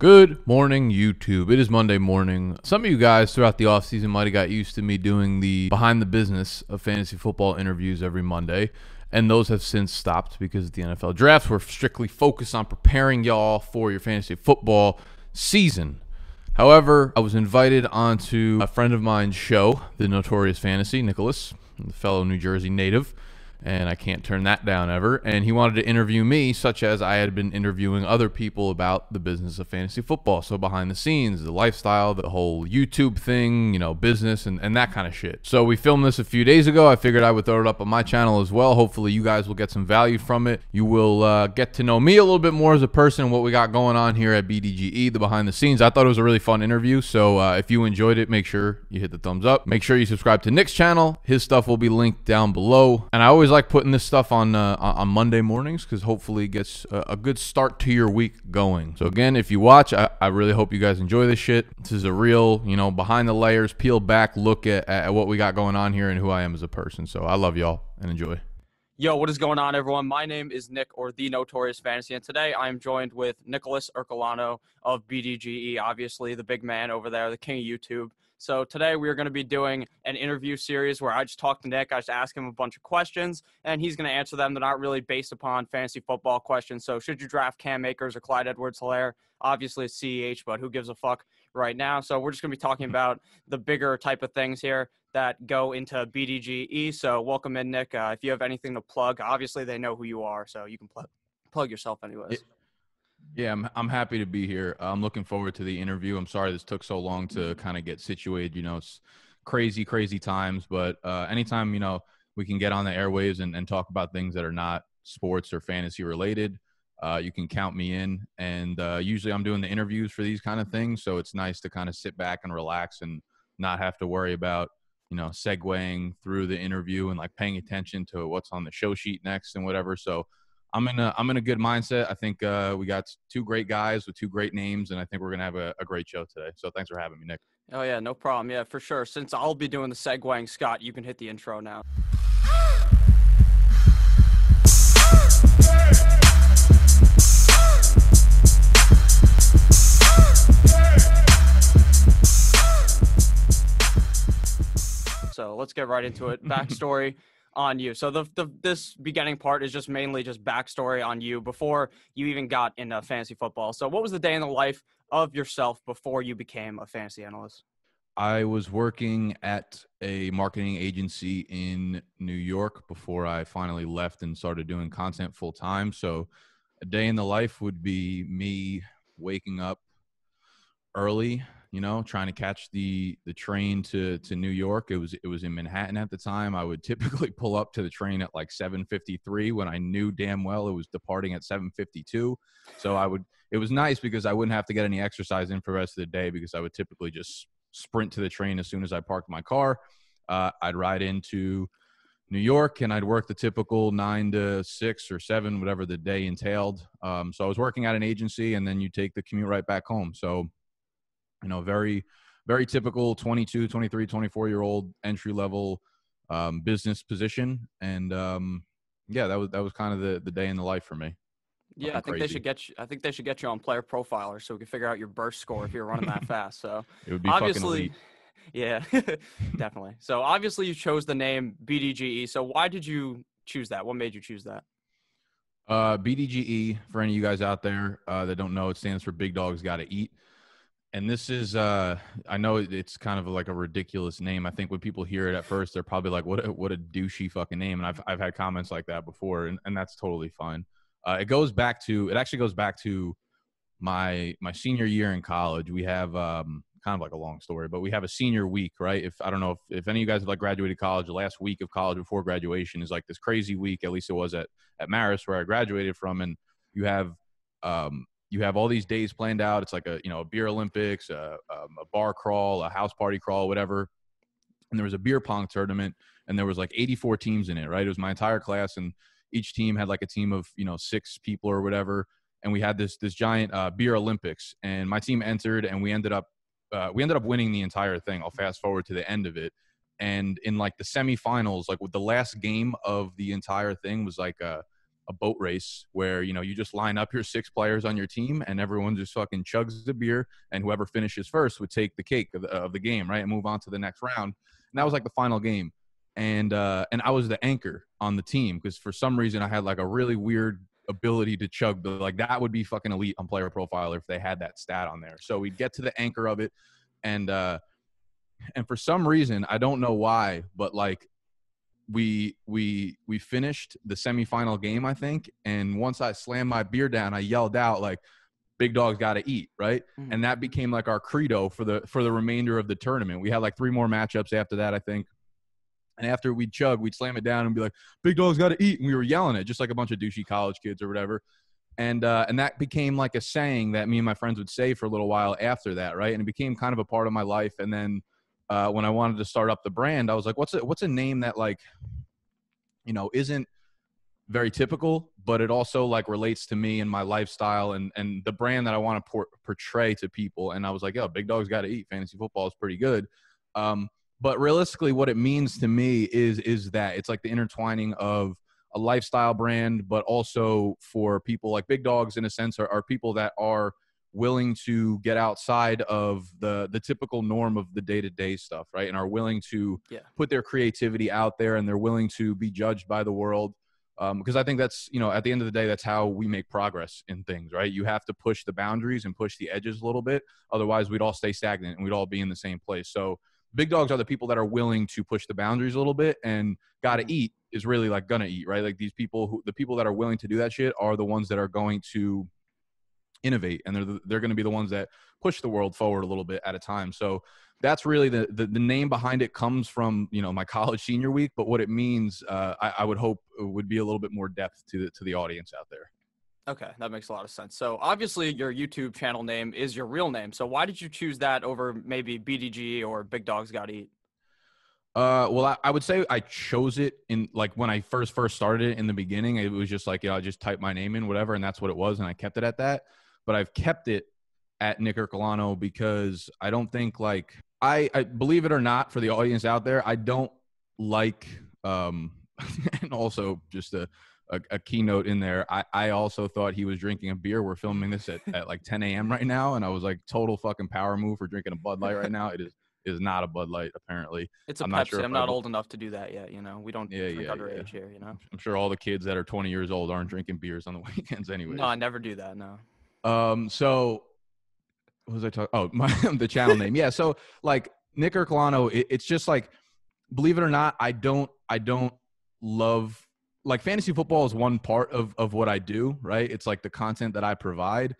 Good morning, YouTube. It is Monday morning. Some of you guys throughout the offseason might have got used to me doing the behind the business of fantasy football interviews every Monday, and those have since stopped because the NFL drafts were strictly focused on preparing y'all for your fantasy football season. However, I was invited onto a friend of mine's show, The Notorious Fantasy, Nicholas, the fellow New Jersey native and I can't turn that down ever. And he wanted to interview me, such as I had been interviewing other people about the business of fantasy football. So behind the scenes, the lifestyle, the whole YouTube thing, you know, business and, and that kind of shit. So we filmed this a few days ago. I figured I would throw it up on my channel as well. Hopefully you guys will get some value from it. You will uh, get to know me a little bit more as a person, and what we got going on here at BDGE, the behind the scenes. I thought it was a really fun interview. So uh, if you enjoyed it, make sure you hit the thumbs up. Make sure you subscribe to Nick's channel. His stuff will be linked down below. And I always like putting this stuff on uh, on Monday mornings because hopefully it gets a, a, good start to your week going. So again, if you watch, I, I, really hope you guys enjoy this shit. This is a real, you know, behind the layers, peel back look at, at what we got going on here and who I am as a person. So I love y'all and enjoy. Yo, what is going on, everyone? My name is Nick, or the Notorious Fantasy, and today I am joined with Nicholas Ercolano of BDGE, obviously the big man over there, the king of YouTube. So today we are going to be doing an interview series where I just talk to Nick. I just ask him a bunch of questions, and he's going to answer them. They're not really based upon fantasy football questions. So should you draft Cam Akers or Clyde Edwards-Helaire? Obviously it's CEH, but who gives a fuck right now? So we're just going to be talking about the bigger type of things here that go into BDGE. So welcome in, Nick. Uh, if you have anything to plug, obviously they know who you are, so you can plug plug yourself anyways. Yeah, I'm, I'm happy to be here. I'm looking forward to the interview. I'm sorry this took so long to mm-hmm. kind of get situated. You know, it's crazy, crazy times, but uh, anytime, you know, we can get on the airwaves and, and talk about things that are not sports or fantasy related, uh, you can count me in. And uh, usually I'm doing the interviews for these kind of things. So it's nice to kind of sit back and relax and not have to worry about, you know, segueing through the interview and like paying attention to what's on the show sheet next and whatever. So I'm in a I'm in a good mindset. I think uh, we got two great guys with two great names, and I think we're gonna have a, a, great show today. So thanks for having me, Nick. Oh yeah, no problem. Yeah, for sure. Since I'll be doing the segueing, Scott, you can hit the intro now. So let's get right into it. Backstory on you. So the, the this beginning part is just mainly just backstory on you before you even got into fantasy football. So what was the day in the life of yourself before you became a fantasy analyst? I was working at a marketing agency in New York before I finally left and started doing content full time. So a day in the life would be me waking up early you know, trying to catch the the train to to New York. It was it was in Manhattan at the time. I would typically pull up to the train at like 7:53 when I knew damn well it was departing at 7:52. So I would it was nice because I wouldn't have to get any exercise in for the rest of the day because I would typically just sprint to the train as soon as I parked my car. Uh, I'd ride into New York and I'd work the typical nine to six or seven, whatever the day entailed. Um, so I was working at an agency and then you take the commute right back home. So you know, very, very typical 22, 23, 24 year old entry level um, business position. And um, yeah, that was, that was kind of the, the day in the life for me. Yeah, I think crazy. they should get you. I think they should get you on Player Profiler so we can figure out your burst score if you're running that fast. So it would be obviously, yeah, definitely. So obviously you chose the name BDGE. So why did you choose that? What made you choose that? Uh, BDGE for any of you guys out there uh, that don't know, it stands for Big Dogs Got to Eat and this is uh i know it's kind of like a ridiculous name. I think when people hear it at first they're probably like what a, what a douchey fucking name. And i've, I've had comments like that before and, and that's totally fine. Uh, it goes back to it actually goes back to my my senior year in college. We have um kind of like a long story but we have a senior week right? If i don't know if, if any of you guys have like graduated college the last week of college before graduation is like this crazy week at least it was at at Marist where i graduated from and you have um you have all these days planned out. It's like a you know a beer Olympics, a, um, a bar crawl, a house party crawl, whatever. And there was a beer pong tournament, and there was like 84 teams in it. Right, it was my entire class, and each team had like a team of you know six people or whatever. And we had this this giant uh, beer Olympics, and my team entered, and we ended up uh, we ended up winning the entire thing. I'll fast forward to the end of it, and in like the semifinals, like with the last game of the entire thing was like a a boat race where you know you just line up your six players on your team and everyone just fucking chugs the beer and whoever finishes first would take the cake of the, of the game right and move on to the next round. And that was like the final game. And uh and i was the anchor on the team because for some reason i had like a really weird ability to chug the like that would be fucking elite on player profiler if they had that stat on there. So we'd get to the anchor of it and uh and for some reason i don't know why but like we we we finished the semifinal game i think and once i slammed my beer down i yelled out like big dogs got to eat right? Mhm. and that became like our credo for the for the remainder of the tournament. We had like three more matchups after that i think. And after we'd chug we'd slam it down and be like big dogs got to eat and we were yelling it just like a bunch of douchey college kids or whatever. And uh, and that became like a saying that me and my friends would say for a little while after that right? And it became kind of a part of my life. And then uh, when I wanted to start up the brand, I was like, what's a, what's a name that like, you know, isn't very typical, but it also like relates to me and my lifestyle and, and the brand that I want to por- portray to people. And I was like, yo, big dogs got to eat. Fantasy football is pretty good. Um, but realistically, what it means to me is, is that it's like the intertwining of a lifestyle brand, but also for people like big dogs in a sense are, are people that are willing to get outside of the the typical norm of the day-to-day stuff right and are willing to Yeah. put their creativity out there and they're willing to be judged by the world because i think that's you know at the end of the day that's how we make progress in things right you have to push the boundaries and push the edges a little bit otherwise we'd all stay stagnant and we'd all be in the same place so big dogs are the people that are willing to push the boundaries a little bit and gotta Mhm. eat is really like gonna eat right like these people who the people that are willing to do that shit are the ones that are going to innovate and they're the, they're going to be the ones that push the world forward a little bit at a time so that's really the, the the name behind it comes from you know my college senior week but what it means uh, I, I would hope would be a little bit more depth to the to the audience out there Okay, that makes a lot of sense. So obviously your YouTube channel name is your real name. So why did you choose that over maybe BDG or Big Dogs Got Eat? Uh, well, I, I would say I chose it in like when I first first started it in the beginning. It was just like, you know, I just typed my name in, whatever, and that's what it was, and I kept it at that. But I've kept it at Nick Ercolano because I don't think like I, I believe it or not for the audience out there, I don't like um and also just a a, a keynote in there. I, I also thought he was drinking a beer. We're filming this at, at like 10 a.m. right now, and I was like, total fucking power move for drinking a Bud Light right now. It is is not a Bud Light apparently. It's a I'm Pepsi. not sure I'm not old enough to do that yet. You know, we don't Yeah, drink yeah, underage yeah. here. You know. I'm sure all the kids that are 20 years old aren't drinking beers on the weekends anyway. No, I never do that. No. Um, so what was I talking? Oh, my the channel name. Yeah. So like Nick Ercolano, it, it's just like, believe it or not, I don't, I don't love like fantasy football is one part of of what I do. Right. It's like the content that I provide,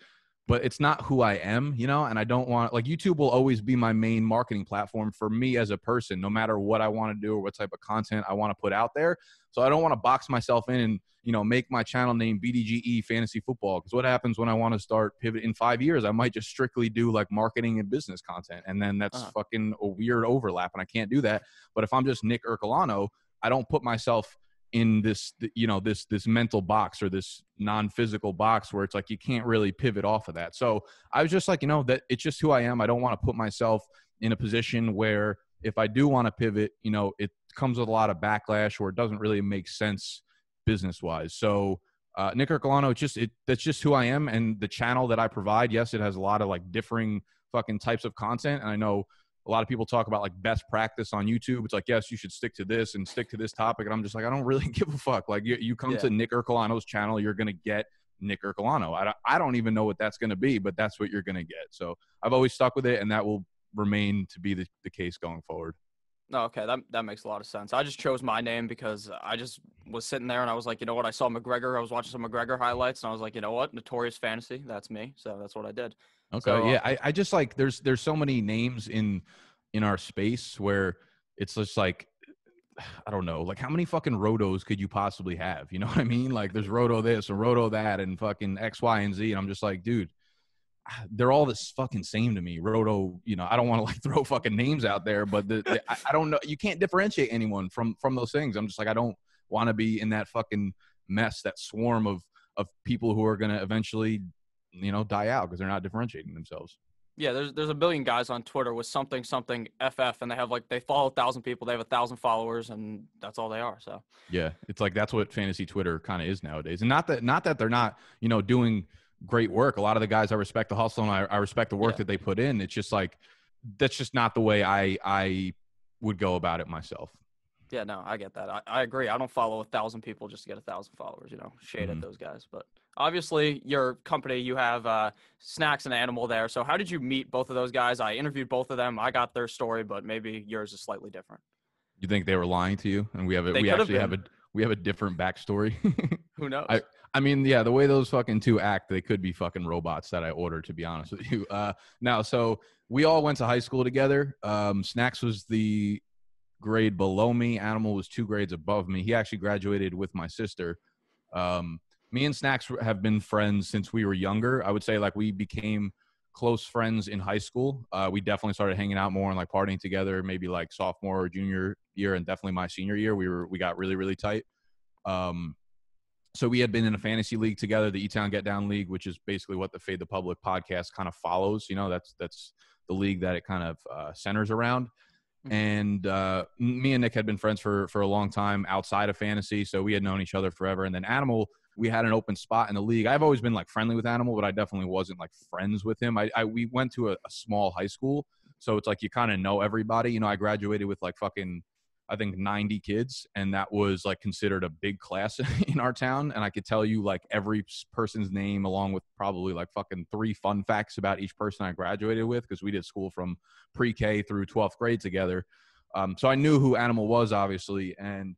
but it's not who I am, you know. And I don't want like YouTube will always be my main marketing platform for me as a person, no matter what I want to do or what type of content I want to put out there. So I don't want to box myself in and you know make my channel name BDGE Fantasy Football because what happens when I want to start pivot in five years? I might just strictly do like marketing and business content, and then that's Uh-huh. fucking a weird overlap, and I can't do that. But if I'm just Nick Ercolano, I don't put myself in this you know this this mental box or this non-physical box where it's like you can't really pivot off of that so i was just like you know that it's just who i am i don't want to put myself in a position where if i do want to pivot you know it comes with a lot of backlash or it doesn't really make sense business wise so uh, Nick Ercolano, it's just it that's just who I am and the channel that I provide. Yes, it has a lot of like differing fucking types of content, and I know a lot of people talk about like best practice on YouTube. It's like, yes, you should stick to this and stick to this topic. And I'm just like, I don't really give a fuck. Like you, you come Yeah. to Nick Ercolano's channel, you're going to get Nick Ercolano. I don't, I don't even know what that's going to be, but that's what you're going to get. So I've always stuck with it and that will remain to be the, the case going forward. No, okay, that that makes a lot of sense. I just chose my name because I just was sitting there and I was like, you know what? I saw McGregor. I was watching some McGregor highlights and I was like, you know what? Notorious Fantasy. That's me. So that's what I did. Okay. So, uh, yeah. I, I just like, there's, there's so many names in, in our space where it's just like, I don't know, like how many fucking rotos could you possibly have? You know what I mean? Like there's roto this and roto that and fucking X, Y, and Z. And I'm just like, dude, they're all this fucking same to me. Roto, you know, I don't want to like throw fucking names out there, but the, the I, I don't know. You can't differentiate anyone from from those things. I'm just like, I don't want to be in that fucking mess, that swarm of of people who are gonna eventually, you know, die out because they're not differentiating themselves. Yeah, there's there's a billion guys on Twitter with something something FF, and they have like they follow a thousand people, they have a thousand followers, and that's all they are. So Yeah, it's like that's what fantasy Twitter kind of is nowadays, and not that not that they're not you know doing great work. A lot of the guys I respect the hustle and I, I respect the work Yeah. that they put in. It's just like that's just not the way I I would go about it myself. yeah, no, I get that. I, I agree. I don't follow a thousand people just to get a thousand followers. You know, shade Mhm. at those guys. But obviously, your company, you have uh, Snacks and Animal there. So how did you meet both of those guys? I interviewed both of them. I got their story, but maybe yours is slightly different. You think they were lying to you? And we have a, They we could have actually have a we have a different backstory. Who knows? I- I mean, yeah, the way those fucking two act, they could be fucking robots that I ordered, to be honest with you. Uh, now, so we all went to high school together. Um, Snacks was the grade below me. Animal was two grades above me. He actually graduated with my sister. Um, me and Snacks have been friends since we were younger. I would say like we became close friends in high school. Uh, we definitely started hanging out more and like partying together, maybe like sophomore or junior year, and definitely my senior year. We were we got really really tight. Um, so we had been in a fantasy league together, the E Town Get Down League, which is basically what the Fade the Public podcast kind of follows. You know, that's that's the league that it kind of uh, centers around. Mhm. And uh, me and Nick had been friends for for a long time outside of fantasy, so we had known each other forever. And then Animal, we had an open spot in the league. I've always been like friendly with Animal, but I definitely wasn't like friends with him. I, I we went to a, a small high school, so it's like you kind of know everybody. You know, I graduated with like fucking I think 90 kids, and that was like considered a big class in our town. And I could tell you like every person's name, along with probably like fucking three fun facts about each person I graduated with, because we did school from pre K through 12th grade together. Um, so I knew who Animal was, obviously. And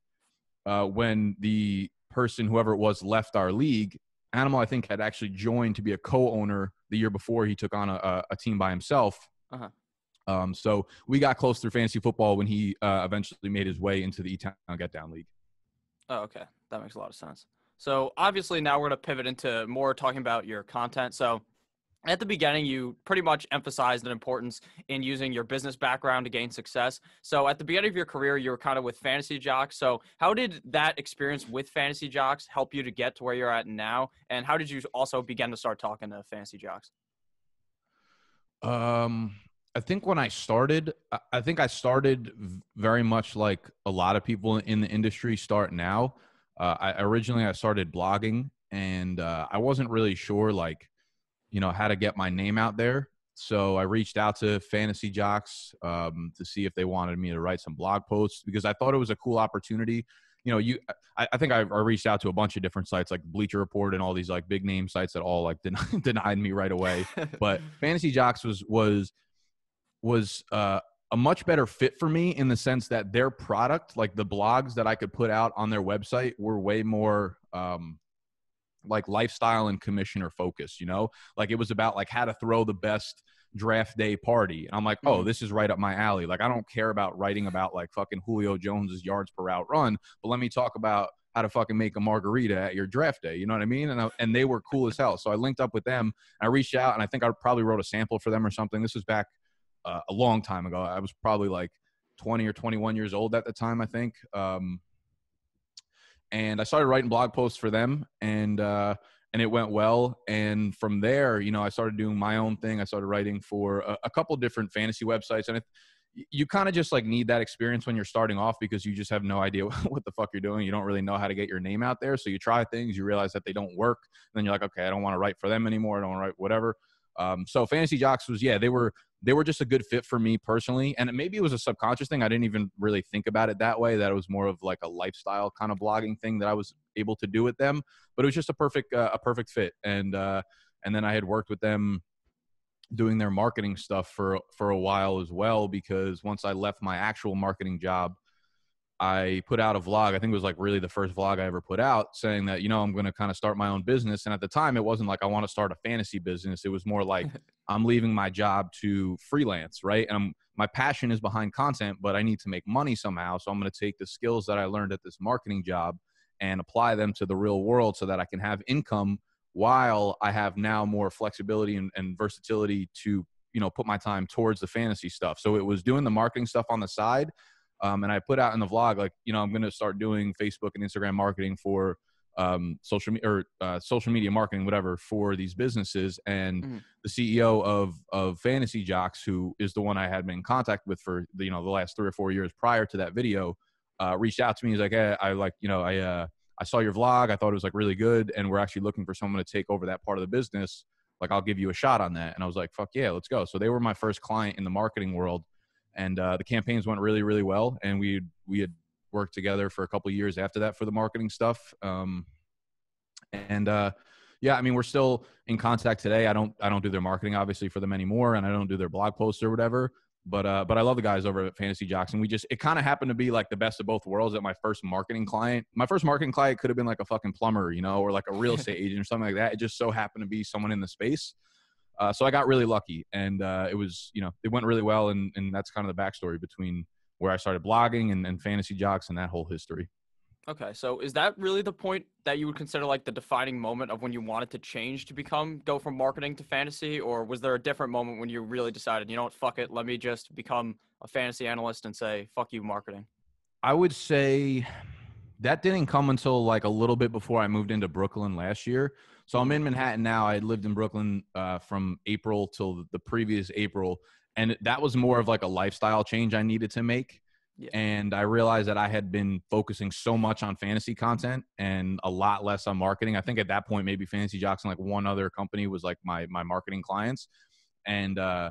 uh, when the person, whoever it was, left our league, Animal, I think, had actually joined to be a co owner the year before he took on a, a, team by himself. Uh-huh. Um, so we got close through fantasy football when he uh, eventually made his way into the E Town Get Down League. Oh, okay. That makes a lot of sense. So obviously now we're going to pivot into more talking about your content. So at the beginning, you pretty much emphasized the importance in using your business background to gain success. So at the beginning of your career, you were kind of with Fantasy Jocks. So how did that experience with Fantasy Jocks help you to get to where you're at now? And how did you also begin to start talking to Fantasy Jocks? Um, I think when I started, I- think I started very much like a lot of people in the industry start now. Uh, I originally I started blogging, and uh, I wasn't really sure like, you know, how to get my name out there. So I reached out to Fantasy Jocks um, to see if they wanted me to write some blog posts because I thought it was a cool opportunity. You know, you I, I think I, I reached out to a bunch of different sites like Bleacher Report and all these like big name sites that all like den- denied me right away but fantasy jocks was was was uh, a much better fit for me in the sense that their product like the blogs that i could put out on their website were way more um, like lifestyle and commissioner focused you know like it was about like how to throw the best draft day party and i'm like oh Mhm. this is right up my alley like i don't care about writing about like fucking julio jones's yards per route run but let me talk about how to fucking make a margarita at your draft day. You know what I mean? And I, and they were cool as hell. So I linked up with them. I reached out, and I think I probably wrote a sample for them or something. This was back uh, a long time ago. I was probably like 20 or 21 years old at the time, I think. Um, and I started writing blog posts for them, and uh, and it went well. And from there, you know, I started doing my own thing. I started writing for a, a couple different fantasy websites, and it, you kind of just like need that experience when you're starting off because you just have no idea what the fuck you're doing. You don't really know how to get your name out there. So you try things, you realize that they don't work. And then you're like, okay, I don't want to write for them anymore. I don't want to write whatever. Um, so Fantasy Jocks was, yeah, they were they were just a good fit for me personally, and maybe it was a subconscious thing. I didn't even really think about it that way. That it was more of like a lifestyle kind of blogging thing that I was able to do with them. But it was just a perfect uh, a perfect fit, and uh, and then I had worked with them doing their marketing stuff for for a while as well because once I left my actual marketing job, I put out a vlog. I think it was like really the first vlog I ever put out saying that, you know, I'm going to kind of start my own business. And at the time, it wasn't like I want to start a fantasy business. It was more like I'm leaving my job to freelance, right? And I'm, my passion is behind content, but I need to make money somehow. So I'm going to take the skills that I learned at this marketing job and apply them to the real world so that I can have income while I have now more flexibility and, and versatility to, you know, put my time towards the fantasy stuff. So it was doing the marketing stuff on the side. Um, and I put out in the vlog, like, you know, I'm going to start doing Facebook and Instagram marketing for um, social media or uh, social media marketing, whatever, for these businesses. And Mhm. the CEO of of Fantasy Jocks, who is the one I had been in contact with for the, you know the last three or four years prior to that video, uh, reached out to me. He's like, "Hey, I like you know I uh, I saw your vlog. I thought it was like really good, and we're actually looking for someone to take over that part of the business. Like, I'll give you a shot on that." And I was like, "Fuck yeah, let's go!" So they were my first client in the marketing world, and uh, the campaigns went really really well, and we we had worked together for a couple years after that for the marketing stuff. Um, and uh, yeah, I mean, we're still in contact today. I don't I don't do their marketing obviously for them anymore, and I don't do their blog posts or whatever. But uh, but I love the guys over at Fantasy Jocks, and we just it kind of happened to be like the best of both worlds. At my first marketing client, my first marketing client could have been like a fucking plumber, you know, or like a real estate agent or something like that. It just so happened to be someone in the space. Uh, so I got really lucky, and uh, it was you know it went really well, and and that's kind of the backstory between where I started blogging and, and Fantasy Jocks and that whole history. Okay, so is that really the point that you would consider like the defining moment of when you wanted to change to become go from marketing to fantasy, or was there a different moment when you really decided, you know what, fuck it, let me just become a fantasy analyst and say fuck you marketing? I would say that didn't come until like a little bit before I moved into Brooklyn last year. So I'm in Manhattan now. I lived in Brooklyn uh, from April till the previous April, and that was more of like a lifestyle change I needed to make. Yeah. And I realized that I had been focusing so much on fantasy content and a lot less on marketing. I think at that point, maybe Fantasy Jocks and like one other company was like my my marketing clients. And uh,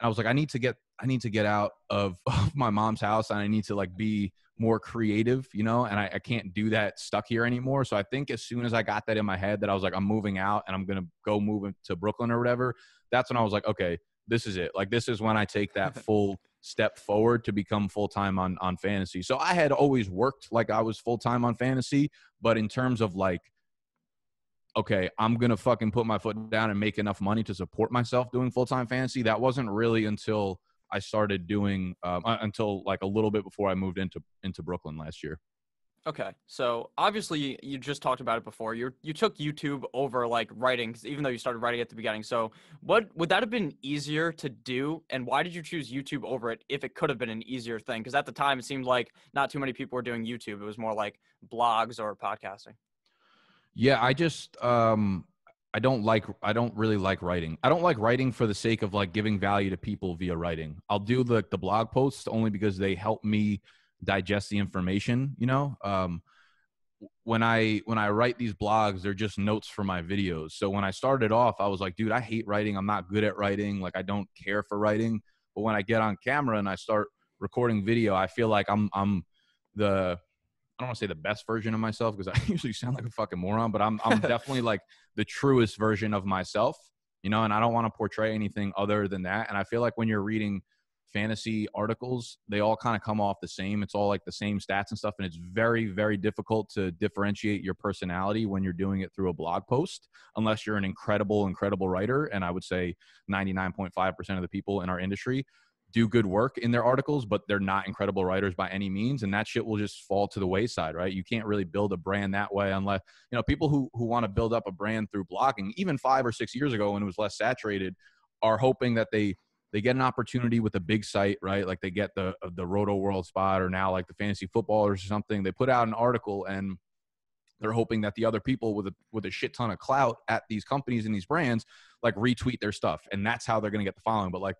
I was like, I need to get I need to get out of, of my mom's house and I need to like be more creative, you know, and I, I can't do that stuck here anymore. So I think as soon as I got that in my head that I was like, I'm moving out and I'm gonna go move to Brooklyn or whatever, that's when I was like, okay, this is it. Like this is when I take that full step forward to become full time on on fantasy. So I had always worked like I was full time on fantasy, but in terms of like okay, I'm going to fucking put my foot down and make enough money to support myself doing full time fantasy. That wasn't really until I started doing um, until like a little bit before I moved into into Brooklyn last year. Okay, so obviously you just talked about it before. You you took YouTube over like writing, even though you started writing at the beginning. So what would that have been easier to do, and why did you choose YouTube over it if it could have been an easier thing? Because at the time it seemed like not too many people were doing YouTube. It was more like blogs or podcasting. Yeah, I just um I don't like I don't really like writing. I don't like writing for the sake of like giving value to people via writing. I'll do the the blog posts only because they help me digest the information, you know? Um when I when I write these blogs, they're just notes for my videos. So when I started off, I was like, dude, I hate writing. I'm not good at writing. Like I don't care for writing. But when I get on camera and I start recording video, I feel like I'm I'm the I don't want to say the best version of myself because I usually sound like a fucking moron, but I'm I'm definitely like the truest version of myself, you know, and I don't want to portray anything other than that. And I feel like when you're reading fantasy articles, they all kind of come off the same. It's all like the same stats and stuff, and it's very very difficult to differentiate your personality when you're doing it through a blog post, unless you're an incredible incredible writer. And I would say 99.5% of the people in our industry do good work in their articles, but they're not incredible writers by any means. And that shit will just fall to the wayside, right? You can't really build a brand that way unless, you know, people who, who want to build up a brand through blogging, even five or six years ago when it was less saturated, are hoping that they, they get an opportunity with a big site, right? Like they get the, uh, the Rotoworld spot or now like the fantasy footballers or something. They put out an article and they're hoping that the other people with a with a shit ton of clout at these companies and these brands like retweet their stuff and that's how they're going to get the following but like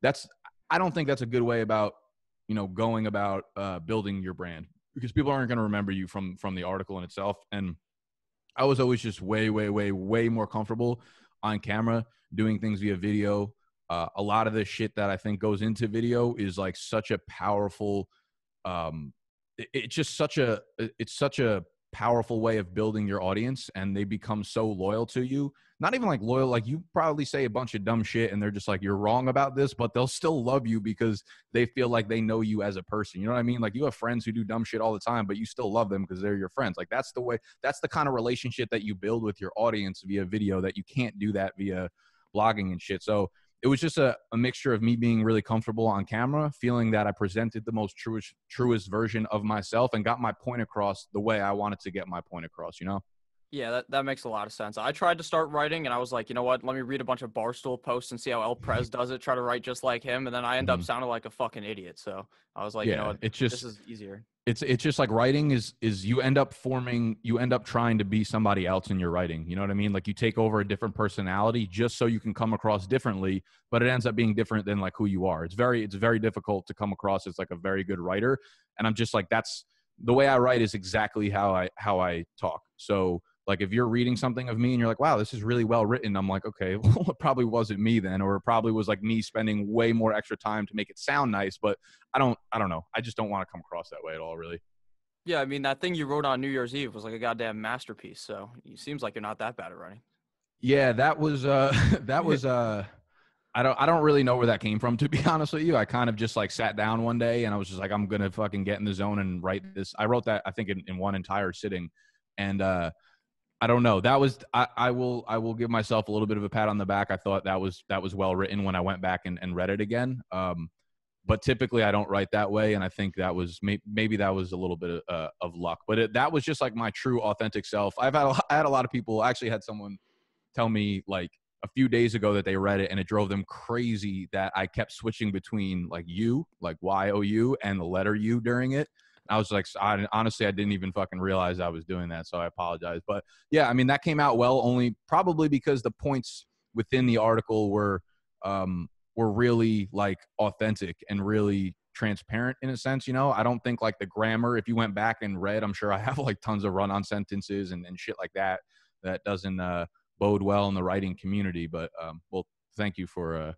that's I don't think that's a good way about you know going about uh, building your brand because people aren't going to remember you from from the article in itself. And I was always just way way way way more comfortable on camera doing things via video. Uh, a lot of the shit that I think goes into video is like such a powerful. Um, it- it's just such a it's such a powerful way of building your audience and they become so loyal to you. Not even like loyal like you probably say a bunch of dumb shit and they're just like you're wrong about this but they'll still love you because they feel like they know you as a person. You know what i mean? Like you have friends who do dumb shit all the time but you still love them because they're your friends. Like that's the way that's the kind of relationship that you build with your audience via video that you can't do that via blogging and shit. So it was just a, a mixture of me being really comfortable on camera feeling that i presented the most truest truest version of myself and got my point across the way i wanted to get my point across you know Yeah, that, that makes a lot of sense. I tried to start writing and I was like, you know what? Let me read a bunch of Barstool posts and see how El Prez does it, try to write just like him. And then I end up Mhm. sounding like a fucking idiot. So I was like, yeah, you know what? it's This just is easier. it's it's just like writing is is you end up forming you end up trying to be somebody else in your writing you know what i mean like you take over a different personality just so you can come across differently but it ends up being different than like who you are it's very it's very difficult to come across as like a very good writer and i'm just like that's the way i write is exactly how i how i talk so like if you're reading something of me and you're like wow this is really well written i'm like okay well it probably wasn't me then or it probably was like me spending way more extra time to make it sound nice but I don't I don't know. I just don't want to come across that way at all really. Yeah, I mean, that thing you wrote on New Year's Eve was like a goddamn masterpiece. So it seems like you're not that bad at writing. Yeah, that was uh that was uh I don't I don't really know where that came from to be honest with you. I kind of just like sat down one day and I was just like I'm going to fucking get in the zone and write this. I wrote that I think in, in one entire sitting and uh I don't know. That was I, I will I will give myself a little bit of a pat on the back. I thought that was that was well written when I went back and, and read it again. Um but typically I don't write that way, and I think that was may, maybe that was a little bit of, uh, of luck. But it, that was just like my true authentic self. I've had a, I had a lot of people I actually had someone tell me like a few days ago that they read it and it drove them crazy that I kept switching between like you, like Y O U, and the letter U during it. I was like, I, honestly, I didn't even fucking realize I was doing that, so I apologize. But yeah, I mean that came out well, only probably because the points within the article were um, were really like authentic and really transparent in a sense. You know, I don't think like the grammar. If you went back and read, I'm sure I have like tons of run-on sentences and, and shit like that that doesn't uh, bode well in the writing community. But um, well, thank you for uh,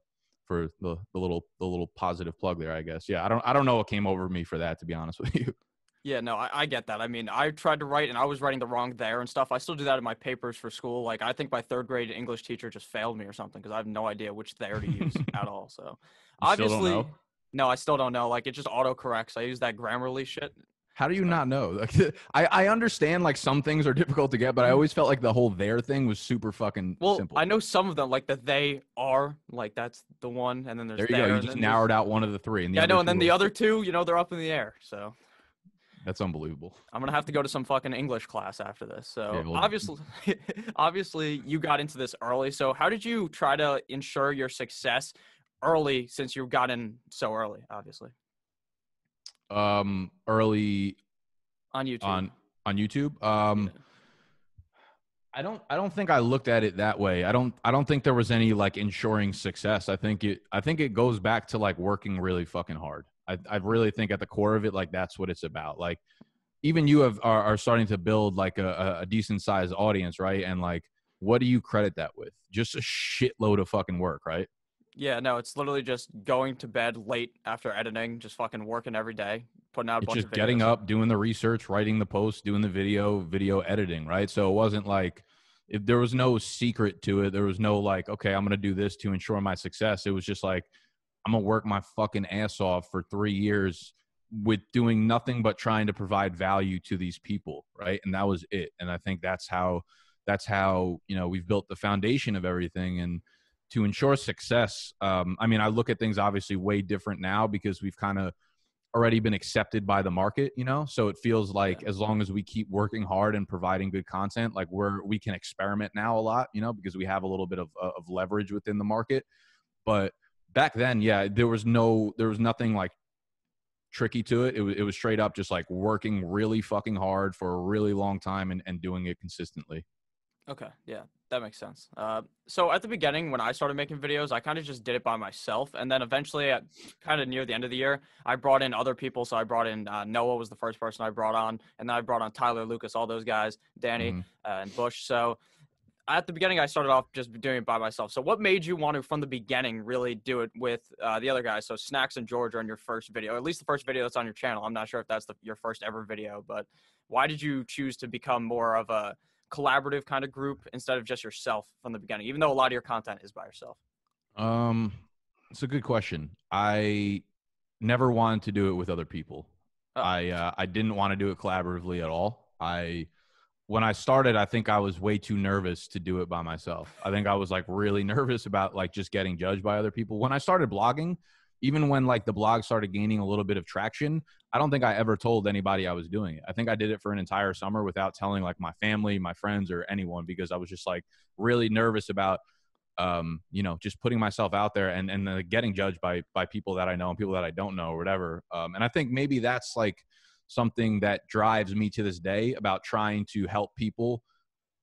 for the, the little the little positive plug there. I guess. Yeah, I don't I don't know what came over me for that to be honest with you. Yeah, no, I, I get that. I mean, I tried to write and I was writing the wrong there and stuff. I still do that in my papers for school. Like, I think my third grade English teacher just failed me or something because I have no idea which there to use at all. So, You obviously, still don't know? no, I still don't know. Like, it just auto corrects. I use that Grammarly shit. How do you not know? Like, I, I understand like some things are difficult to get, but I mm-hmm. always felt like the whole their thing was super fucking Well, simple. I know some of them, like the they are, like that's the one, and then there's there you there, go. You just there's- narrowed out one of the three. And the Yeah, I know, and then the other two, you know, they're up in the air. So That's unbelievable. I'm gonna have to go to some fucking English class after this. So Yeah, well- obviously, obviously, you got into this early. So how did you try to ensure your success early, since you got in so early? Obviously, Um, early on YouTube. on on YouTube. Um, Yeah. I don't I don't think I looked at it that way. I don't I don't think there was any like ensuring success. I think it I think it goes back to like working really fucking hard. I I really think at the core of it like that's what it's about. Like even you have are, are starting to build like a, a decent sized audience, right? And like what do you credit that with? Just a shitload of fucking work, right? Yeah, no, it's literally just going to bed late after editing, just fucking working every day, putting out a It's bunch just getting up, doing the research, writing the post, doing the video, video editing, right? So it wasn't like if there was no secret to it. There was no like, okay, I'm gonna do this to ensure my success. It was just like, I'm gonna work my fucking ass off for three years with doing nothing but trying to provide value to these people, right? And that was it. And I think that's how that's how you know we've built the foundation of everything and to ensure success um, i mean i look at things obviously way different now because we've kind of already been accepted by the market you know? So it feels like as long as we keep working hard and providing good content like we're we can experiment now a lot you know because we have a little bit of, uh, of leverage within the market. But back then yeah there was no there was nothing like tricky to it. It was, it was straight up just like working really fucking hard for a really long time and, and doing it consistently Okay, yeah, that makes sense. Uh, so at the beginning, when I started making videos, I kind of just did it by myself, and then eventually, at kind of near the end of the year, I brought in other people. So I brought in uh, Noah was the first person I brought on, and then I brought on Tyler, Lucas, all those guys, Danny, Mhm. uh, and Bush. So at the beginning, I started off just doing it by myself. So what made you want to, from the beginning, really do it with uh, the other guys? So Snacks and George are on your first video, at least the first video that's on your channel. I'm not sure if that's the, your first ever video, but why did you choose to become more of a collaborative kind of group instead of just yourself from the beginning, even though a lot of your content is by yourself? Um, it's a good question. I never wanted to do it with other people. Oh. I uh, I didn't want to do it collaboratively at all. I when I started, I think I was way too nervous to do it by myself. I think I was like really nervous about like just getting judged by other people. When I started blogging, even when like the blog started gaining a little bit of traction, I don't think I ever told anybody I was doing it. I think I did it for an entire summer without telling like my family, my friends, or anyone because I was just like really nervous about um, you know, just putting myself out there and and uh, getting judged by by people that I know and people that I don't know or whatever. Um, and I think maybe that's like something that drives me to this day about trying to help people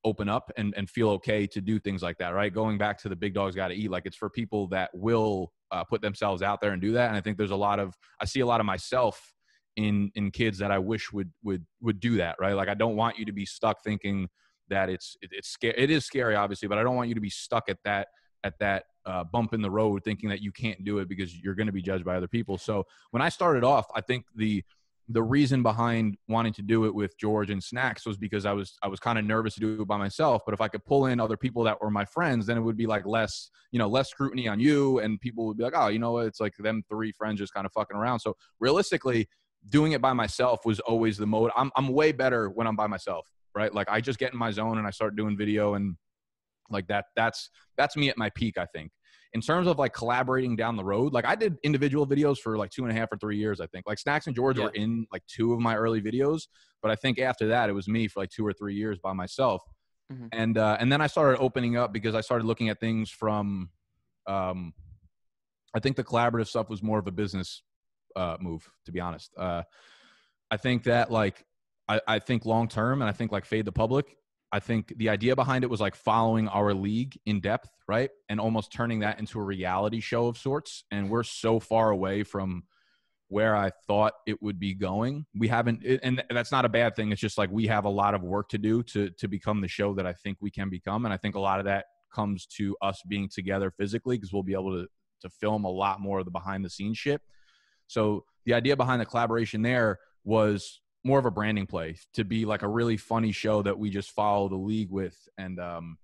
open up and, and feel okay to do things like that, right? Going back to the big dogs got to eat, like it's for people that will uh, put themselves out there and do that. And I think there's a lot of, I see a lot of myself in, in kids that I wish would, would, would do that, right? Like I don't want you to be stuck thinking that it's, it, it's scary. It is scary, obviously, but I don't want you to be stuck at that, at that uh, bump in the road thinking that you can't do it because you're going to be judged by other people. So when I started off, I think the, the reason behind wanting to do it with George and Snacks was because I was I was kind of nervous to do it by myself. But if I could pull in other people that were my friends, then it would be like less, you know, less scrutiny on you, and people would be like, oh, you know it's like them three friends just kind of fucking around. So realistically, doing it by myself was always the mode. I'm I'm way better when I'm by myself, right? Like I just get in my zone and I start doing video and like that. That's that's me at my peak, I think in terms of like collaborating down the road, like I did individual videos for like two and a half or three years, I think. Like Snacks and George yeah. were in like two of my early videos, but I think after that it was me for like two or three years by myself. Mm-hmm. And uh, and then I started opening up because I started looking at things from um I think the collaborative stuff was more of a business uh move, to be honest. Uh I think that like I, I think long term and I think like fade the public I think the idea behind it was like following our league in depth, right? And almost turning that into a reality show of sorts. And we're so far away from where I thought it would be going. We haven't, and that's not a bad thing. It's just like we have a lot of work to do to to become the show that I think we can become. And I think a lot of that comes to us being together physically because we'll be able to to film a lot more of the behind the scenes shit. So the idea behind the collaboration there was more of a branding play to be like a really funny show that we just follow the league with. And um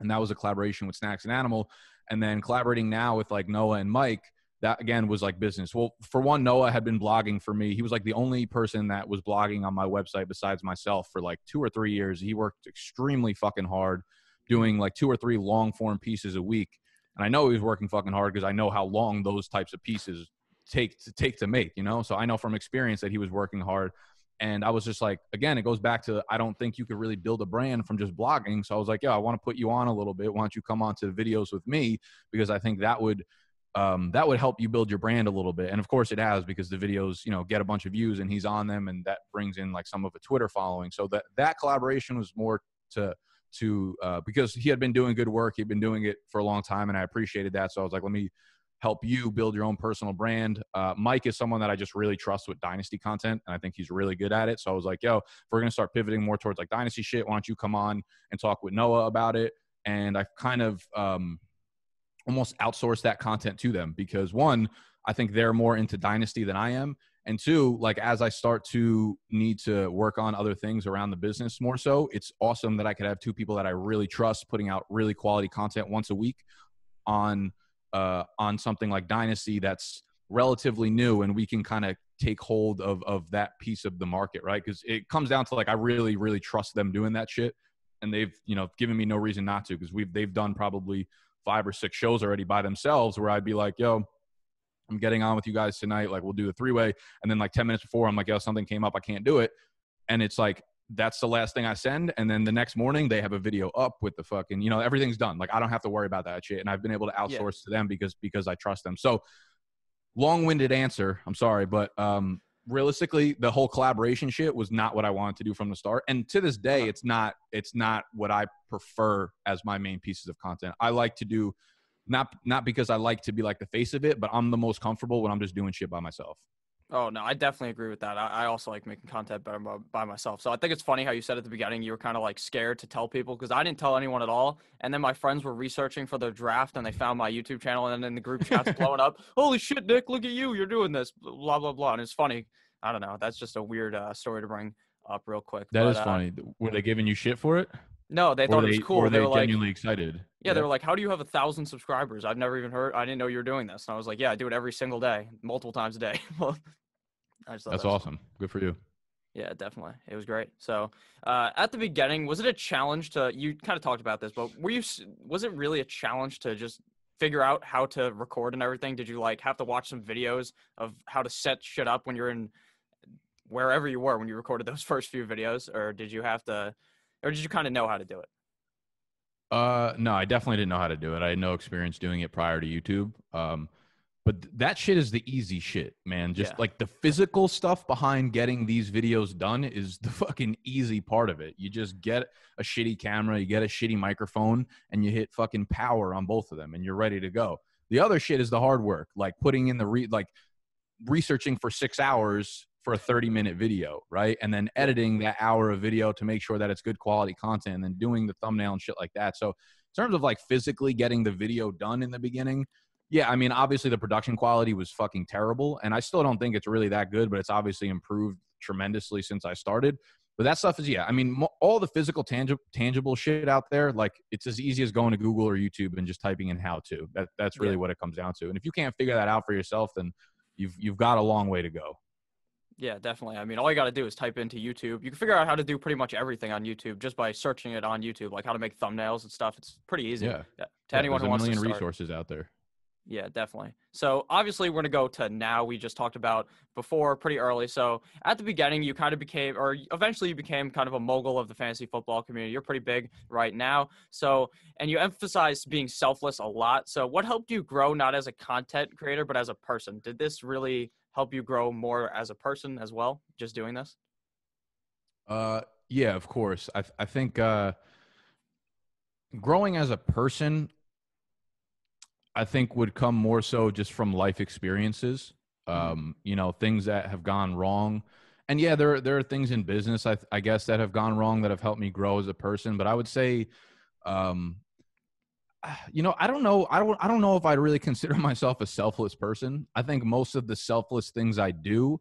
and that was a collaboration with snacks and animal. And then collaborating now with like noah and mike that again was like business. Well for one noah had been blogging for me. He was like the only person that was blogging on my website besides myself for like two or three years. He worked extremely fucking hard doing like two or three long form pieces a week. And i know he was working fucking hard because i know how long those types of pieces take to take to make you know? So i know from experience that he was working hard and I was just like, again, it goes back to I don't think you could really build a brand from just blogging. So I was like, yeah, I want to put you on a little bit. Why don't you come on to the videos with me? Because I think that would um, that would help you build your brand a little bit. And of course, it has because the videos, you know, get a bunch of views and he's on them, and that brings in like some of a Twitter following. So that that collaboration was more to to uh, because he had been doing good work. He'd been doing it for a long time, and I appreciated that. So I was like, let me help you build your own personal brand. Uh, Mike is someone that I just really trust with dynasty content, and I think he's really good at it. So I was like, yo, if we're gonna start pivoting more towards like dynasty shit, why don't you come on and talk with Noah about it? And I kind of um, almost outsourced that content to them because one, I think they're more into dynasty than I am. And two, like as I start to need to work on other things around the business more so, it's awesome that I could have two people that I really trust putting out really quality content once a week on uh, on something like Dynasty that's relatively new and we can kind of take hold of of that piece of the market, right? Because it comes down to like I really really trust them doing that shit, and they've you know given me no reason not to because we've they've done probably five or six shows already by themselves where I'd be like, yo. I'm getting on with you guys tonight. Like, we'll do the three way. And then, like, 10 minutes before, I'm like, yo, something came up. I can't do it. And it's like, that's the last thing I send. And then the next morning they have a video up with the fucking, you know, everything's done. Like I don't have to worry about that shit. And I've been able to outsource yeah. to them because because I trust them. So long-winded answer. I'm sorry, but um realistically the whole collaboration shit was not what I wanted to do from the start. And to this day, uh-huh. it's not it's not what I prefer as my main pieces of content. I like to do not not because I like to be like the face of it, but I'm the most comfortable when I'm just doing shit by myself. Oh no, I definitely agree with that. I, I also like making content better by, by, myself. So I think it's funny how you said at the beginning you were kind of like scared to tell people because I didn't tell anyone at all. And then my friends were researching for their draft and they found my YouTube channel and then the group chat's blowing up. Holy shit, Nick! Look at you, you're doing this. Blah blah blah. And it's funny. I don't know. That's just a weird uh, story to bring up real quick. That but, is uh, funny. Were they giving you shit for it? No, they thought they, it was cool. Or they, they were genuinely like, excited. Yeah, yeah, they were like, "How do you have a thousand subscribers? I've never even heard. I didn't know you were doing this." And I was like, "Yeah, I do it every single day, multiple times a day." That's that awesome. Fun. Good for you. Yeah, definitely. It was great. So, uh, at the beginning, was it a challenge to? You kind of talked about this, but were you? Was it really a challenge to just figure out how to record and everything? Did you like have to watch some videos of how to set shit up when you're in wherever you were when you recorded those first few videos, or did you have to, or did you kind of know how to do it? Uh, no, I definitely didn't know how to do it. I had no experience doing it prior to YouTube. Um, but that shit is the easy shit, man. Just Yeah. like the physical stuff behind getting these videos done is the fucking easy part of it. You just get a shitty camera, you get a shitty microphone, and you hit fucking power on both of them, and you're ready to go. The other shit is the hard work, like putting in the re like researching for six hours for a 30 minute video, right? And then editing that hour of video to make sure that it's good quality content and then doing the thumbnail and shit like that. So, in terms of like physically getting the video done in the beginning, yeah, I mean, obviously the production quality was fucking terrible. And I still don't think it's really that good, but it's obviously improved tremendously since I started. But that stuff is, yeah, I mean, all the physical, tangible, tangible shit out there, like it's as easy as going to Google or YouTube and just typing in how to. That, that's really Yeah. what it comes down to. And if you can't figure that out for yourself, then you've, you've got a long way to go. Yeah, definitely. I mean, all you got to do is type into YouTube. You can figure out how to do pretty much everything on YouTube just by searching it on YouTube, like how to make thumbnails and stuff. It's pretty easy. Yeah. yeah. To Yeah, anyone who wants There's a million resources out there. Yeah, definitely. So obviously we're gonna go to now. We just talked about before pretty early. So at the beginning, you kind of became, or eventually you became kind of a mogul of the fantasy football community. You're pretty big right now. So and you emphasized being selfless a lot. So what helped you grow not as a content creator but as a person? Did this really help you grow more as a person as well? Just doing this? Uh, yeah, of course. I I think uh, growing as a person, I think would come more so just from life experiences. Um, you know, things that have gone wrong, and yeah, there there are things in business I I guess that have gone wrong that have helped me grow as a person. But I would say, um, you know, I don't know. I don't I don't know if I'd really consider myself a selfless person. I think most of the selfless things I do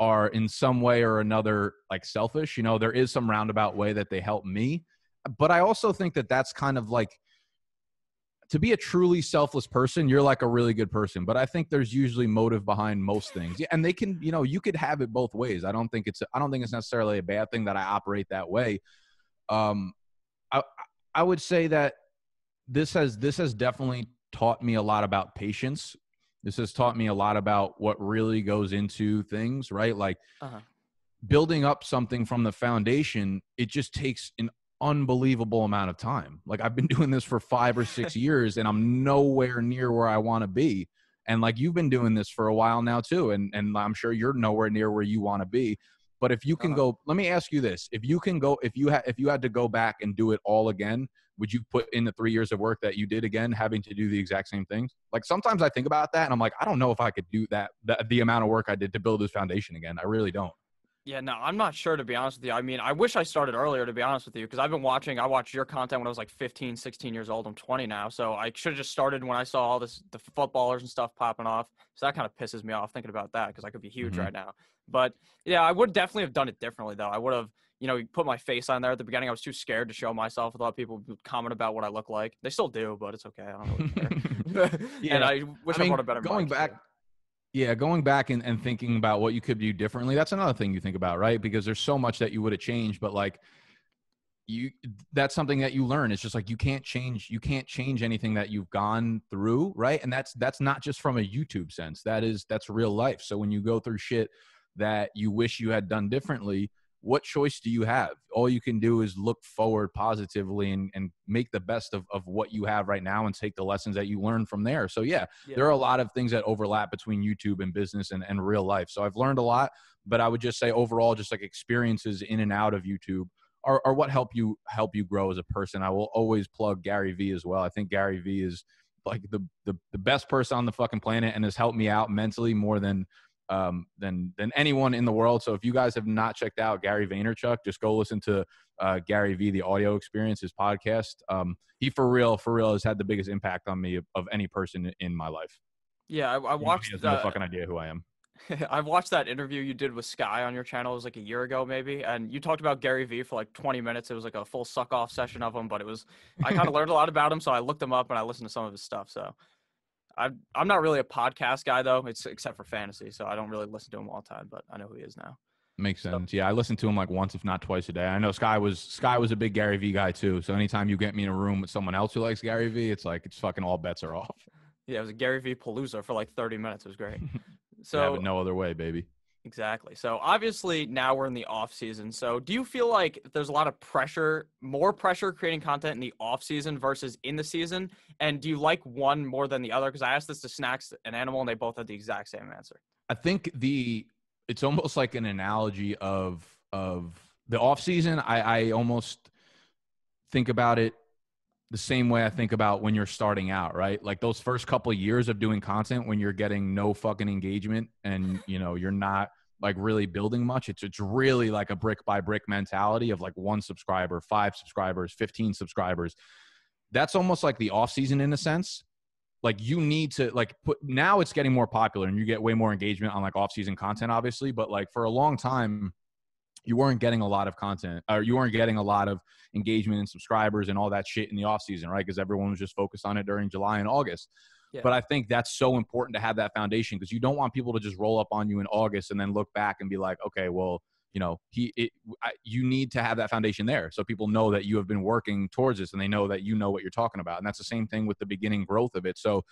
are in some way or another like selfish. You know, there is some roundabout way that they help me, but I also think that that's kind of like to be a truly selfless person, you're like a really good person. But I think there's usually motive behind most things. And they can, you know, you could have it both ways. I don't think it's I don't think it's necessarily a bad thing that I operate that way. Um I I would say that this has this has definitely taught me a lot about patience. This has taught me a lot about what really goes into things, right? Like Uh-huh. building up something from the foundation, it just takes an unbelievable amount of time. Like I've been doing this for 5 or 6 years and I'm nowhere near where I want to be. And like you've been doing this for a while now too and and I'm sure you're nowhere near where you want to be. But if you can Uh-huh. go, let me ask you this: If you can go, if you had, if you had to go back and do it all again, would you put in the three years of work that you did again, having to do the exact same things? Like sometimes I think about that, and I'm like, I don't know if I could do that, that the amount of work I did to build this foundation again. I really don't. Yeah, no, I'm not sure to be honest with you. I mean, I wish I started earlier to be honest with you because I've been watching. I watched your content when I was like 15, 16 years old. I'm 20 now, so I should have just started when I saw all this the footballers and stuff popping off. So that kind of pisses me off thinking about that because I could be huge Mhm. right now. But yeah, I would definitely have done it differently though. I would have, you know, put my face on there at the beginning. I was too scared to show myself. I thought people would comment about what I look like. They still do, but it's okay. I don't really care. Yeah, and I wish I, mean, brought a better going mic, back. Yeah going back and, and thinking mm-hmm. about what you could do differently that's another thing you think about right? Because there's so much that you would have changed but like you that's something that you learn. It's just like you can't change you can't change anything that you've gone through right? And that's that's not just from a youtube sense. That is that's real life. So when you go through shit that you wish you had done differently what choice do you have all you can do is look forward positively and, and make the best of, of what you have right now and take the lessons that you learn from there so yeah Yeah. there are a lot of things that overlap between YouTube and business and, and real life. So I've learned a lot, but I would just say overall, just like experiences in and out of YouTube are, are what help you help you grow as a person. I will always plug Gary Vee as well. I think Gary Vee is like the, the the best person on the fucking planet and has helped me out mentally more than um than than anyone in the world. So if you guys have not checked out Gary Vaynerchuk, just go listen to uh, Gary Vee, the audio experience, his podcast. Um, he for real, for real, has had the biggest impact on me of, of any person in my life. yeah, I, I watched. He has no uh, fucking idea who I am. I've watched that interview you did with Sky on your channel. It was like a year ago, maybe, and you talked about Gary Vee for like 20 minutes. It was like a full suck off session of him, but it was I kind of learned a lot about him, so I looked him up and I listened to some of his stuff. So I'm I'm not really a podcast guy though, it's except for fantasy, so I don't really listen to him all the time, but I know who he is now. Makes So- sense. Yeah, I listen to him like once, if not twice a day. I know Sky was Sky was a big Gary Vee guy too. So anytime you get me in a room with someone else who likes Gary Vee, it's like it's fucking all bets are off. Yeah, it was a Gary Vee Palooza for like 30 minutes. It was great. So have So it no other way, baby. Exactly. So obviously now we're in the off season. So do you feel like there's a lot of pressure, more pressure creating content in the off season versus in the season? And do you like one more than the other? Because I asked this to Snacks and Animal, and they both had the exact same answer. I think the it's almost like an analogy of of the off season. I, I almost think about it the same way I think about when you're starting out, right? Like those first couple of years of doing content when you're getting no fucking engagement and you know you're not like really building much. It's it's really like a brick by brick mentality of like one subscriber, five subscribers, 15 subscribers. That's almost like the off season in a sense. Like you need to like put now it's getting more popular and you get way more engagement on like off season content, obviously. But like for a long time, you weren't getting a lot of content or you weren't getting a lot of engagement and subscribers and all that shit in the off season, right? Because everyone was just focused on it during July and August. Yeah. But I think that's so important to have that foundation because you don't want people to just roll up on you in August and then look back and be like, okay, well, you know, he, it, I, you need to have that foundation there so people know that you have been working towards this and they know that you know what you're talking about. And that's the same thing with the beginning growth of it. So,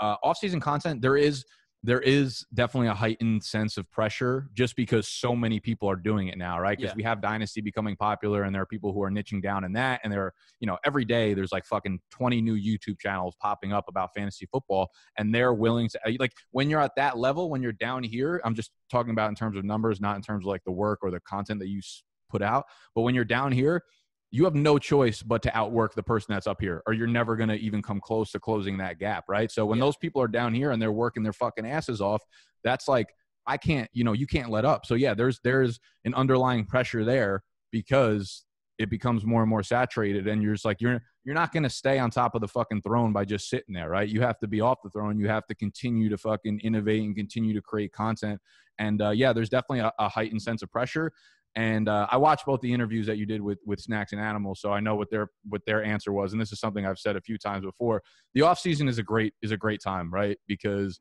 uh, off-season content, there is there is definitely a heightened sense of pressure just because so many people are doing it now, right? Because Yeah. we have Dynasty becoming popular, and there are people who are niching down in that, and there, are, you know, every day there's like fucking 20 new YouTube channels popping up about fantasy football, and they're willing to uh, like when you're at that level, when you're down here. I'm just talking about in terms of numbers, not in terms of like the work or the content that you put out, but when you're down here. You have no choice but to outwork the person that's up here, or you're never going to even come close to closing that gap, right? So when Yeah. those people are down here and they're working their fucking asses off, that's like I can't, you know, you can't let up. So yeah, there's there's an underlying pressure there because it becomes more and more saturated and you're just like you're you're not going to stay on top of the fucking throne by just sitting there, right? You have to be off the throne. You have to continue to fucking innovate and continue to create content. And uh, yeah, there's definitely a, a heightened sense of pressure. And uh, I watched both the interviews that you did with with Snacks and Animals, so I know what their what their answer was. And this is something I've said a few times before. The off season is a great is a great time, right? Because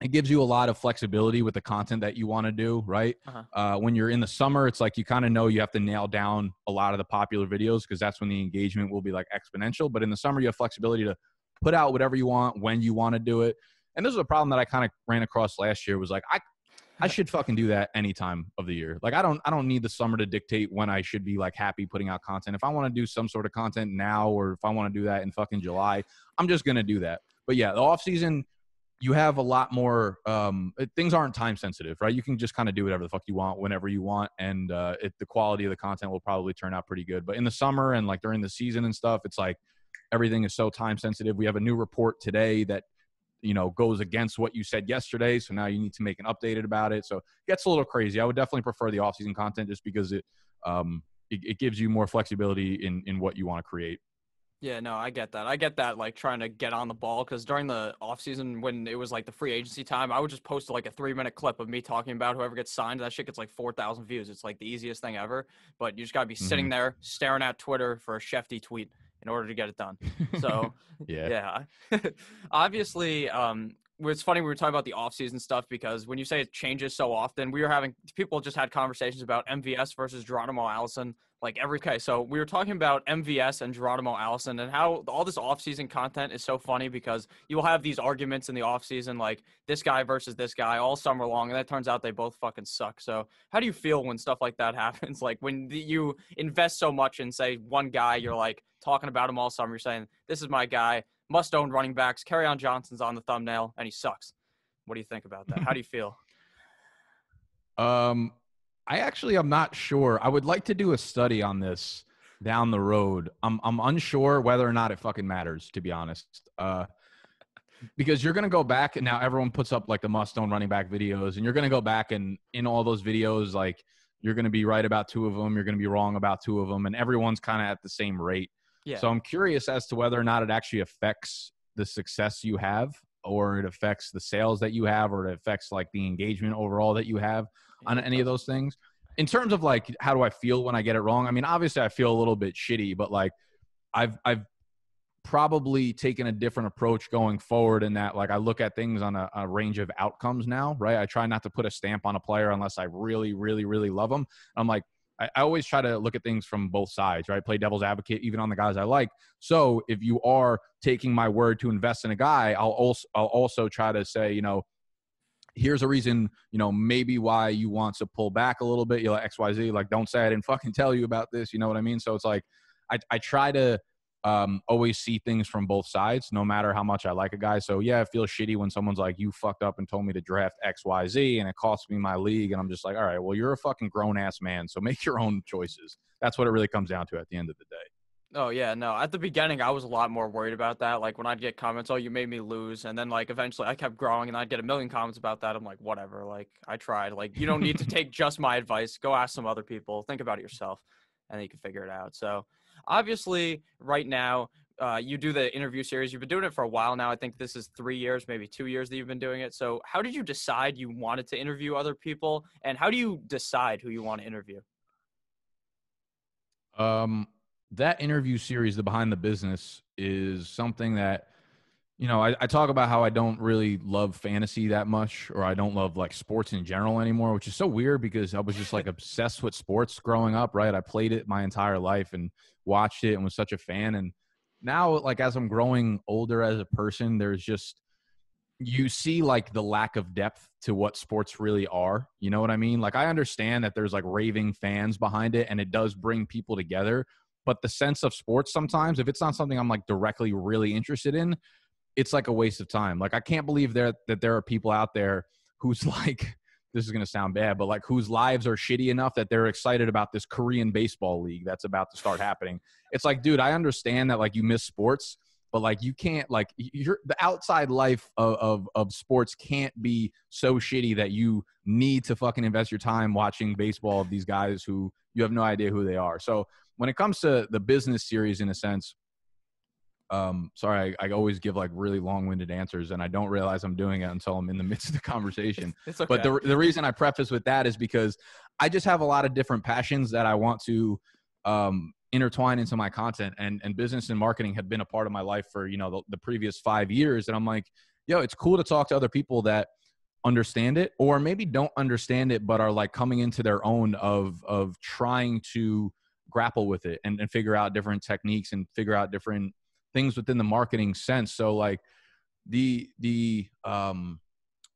it gives you a lot of flexibility with the content that you want to do, right? Uh-huh. Uh, when you're in the summer, it's like you kind of know you have to nail down a lot of the popular videos because that's when the engagement will be like exponential. But in the summer, you have flexibility to put out whatever you want when you want to do it. And this is a problem that I kind of ran across last year. Was like I, I should fucking do that any time of the year. Like I don't, I don't need the summer to dictate when I should be like happy putting out content. If I want to do some sort of content now, or if I want to do that in fucking July, I'm just gonna do that. But yeah, the off season, you have a lot more um, things aren't time sensitive right you can just kind of do whatever the fuck you want whenever you want and uh, it, the quality of the content will probably turn out pretty good but in the summer and like during the season and stuff it's like everything is so time sensitive we have a new report today that you know goes against what you said yesterday so now you need to make an updated about it so it gets a little crazy i would definitely prefer the off-season content just because it um it, it gives you more flexibility in in what you want to create Yeah, no, I get that. I get that, like trying to get on the ball because during the offseason, when it was like the free agency time, I would just post like a three minute clip of me talking about whoever gets signed. That shit gets like 4,000 views. It's like the easiest thing ever. But you just got to be sitting there staring at Twitter for a Shefty tweet in order to get it done. So, yeah yeah. Obviously, um, it's funny we were talking about the off-season stuff because when you say it changes so often, we were having people just had conversations about MVS versus Geronimo Allison like every okay. So we were talking about MVS and Geronimo Allison and how all this off-season content is so funny because you will have these arguments in the off-season like this guy versus this guy all summer long, and that turns out they both fucking suck. So how do you feel when stuff like that happens? Like when you invest so much in say one guy, you're like talking about him all summer. You're saying this is my guy must own running backs. Kerryon Johnson's on the thumbnail, and he sucks. What do you think about that? How do you feel? Um, I actually am not sure. I would like to do a study on this down the road. I'm I'm unsure whether or not it fucking matters, to be honest. Uh, because you're gonna go back and now everyone puts up like the must own running back videos, and you're gonna go back and in all those videos, like you're gonna be right about two of them, you're gonna be wrong about two of them, and everyone's kind of at the same rate. Yeah. So I'm curious as to whether or not it actually affects the success you have, or it affects the sales that you have, or it affects like the engagement overall that you have on any of those things. In terms of like how do I feel when I get it wrong? I mean, obviously I feel a little bit shitty, but like I've I've probably taken a different approach going forward in that like I look at things on a, a, range of outcomes now, right? I try not to put a stamp on a player unless I really, really, really love them. I'm like, I, I always try to look at things from both sides, right? Play devil's advocate even on the guys I like. So if you are taking my word to invest in a guy, I'll also I'll also try to say, you know, here's a reason, you know, maybe why you want to pull back a little bit. You're like XYZ, like don't say I didn't fucking tell you about this. You know what I mean? So it's like I, I try to um, always see things from both sides, no matter how much I like a guy. So yeah, it feels shitty when someone's like, "You fucked up and told me to draft X, Y, Z, and it cost me my league, and I'm just like, "All right, well, you're a fucking grown ass man, so make your own choices." That's what it really comes down to at the end of the day. Oh yeah, no. At the beginning, I was a lot more worried about that. Like when I'd get comments, "Oh, you made me lose," and then like eventually, I kept growing, and I'd get a million comments about that. I'm like, whatever. Like I tried. Like you don't need to take just my advice. Go ask some other people. Think about it yourself, and then you can figure it out. So obviously, right now, uh, you do the interview series. You've been doing it for a while now. I think this is three years, maybe two years that you've been doing it. So, how did you decide you wanted to interview other people, and how do you decide who you want to interview? Um, that interview series, the behind the business, is something that you know I, I talk about how I don't really love fantasy that much, or I don't love like sports in general anymore, which is so weird because I was just like obsessed with sports growing up. Right, I played it my entire life and watched it and was such a fan and now like as i'm growing older as a person there's just you see like the lack of depth to what sports really are you know what i mean like i understand that there's like raving fans behind it and it does bring people together but the sense of sports sometimes if it's not something i'm like directly really interested in it's like a waste of time like i can't believe there that there are people out there who's like this is going to sound bad, but like whose lives are shitty enough that they're excited about this Korean baseball league that's about to start happening. It's like, dude, I understand that like you miss sports, but like you can't like you're the outside life of, of, of sports can't be so shitty that you need to fucking invest your time watching baseball of these guys who you have no idea who they are. So when it comes to the business series, in a sense, um, sorry, I, I, always give like really long-winded answers, and I don't realize I'm doing it until I'm in the midst of the conversation. It's okay. But the the reason I preface with that is because I just have a lot of different passions that I want to um, intertwine into my content, and and business and marketing have been a part of my life for you know the, the previous five years, and I'm like, yo, it's cool to talk to other people that understand it or maybe don't understand it but are like coming into their own of of trying to grapple with it and, and figure out different techniques and figure out different things within the marketing sense. So like the the um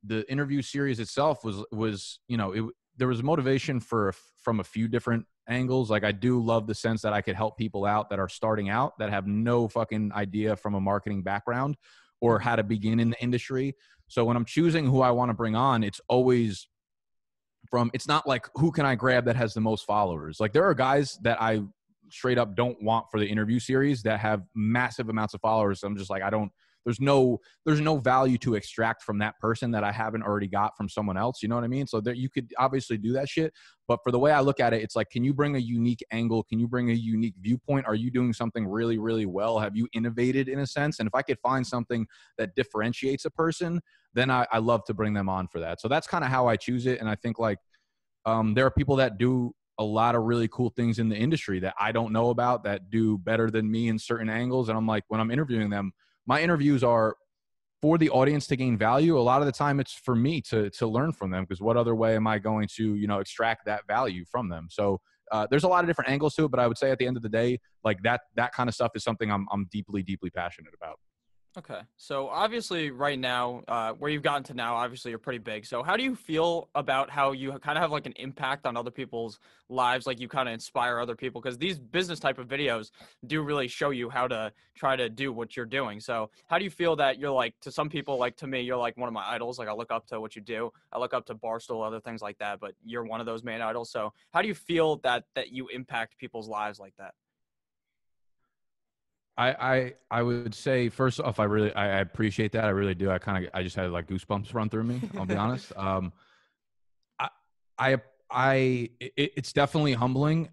the interview series itself was was you know it there was motivation for from a few different angles. Like I do love the sense that I could help people out that are starting out that have no fucking idea from a marketing background or how to begin in the industry. So when I'm choosing who I want to bring on, it's always from it's not like who can I grab that has the most followers. Like there are guys that I straight up don't want for the interview series that have massive amounts of followers. I'm just like, I don't. There's no there's no value to extract from that person that I haven't already got from someone else. You know what I mean? So there, you could obviously do that shit, but for the way I look at it, it's like, can you bring a unique angle? Can you bring a unique viewpoint? Are you doing something really really well? Have you innovated in a sense? And if I could find something that differentiates a person, then I, I love to bring them on for that. So that's kind of how I choose it. And I think like um, there are people that do a lot of really cool things in the industry that I don't know about that do better than me in certain angles. And I'm like, when I'm interviewing them, my interviews are for the audience to gain value. A lot of the time it's for me to, to learn from them because what other way am I going to, you know, extract that value from them? So uh, there's a lot of different angles to it, but I would say at the end of the day, like that, that kind of stuff is something I'm, I'm deeply, deeply passionate about. Okay. So obviously, right now, uh, where you've gotten to now, obviously you're pretty big. So how do you feel about how you kind of have like an impact on other people's lives? Like you kind of inspire other people because these business type of videos do really show you how to try to do what you're doing. So how do you feel that you're like to some people, like to me, you're like one of my idols. Like I look up to what you do. I look up to Barstool, other things like that. But you're one of those main idols. So how do you feel that that you impact people's lives like that? I, I I would say first off, I really I, appreciate that. I really do. I kind of I just had like goosebumps run through me. I'll be honest. Um, I I I it, it's definitely humbling.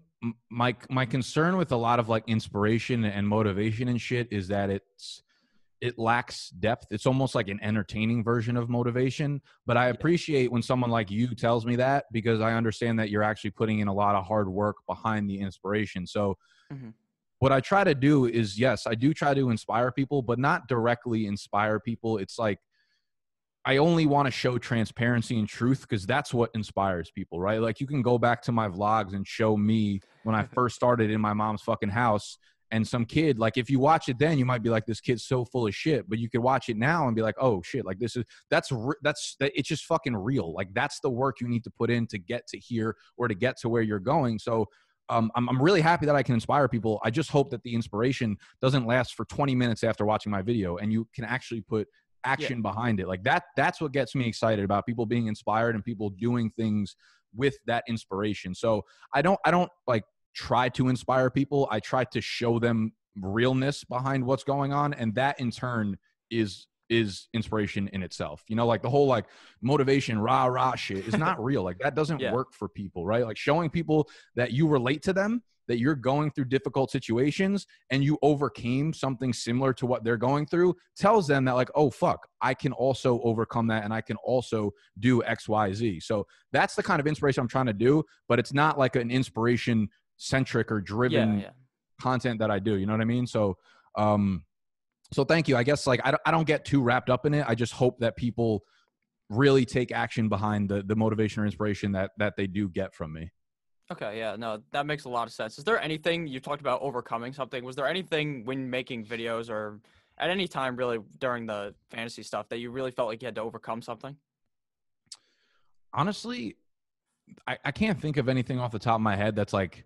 My my concern with a lot of like inspiration and motivation and shit is that it's it lacks depth. It's almost like an entertaining version of motivation. But I appreciate when someone like you tells me that because I understand that you're actually putting in a lot of hard work behind the inspiration. So. Mm-hmm what I try to do is yes, I do try to inspire people, but not directly inspire people. It's like I only want to show transparency and truth because that's what inspires people, right? Like you can go back to my vlogs and show me when I first started in my mom's fucking house and some kid like if you watch it then you might be like this kid's so full of shit but you could watch it now and be like oh shit like this is that's that's it's just fucking real like that's the work you need to put in to get to here or to get to where you're going so um, I'm, I'm really happy that I can inspire people. I just hope that the inspiration doesn't last for 20 minutes after watching my video and you can actually put action yeah. behind it. Like that, that's what gets me excited about people being inspired and people doing things with that inspiration. So I don't, I don't like try to inspire people. I try to show them realness behind what's going on. And that in turn is is inspiration in itself. You know, like the whole like motivation rah rah shit is not real. Like that doesn't yeah. work for people, right? Like showing people that you relate to them, that you're going through difficult situations and you overcame something similar to what they're going through tells them that like, oh fuck, I can also overcome that and I can also do XYZ. So that's the kind of inspiration I'm trying to do, but it's not like an inspiration centric or driven yeah, yeah. content that I do. You know what I mean? So um so thank you. I guess like I don't, I don't get too wrapped up in it. I just hope that people really take action behind the the motivation or inspiration that that they do get from me. Okay, yeah, no, that makes a lot of sense. Is there anything you talked about overcoming something? Was there anything when making videos or at any time really during the fantasy stuff that you really felt like you had to overcome something? Honestly, I, I can't think of anything off the top of my head that's like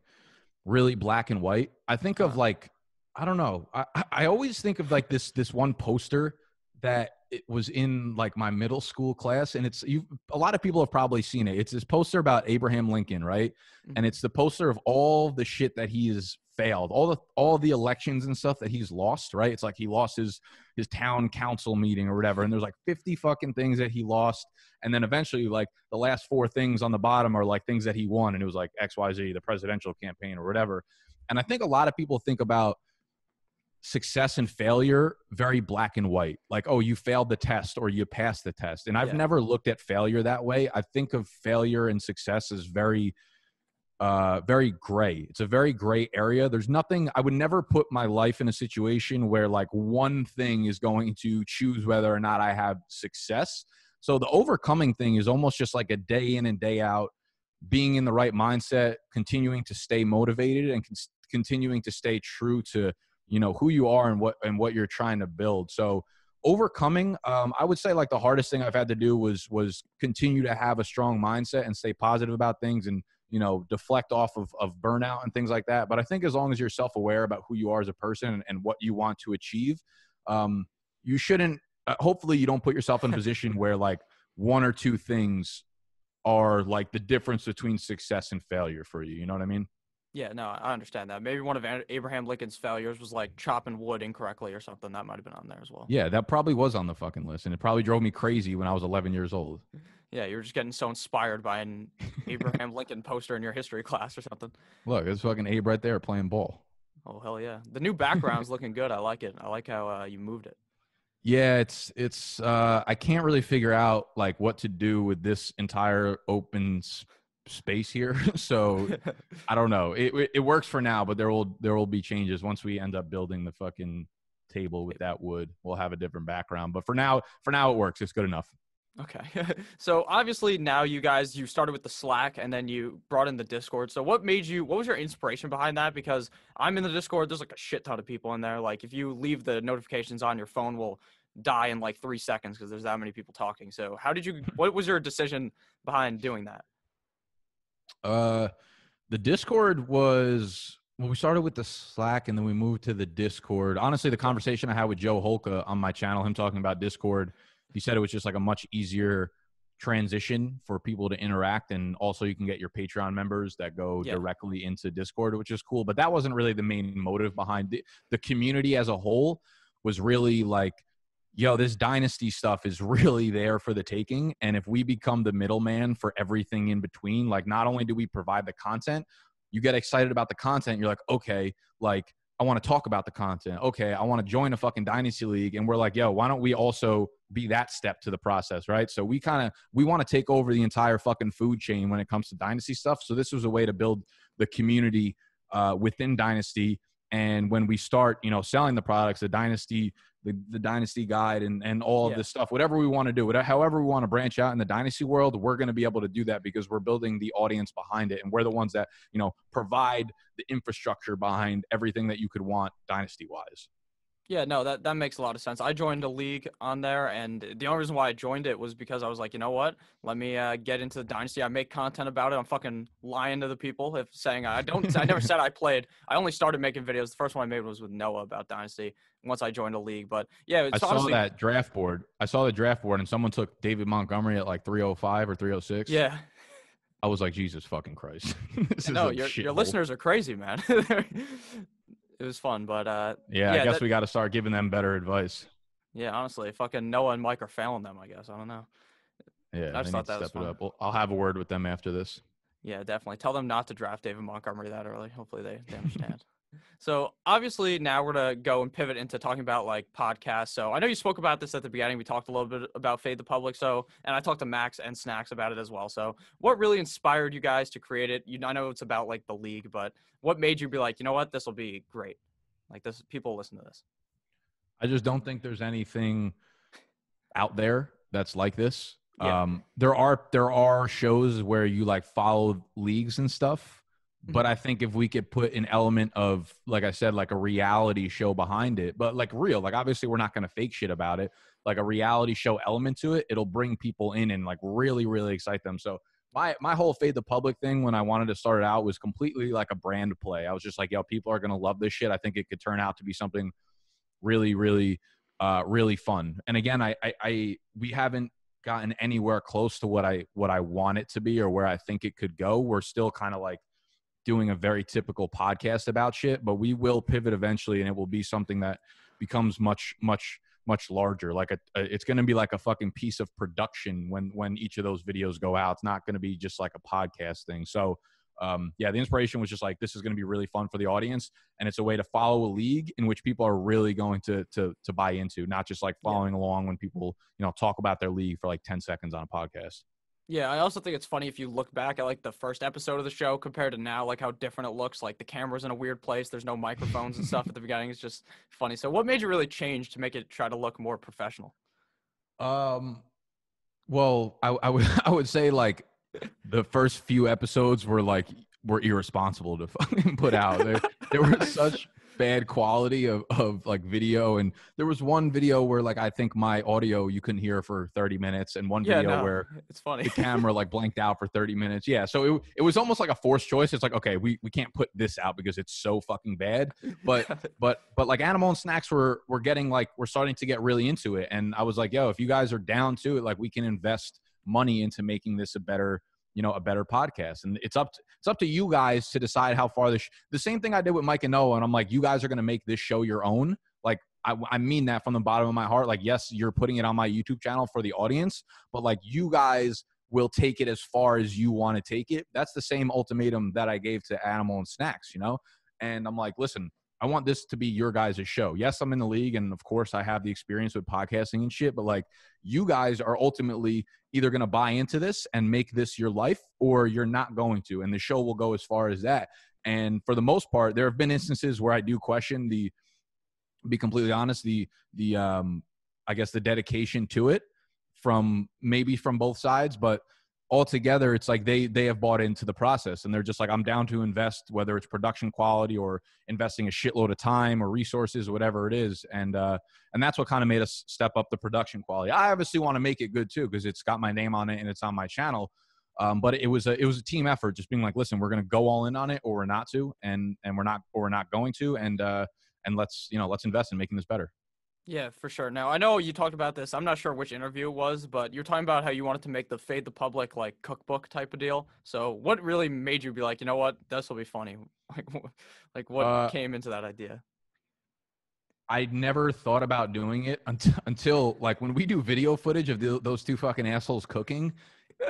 really black and white. I think of uh-huh. like I don't know. I, I always think of like this this one poster that it was in like my middle school class, and it's you. A lot of people have probably seen it. It's this poster about Abraham Lincoln, right? Mm-hmm. And it's the poster of all the shit that he has failed, all the all the elections and stuff that he's lost, right? It's like he lost his his town council meeting or whatever, and there's like 50 fucking things that he lost, and then eventually like the last four things on the bottom are like things that he won, and it was like X Y Z, the presidential campaign or whatever. And I think a lot of people think about success and failure very black and white. Like oh you failed the test or you passed the test. And i've yeah. never looked at failure that way. I think of failure and success as very uh very gray. It's a very gray area. There's nothing i would never put my life in a situation where like one thing is going to choose whether or not i have success. So the overcoming thing is almost just like a day in and day out being in the right mindset continuing to stay motivated and con- continuing to stay true to you know who you are and what and what you're trying to build. So overcoming um, i would say like the hardest thing i've had to do was was continue to have a strong mindset and stay positive about things and you know deflect off of, of burnout and things like that. But i think as long as you're self-aware about who you are as a person and, and what you want to achieve um, you shouldn't uh, hopefully you don't put yourself in a position where like one or two things are like the difference between success and failure for you. You know what i mean yeah, no, I understand that. Maybe one of Abraham Lincoln's failures was like chopping wood incorrectly or something. That might have been on there as well. Yeah, that probably was on the fucking list, and it probably drove me crazy when I was 11 years old. Yeah, you were just getting so inspired by an Abraham Lincoln poster in your history class or something. Look, it's fucking Abe right there playing ball. Oh hell yeah! The new background's looking good. I like it. I like how uh, you moved it. Yeah, it's it's. uh I can't really figure out like what to do with this entire open space here. so I don't know. It it works for now, but there will there will be changes once we end up building the fucking table with that wood. We'll have a different background, but for now, for now it works. It's good enough. Okay. so obviously now you guys you started with the Slack and then you brought in the Discord. So what made you what was your inspiration behind that? Because I'm in the Discord, there's like a shit ton of people in there. Like if you leave the notifications on your phone will die in like 3 seconds because there's that many people talking. So how did you what was your decision behind doing that? Uh, the Discord was well, we started with the Slack and then we moved to the Discord. Honestly, the conversation I had with Joe Holka on my channel, him talking about Discord, he said it was just like a much easier transition for people to interact and also you can get your patreon members that go yeah. directly into discord which is cool but that wasn't really the main motive behind the, the community as a whole was really like yo, this dynasty stuff is really there for the taking. And if we become the middleman for everything in between, like not only do we provide the content, you get excited about the content. You're like, okay, like I want to talk about the content. Okay, I want to join a fucking dynasty league. And we're like, yo, why don't we also be that step to the process, right? So we kind of we want to take over the entire fucking food chain when it comes to dynasty stuff. So this was a way to build the community uh, within dynasty And when we start, you know, selling the products, the dynasty, the, the dynasty guide and, and all of this stuff, whatever we want to do, whatever, however we want to branch out in the dynasty world, we're going to be able to do that because we're building the audience behind it. And we're the ones that, you know, provide the infrastructure behind everything that you could want dynasty wise. Yeah, no, that, that makes a lot of sense. I joined a league on there, and the only reason why I joined it was because I was like, you know what? Let me uh, get into the dynasty. I make content about it. I'm fucking lying to the people if saying I don't. I never said I played. I only started making videos. The first one I made was with Noah about dynasty. Once I joined a league, but yeah, it's I saw that draft board. I saw the draft board and someone took David Montgomery at like 305 or 306. Yeah, I was like, Jesus fucking Christ. no, your your listeners are crazy, man. it was fun, but uh, Yeah, Yeah, I guess that- we got to start giving them better advice. yeah, honestly, fucking Noah and Mike are failing them. I guess I don't know. Yeah, I just thought that was fun. Well, I'll have a word with them after this. Yeah, definitely. Tell them not to draft David Montgomery that early. Hopefully they, they understand. so obviously now we're gonna go and pivot into talking about like podcasts. So I know you spoke about this at the beginning. We talked a little bit about Fade the Public. So and I talked to Max and Snacks about it as well. So what really inspired you guys to create it? You I know it's about like the league, but what made you be like, you know what, this will be great. Like this people listen to this. I just don't think there's anything out there that's like this. Yeah. Um, there are there are shows where you like follow leagues and stuff, but Mm-hmm. I think if we could put an element of, like I said, like a reality show behind it, but like real, like obviously we're not going to fake shit about it, like a reality show element to it, it'll bring people in and like really really excite them. So my my whole fade the public thing when I wanted to start it out was completely like a brand play. I was just like, yo, people are gonna love this shit. I think it could turn out to be something really, really, uh, really fun. And again, I, I, I we haven't gotten anywhere close to what I what I want it to be or where I think it could go. We're still kind of like doing a very typical podcast about shit, but we will pivot eventually, and it will be something that becomes much, much much larger. Like a, a it's going to be like a fucking piece of production when when each of those videos go out. It's not going to be just like a podcast thing. So um yeah the inspiration was just like this is going to be really fun for the audience and it's a way to follow a league in which people are really going to to to buy into not just like Yeah. following along when people you know talk about their league for like 10 seconds on a podcast Yeah, I also think it's funny if you look back at like the first episode of the show compared to now, like how different it looks. Like the camera's in a weird place. There's no microphones and stuff at the beginning. It's just funny. So, what made you really change to make it try to look more professional? Um, well, I, I would I would say like the first few episodes were like were irresponsible to fucking put out. There, there was such bad quality of, of like video, and there was one video where like I think my audio you couldn't hear for thirty minutes, and one Yeah, video no, where it's funny. the camera like blanked out for 30 minutes. Yeah. So it, it was almost like a forced choice. It's like, okay, we, we can't put this out because it's so fucking bad. But but but like animal and snacks were were getting like we're starting to get really into it. And I was like, yo, if you guys are down to it, like we can invest money into making this a better you know a better podcast. And it's up to, it's up to you guys to decide how far this the same thing i did with mike and noah and i'm like you guys are going to make this show your own? Like I, I mean that from the bottom of my heart. Like yes you're putting it on my youtube channel for the audience but like you guys will take it as far as you want to take it. That's the same ultimatum that i gave to animal and snacks you know? And i'm like listen i want this to be your guys' show. Yes i'm in the league and of course i have the experience with podcasting and shit but like you guys are ultimately either going to buy into this and make this your life or you're not going to and the show will go as far as that. And for the most part there have been instances where i do question the be completely honest the the um i guess the dedication to it from maybe from both sides but altogether it's like they they have bought into the process and they're just like i'm down to invest whether it's production quality or investing a shitload of time or resources or whatever it is. And uh and that's what kind of made us step up the production quality. I obviously want to make it good too because it's got my name on it and it's on my channel. Um, but it was a it was a team effort just being like listen we're going to go all in on it or we're not to and and we're not or we're not going to and uh and let's you know let's invest in making this better Yeah, for sure. Now I know you talked about this. I'm not sure which interview it was, but you're talking about how you wanted to make the Fade the Public like cookbook type of deal. So what really made you be like, you know what, this will be funny? Like, like what Uh, came into that idea? I never thought about doing it until, until like when we do video footage of the, those two fucking assholes cooking,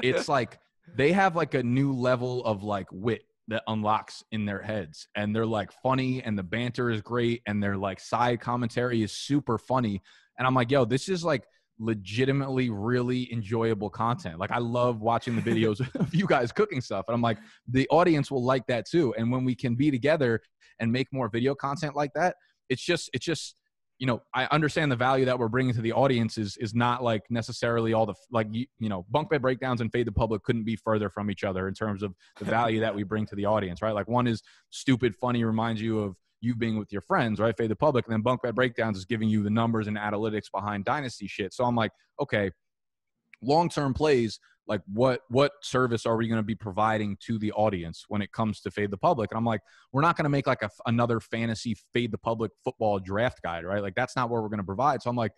it's like they have like a new level of like wit that unlocks in their heads and they're like funny and the banter is great and their like side commentary is super funny and I'm like, yo, this is like legitimately really enjoyable content. Like I love watching the videos of you guys cooking stuff. And I'm like, the audience will like that too. And when we can be together and make more video content like that, it's just, it's just, you know, I understand the value that we're bringing to the audience is is not like necessarily all the like you, you know bunk bed breakdowns and fade the public couldn't be further from each other in terms of the value that we bring to the audience, right? Like one is stupid, funny, reminds you of you being with your friends, right? Fade the public, and then bunk bed breakdowns is giving you the numbers and analytics behind dynasty shit. So I'm like, okay, long term plays like what what service are we going to be providing to the audience when it comes to fade the public? And i'm like we're not going to make like a, another fantasy fade the public football draft guide right? Like that's not what we're going to provide. So i'm like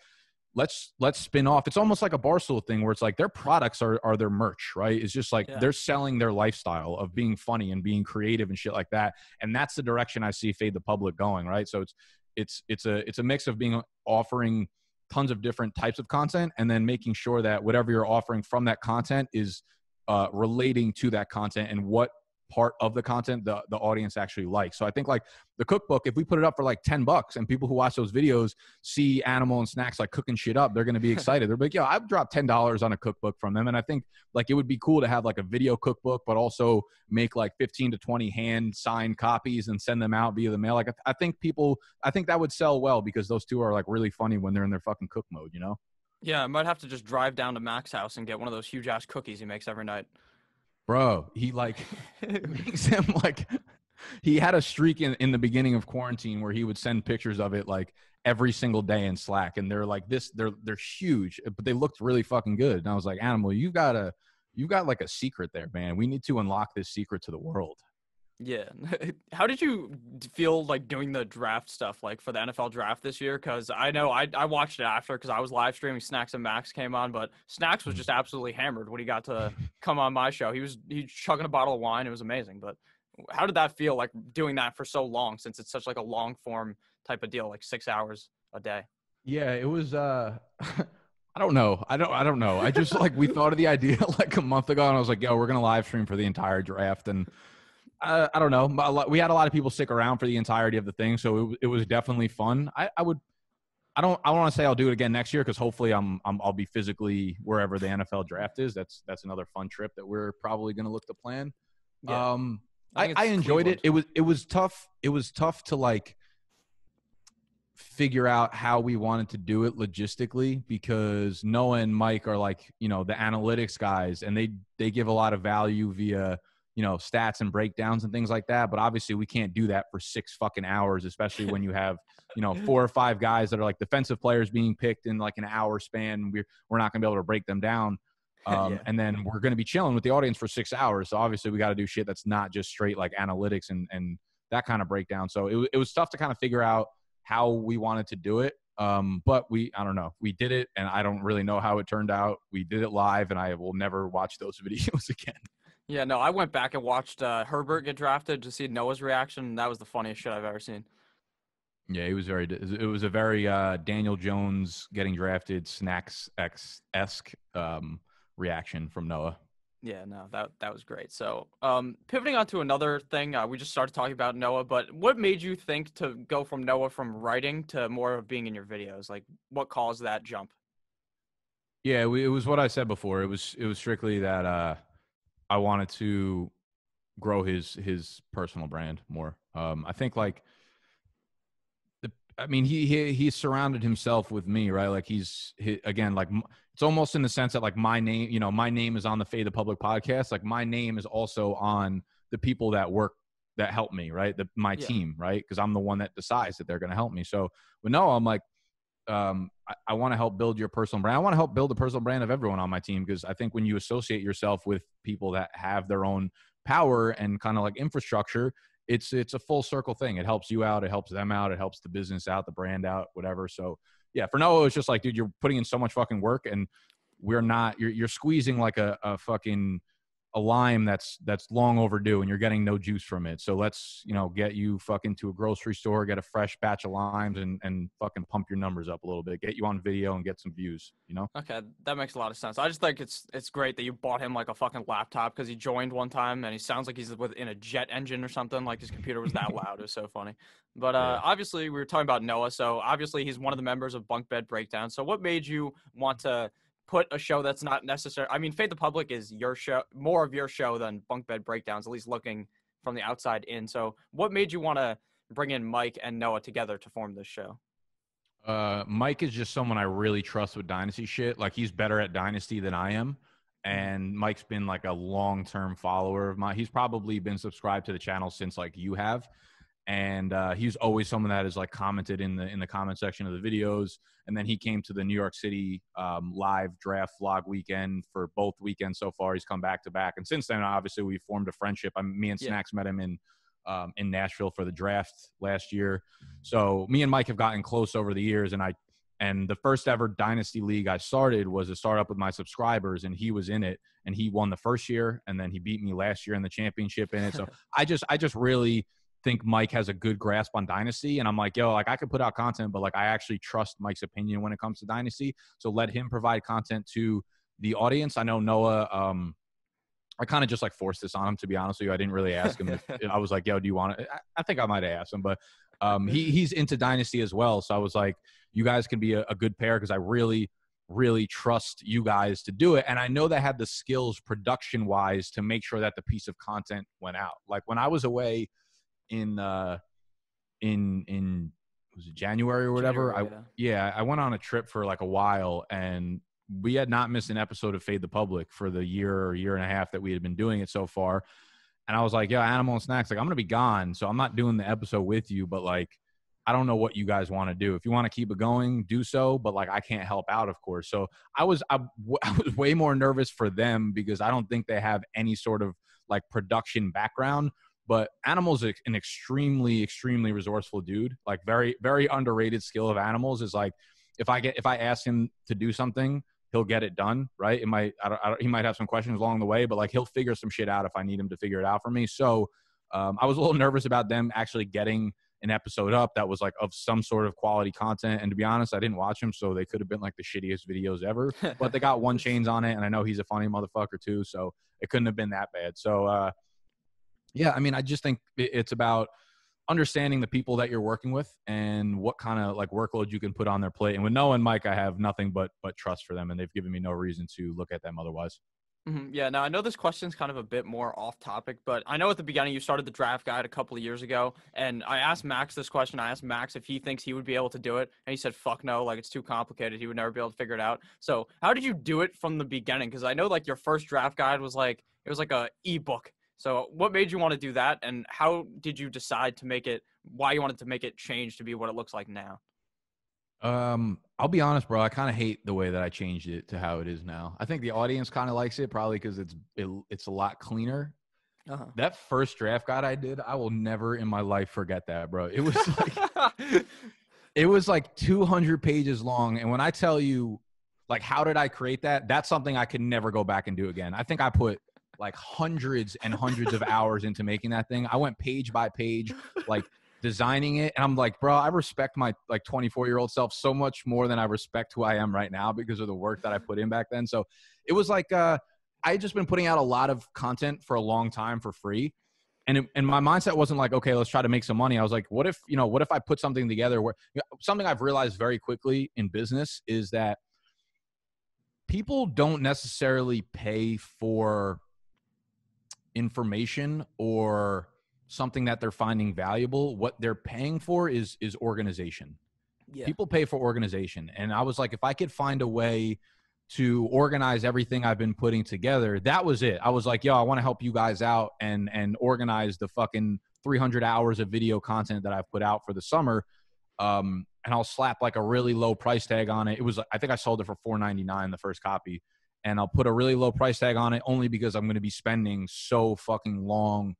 let's let's spin off. It's almost like a barstool thing where it's like their products are are their merch right? It's just like yeah. they're selling their lifestyle of being funny and being creative and shit like that. And that's the direction i see fade the public going right? So it's it's it's a it's a mix of being offering tons of different types of content and then making sure that whatever you're offering from that content is uh, relating to that content and what part of the content the, the audience actually likes. So I think like the cookbook, if we put it up for like 10 bucks and people who watch those videos see animal and snacks like cooking shit up, they're going to be excited. they're like, yo, I've dropped $10 on a cookbook from them. And I think like it would be cool to have like a video cookbook, but also make like 15 to 20 hand signed copies and send them out via the mail. Like I, I think people, I think that would sell well because those two are like really funny when they're in their fucking cook mode, you know? Yeah, I might have to just drive down to Mac's house and get one of those huge ass cookies he makes every night bro he like makes him like he had a streak in, in the beginning of quarantine where he would send pictures of it like every single day in slack and they're like this they're they're huge eh, but they looked really fucking good and i was like animal you've got a you've got like a secret there man. We need to unlock this secret to the world yeah. How did you feel like doing the draft stuff like for the NFL draft this year? Because I know I, I watched it after because I was live streaming. Snacks and Max came on, but Snacks was mm. just absolutely hammered when he got to come on my show. He was he chugging a bottle of wine. It was amazing. But how did that feel like doing that for so long since it's such like a long form type of deal, like six hours a day? Yeah, it was. uh I don't know. I don't. I don't know. I just like we thought of the idea like a month ago, and I was like, "Yo, we're gonna live stream for the entire draft." And I, I don't know. We had a lot of people stick around for the entirety of the thing, so it, it was definitely fun. I, I would. I don't. I want to say I'll do it again next year because hopefully I'm, I'm I'll be physically wherever the NFL draft is. That's that's another fun trip that we're probably going to look to plan. Yeah. Um, I, I, I enjoyed Cleveland. it. It was it was tough. It was tough to like figure out how we wanted to do it logistically because Noah and Mike are like you know the analytics guys and they they give a lot of value via you know stats and breakdowns and things like that but obviously we can't do that for six fucking hours especially when you have you know four or five guys that are like defensive players being picked in like an hour span we're, we're not going to be able to break them down um, yeah. and then we're going to be chilling with the audience for six hours so obviously we got to do shit that's not just straight like analytics and and that kind of breakdown so it, it was tough to kind of figure out how we wanted to do it um, but we i don't know we did it and i don't really know how it turned out we did it live and i will never watch those videos again yeah, no, I went back and watched uh, Herbert get drafted to see Noah's reaction. That was the funniest shit I've ever seen. Yeah, it was very. It was a very uh, Daniel Jones getting drafted, snacks x esque um, reaction from Noah. Yeah, no, that that was great. So, um, pivoting on to another thing, uh, we just started talking about Noah, but what made you think to go from Noah from writing to more of being in your videos? Like, what caused that jump? Yeah, we, it was what I said before. It was it was strictly that uh, I wanted to grow his his personal brand more. Um, I think like the, I mean he he he surrounded himself with me, right? Like he's he, again like it's almost in the sense that like my name, you know, my name is on the Fade the Public podcast. Like my name is also on the people that work that help me, right? The, my yeah. team, right? Because I'm the one that decides that they're going to help me. So, but no, I'm like, um, I, I want to help build your personal brand. I want to help build the personal brand of everyone on my team because I think when you associate yourself with people that have their own power and kind of like infrastructure, it's it's a full circle thing. It helps you out, it helps them out, it helps the business out, the brand out, whatever. So yeah, for Noah, it's just like, dude, you're putting in so much fucking work, and we're not. You're you're squeezing like a, a fucking a lime that's that's long overdue and you're getting no juice from it. So let's, you know, get you fucking to a grocery store, get a fresh batch of limes and and fucking pump your numbers up a little bit. Get you on video and get some views, you know? Okay, that makes a lot of sense. I just think it's it's great that you bought him like a fucking laptop because he joined one time and he sounds like he's within a jet engine or something. Like his computer was that loud. It was so funny. But uh, Yeah. obviously, we were talking about Noah. So obviously, he's one of the members of Bunk Bed Breakdown. So what made you want to put a show that's not necessary? I mean, Fade the Public is your show, more of your show than Bunk Bed Breakdowns, at least looking from the outside in. So what made you want to bring in Mike and Noah together to form this show? Uh, Mike is just someone I really trust with dynasty shit. Like he's better at dynasty than I am. And Mike's been like a long term follower of mine. He's probably been subscribed to the channel since like you have. And uh, he's always someone that has like commented in the in the comment section of the videos. And then he came to the New York City um, live draft vlog weekend for both weekends so far. He's come back to back, and since then, obviously, we formed a friendship. I me and Yeah. Snacks met him in um, in Nashville for the draft last year. So me and Mike have gotten close over the years, and I and the first ever dynasty league I started was a startup with my subscribers, and he was in it, and he won the first year, and then he beat me last year in the championship in it. So I just I just really think Mike has a good grasp on dynasty, and I'm like, yo, like I could put out content, but like I actually trust Mike's opinion when it comes to dynasty. So let him provide content to the audience. I know Noah. Um, I kind of just like forced this on him to be honest with you. I didn't really ask him. If, I was like, "Yo, do you want it?" I, I think I might have asked him, but um, he he's into Dynasty as well. So I was like, "You guys can be a, a good pair because I really, really trust you guys to do it." And I know they had the skills production wise to make sure that the piece of content went out. Like when I was away in uh, in in was it January or whatever? I January, yeah. yeah, I went on a trip for like a while and we had not missed an episode of Fade the Public for the year or year and a half that we had been doing it so far. And I was like, yeah, Animal and Snacks, like I'm gonna be gone. So I'm not doing the episode with you, but like I don't know what you guys want to do. If you want to keep it going, do so. But like I can't help out, of course. So I was I, I was way more nervous for them because I don't think they have any sort of like production background. But Animal's an extremely, extremely resourceful dude. Like very, very underrated skill of Animals is like if I get if I ask him to do something, he'll get it done. Right? It might I don't, I don't, he might have some questions along the way, but like he'll figure some shit out if I need him to figure it out for me. So um, I was a little nervous about them actually getting an episode up that was like of some sort of quality content. And to be honest, I didn't watch them, so they could have been like the shittiest videos ever. but they got one chains on it, and I know he's a funny motherfucker too, so it couldn't have been that bad. So uh, yeah, I mean, I just think it's about understanding the people that you're working with and what kind of like workload you can put on their plate. And with Noah and Mike, I have nothing but but trust for them, and they've given me no reason to look at them otherwise. Mhm, Yeah, now I know this question's kind of a bit more off topic, but I know at the beginning you started the draft guide a couple of years ago, and I asked Max this question. I asked Max if he thinks he would be able to do it, and he said, "Fuck no, like it's too complicated. He would never be able to figure it out." So, how did you do it from the beginning? Because I know like your first draft guide was like it was like a ebook. So, what made you want to do that, and how did you decide to make it? Why you wanted to make it change to be what it looks like now? Um, I'll be honest, bro. I kind of hate the way that I changed it to how it is now. I think the audience kind of likes it, probably because it's it, it's a lot cleaner. Uh-huh. That first draft guide I did, I will never in my life forget that, bro. It was like it was like 200 pages long, and when I tell you, like, how did I create that? That's something I could never go back and do again. I think I put like hundreds and hundreds of hours into making that thing. I went page by page, like designing it and i'm like bro i respect my like 24 year old self so much more than i respect who i am right now because of the work that i put in back then so it was like uh i had just been putting out a lot of content for a long time for free and it, and my mindset wasn't like okay let's try to make some money i was like what if you know what if i put something together where you know, something i've realized very quickly in business is that people don't necessarily pay for information or something that they're finding valuable what they're paying for is is organization. Yeah. people pay for organization. And i was like if i could find a way to organize everything i've been putting together that was it. I was like yo i want to help you guys out and and organize the fucking 300 hours of video content that i've put out for the summer um and i'll slap like a really low price tag on it. It was i think i sold it for 499 the first copy and i'll put a really low price tag on it only because i'm going to be spending so fucking long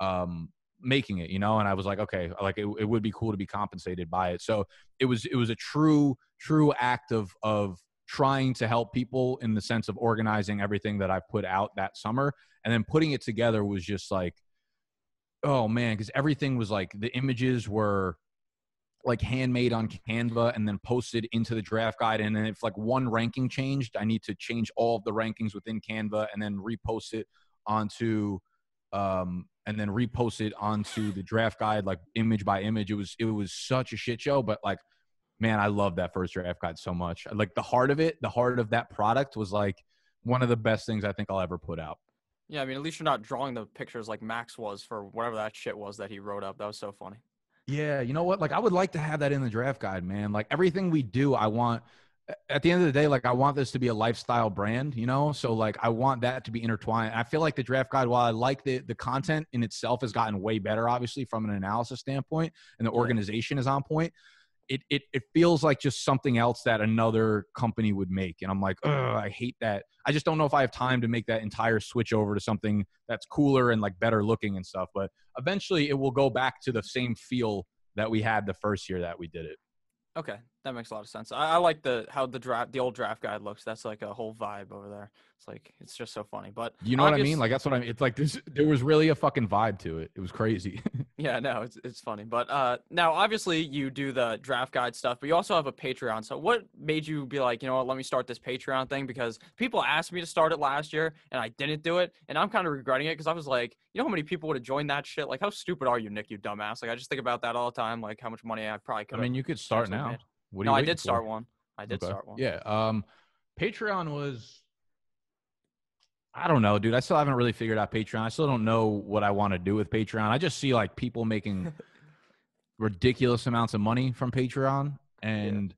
um making it you know? And i was like okay like it, it would be cool to be compensated by it. So it was it was a true true act of of trying to help people in the sense of organizing everything that I put out that summer, and then putting it together was just like, oh man, because everything was like the images were like handmade on Canva and then posted into the draft guide. And then if like one ranking changed, I need to change all of the rankings within Canva and then repost it onto um and then repost it onto the draft guide like image by image. It was it was such a shit show, but like man, I love that first draft guide so much. Like the heart of it, the heart of that product was like one of the best things I think I'll ever put out. Yeah, I mean, at least you're not drawing the pictures like Max was for whatever that shit was that he wrote up. That was so funny. Yeah, you know what? Like I would like to have that in the draft guide, man. Like everything we do, I want at the end of the day, like I want this to be a lifestyle brand, you know? So like I want that to be intertwined. I feel like the draft guide, while I like the the content in itself has gotten way better, obviously, from an analysis standpoint, and the organization is on point it, it it feels like just something else that another company would make. And i'm like Oh, i hate that. I just don't know if i have time to make that entire switch over to something that's cooler and like better looking and stuff but eventually it will go back to the same feel that we had the first year that we did it. Okay, that makes a lot of sense. I, I like the how the draft the old draft guide looks. That's like a whole vibe over there. It's like it's just so funny. But you know August, what I mean? Like that's what I mean. It's like this. There was really a fucking vibe to it. It was crazy. yeah, no, it's it's funny. But uh, now obviously you do the draft guide stuff, but you also have a Patreon. So what made you be like, you know what? Let me start this Patreon thing because people asked me to start it last year and I didn't do it, and I'm kind of regretting it because I was like, you know how many people would have joined that shit? Like how stupid are you, Nick? You dumbass. Like I just think about that all the time. Like how much money I probably could. I mean, you could start now. Made. What no, I did for? start one. I did okay. start one. Yeah. Um, Patreon was. I don't know, dude. I still haven't really figured out Patreon. I still don't know what I want to do with Patreon. I just see like people making ridiculous amounts of money from Patreon, and yeah.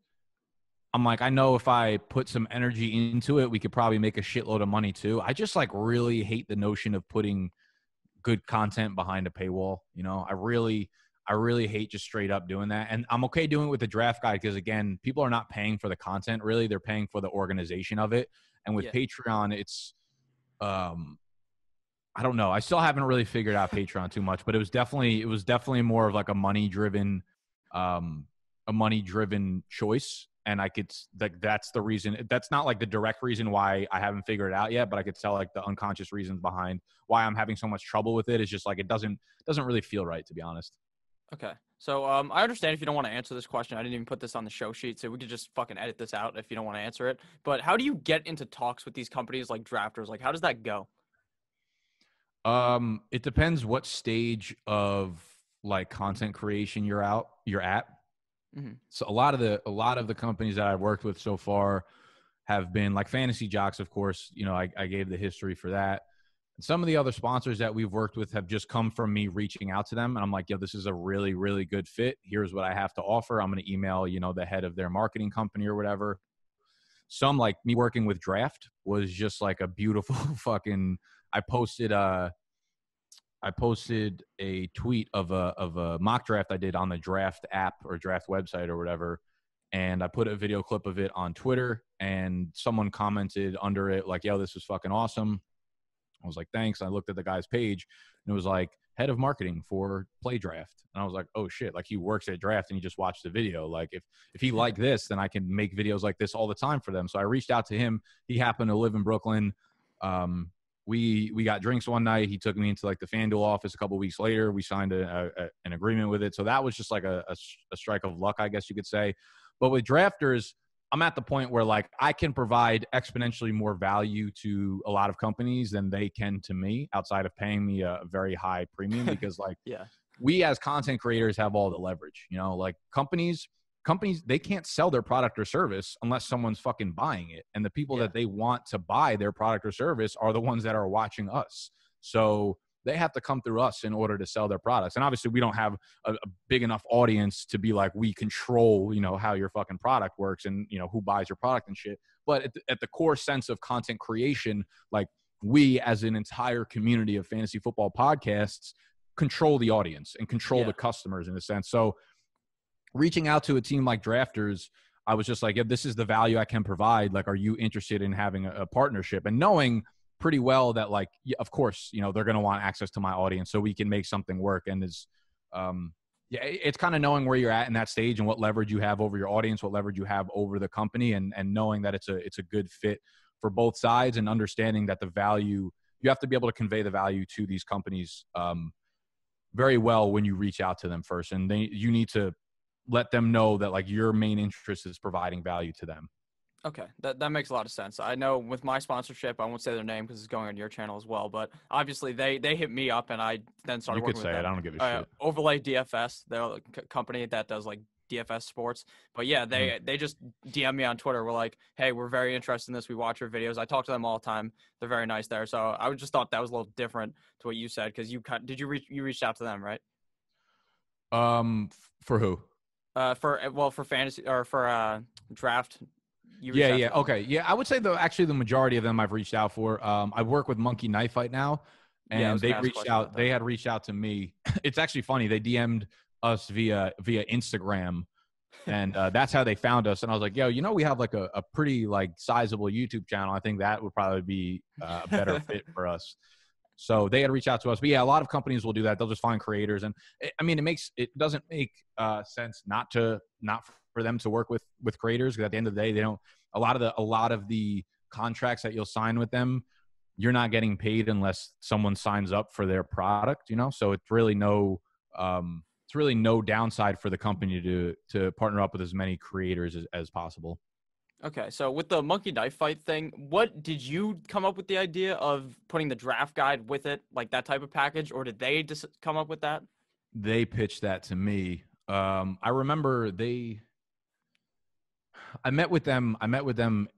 I'm like, I know if I put some energy into it, we could probably make a shitload of money too. I just like really hate the notion of putting good content behind a paywall. You know, I really I really hate just straight up doing that. And I'm okay doing it with the draft guide because again, people are not paying for the content really, they're paying for the organization of it. And with yeah. Patreon, it's um I don't know. I still haven't really figured out Patreon too much, but it was definitely it was definitely more of like a money driven um a money driven choice and I could like that's the reason that's not like the direct reason why I haven't figured it out yet, but I could tell like the unconscious reasons behind why I'm having so much trouble with it. it is just like it doesn't doesn't really feel right to be honest. Okay. So um, I understand if you don't want to answer this question. I didn't even put this on the show sheet, so we could just fucking edit this out if you don't want to answer it. But how do you get into talks with these companies like drafters? Like, how does that go? Um, it depends what stage of like content creation you're out you're at. Mm-hmm. So a lot of the a lot of the companies that I've worked with so far have been like Fantasy Jocks, of course. You know, I, I gave the history for that. Some of the other sponsors that we've worked with have just come from me reaching out to them. And I'm like, yo, this is a really, really good fit. Here's what I have to offer. I'm going to email, you know, the head of their marketing company or whatever. Some like me working with Draft was just like a beautiful fucking. I posted a, uh, posted a tweet of a of a mock draft I did on the Draft app or Draft website or whatever, and I put a video clip of it on Twitter, and someone commented under it like, "Yo, this is fucking awesome." I was like, thanks. I looked at the guy's page and it was like head of marketing for play draft. And I was like, oh shit, like he works at draft and he just watched the video. Like if, if he liked this, then I can make videos like this all the time for them. So I reached out to him. He happened to live in Brooklyn. Um, we, we got drinks one night. He took me into like the FanDuel office a couple weeks later. We signed a, a, an agreement with it. So that was just like a, a, a strike of luck, I guess you could say. But with drafters, I'm at the point where like I can provide exponentially more value to a lot of companies than they can to me outside of paying me a very high premium because like yeah. we as content creators have all the leverage you know? Like companies companies they can't sell their product or service unless someone's fucking buying it. And the people yeah. that they want to buy their product or service are the ones that are watching us. So they have to come through us in order to sell their products. And obviously, we don't have a, a, big enough audience to be like we control, you know, how your fucking product works and you know who buys your product and shit. But at the, at the core sense of content creation, like we as an entire community of fantasy football podcasts control the audience and control yeah. the customers in a sense. So reaching out to a team like Drafters. I was just like, if this is the value I can provide, like, are you interested in having a, a partnership? And knowing pretty well that like of course you know they're going to want access to my audience so we can make something work and is um Yeah, it's kind of knowing where you're at in that stage and what leverage you have over your audience, what leverage you have over the company, and and knowing that it's a it's a good fit for both sides, and understanding that the value you have to be able to convey the value to these companies um, very well when you reach out to them first, and they you need to let them know that like your main interest is providing value to them. Okay, that that makes a lot of sense. I know with my sponsorship, I won't say their name because it's going on your channel as well. But obviously, they they hit me up, and I then started you could working say with it. I don't give a Uh, shit. Overlay DFS, they're a c- company that does like DFS sports. But yeah, they Mm-hmm. they just DM me on Twitter. We're like, hey, we're very interested in this. We watch your videos. I talk to them all the time. They're very nice there. So I just thought that was a little different to what you said because you did you reach you reached out to them right? Um, for who? Uh, for well for fantasy or for uh draft. Yeah, yeah, okay, yeah. I would say the actually the majority of them I've reached out for. Um, I work with Monkey Knife Fight now, and was they gonna ask a reached out. They had reached out to me. it's actually funny. They DM'd us via via Instagram, and uh, that's how they found us. And I was like, yo, you know, we have like a, a pretty like sizable YouTube channel. I think that would probably be uh, a better fit for us. So they had reached out to us. But yeah, a lot of companies will do that. They'll just find creators, and it, I mean, it makes it doesn't make uh, sense not to not for them to work with with creators because at the end of the day, they don't. A lot of the a lot of the contracts that you'll sign with them, you're not getting paid unless someone signs up for their product. You know, so it's really no. Um, it's really no downside for the company to to partner up with as many creators as, as possible. Okay, so with the monkey knife fight thing, what did you come up with the idea of putting the draft guide with it, like that type of package, or did they just come up with that? they pitched that to me. Um, I remember they. I met with them. I met with them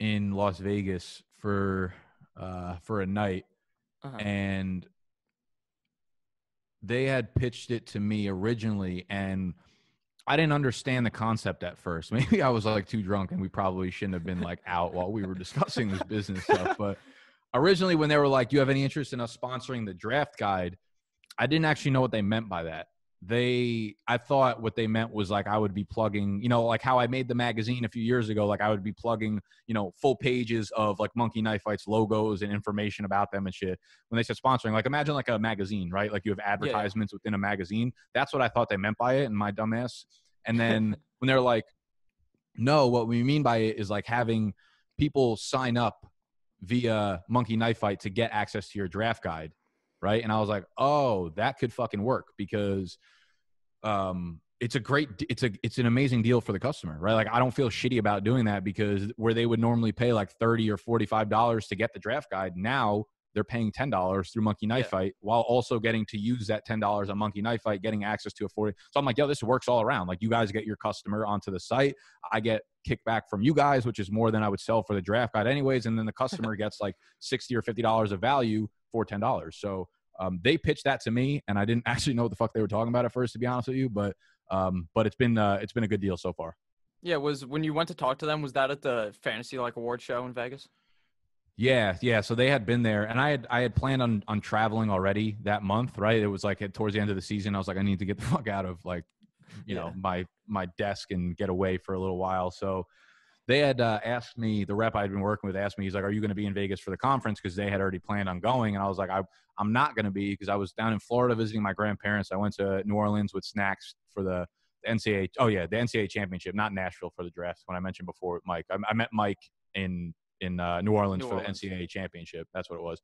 in Las Vegas for uh, for a night, Uh-huh. and they had pitched it to me originally, and I didn't understand the concept at first. Maybe I was like too drunk, and we probably shouldn't have been like out while we were discussing this business stuff. But originally, when they were like, "Do you have any interest in us sponsoring the draft guide?" I didn't actually know what they meant by that. They, I thought what they meant was like I would be plugging, you know, like how I made the magazine a few years ago. Like I would be plugging, you know, full pages of like Monkey Knife Fights logos and information about them and shit. When they said sponsoring, like imagine like a magazine, right? Like you have advertisements within a magazine. That's what I thought they meant by it, and my dumbass. And then when they're like, no, what we mean by it is like having people sign up via Monkey Knife Fight to get access to your draft guide, right? And I was like, oh, that could fucking work because um it's a great it's a it's an amazing deal for the customer right like i don't feel shitty about doing that because where they would normally pay like 30 or 45 dollars to get the draft guide now they're paying ten dollars through Monkey Knife Yeah. Fight while also getting to use that ten dollars on Monkey Knife Fight, getting access to a forty. So I'm like, yo, this works all around. Like you guys get your customer onto the site, I get kickback from you guys, which is more than I would sell for the draft guide anyways, and then the customer gets like sixty or fifty dollars of value for ten dollars. So um, they pitched that to me, and I didn't actually know what the fuck they were talking about at first, to be honest with you. But um, but it's been uh, it's been a good deal so far. Yeah, was when you went to talk to them, was that at the fantasy like award show in Vegas? Yeah, yeah. So they had been there, and I had I had planned on on traveling already that month. Right, it was like at, towards the end of the season. I was like, I need to get the fuck out of like, you know, my my desk and get away for a little while. So they had uh, asked me. The rep I'd been working with asked me. He's like, "Are you going to be in Vegas for the conference?" Because they had already planned on going, and I was like, I, "I'm not going to be because I was down in Florida visiting my grandparents. I went to New Orleans with snacks for the." the NCAA, oh yeah, the NCAA championship, not Nashville for the draft. When I mentioned before, Mike, I, I met Mike in in uh, New Orleans New for Orleans. the NCAA championship. That's what it was.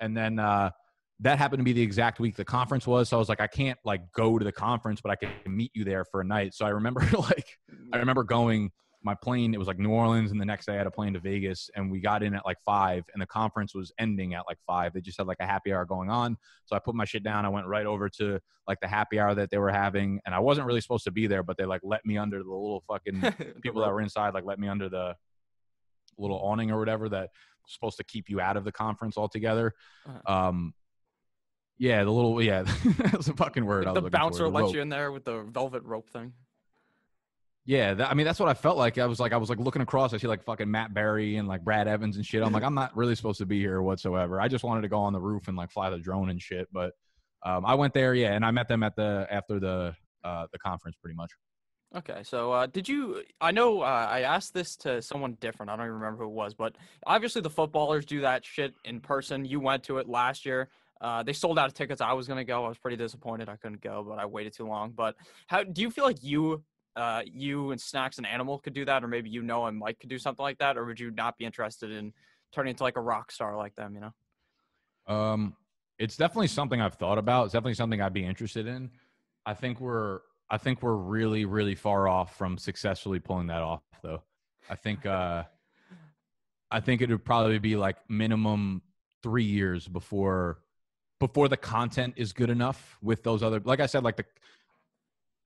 And then uh, that happened to be the exact week the conference was. So I was like, I can't like go to the conference, but I can meet you there for a night. So I remember like I remember going my plane. It was like New Orleans, and the next day I had a plane to Vegas, and we got in at like five, and the conference was ending at like five. They just had like a happy hour going on. So I put my shit down. I went right over to like the happy hour that they were having, and I wasn't really supposed to be there, but they like let me under the little fucking people that were inside like let me under the little awning or whatever that was supposed to keep you out of the conference altogether. Uh-huh. Um, yeah, the little yeah, that's a fucking word. I was the bouncer the let you in there with the velvet rope thing. Yeah, that, I mean that's what I felt like. I was like I was like looking across. I see like fucking Matt Berry and like Brad Evans and shit. I'm like I'm not really supposed to be here whatsoever. I just wanted to go on the roof and like fly the drone and shit. But um, I went there, yeah, and I met them at the after the uh, the conference pretty much. Okay, so uh, did you? I know uh, I asked this to someone different. I don't even remember who it was, but obviously the footballers do that shit in person. You went to it last year. Uh, they sold out of tickets. I was gonna go. I was pretty disappointed. I couldn't go, but I waited too long. But how do you feel like you, uh, you and Snacks and Animal could do that, or maybe you know and Mike could do something like that, or would you not be interested in turning into like a rock star like them? You know. Um, it's definitely something I've thought about. It's definitely something I'd be interested in. I think we're I think we're really really far off from successfully pulling that off though. I think uh I think it would probably be like minimum 3 years before before the content is good enough with those other like I said like the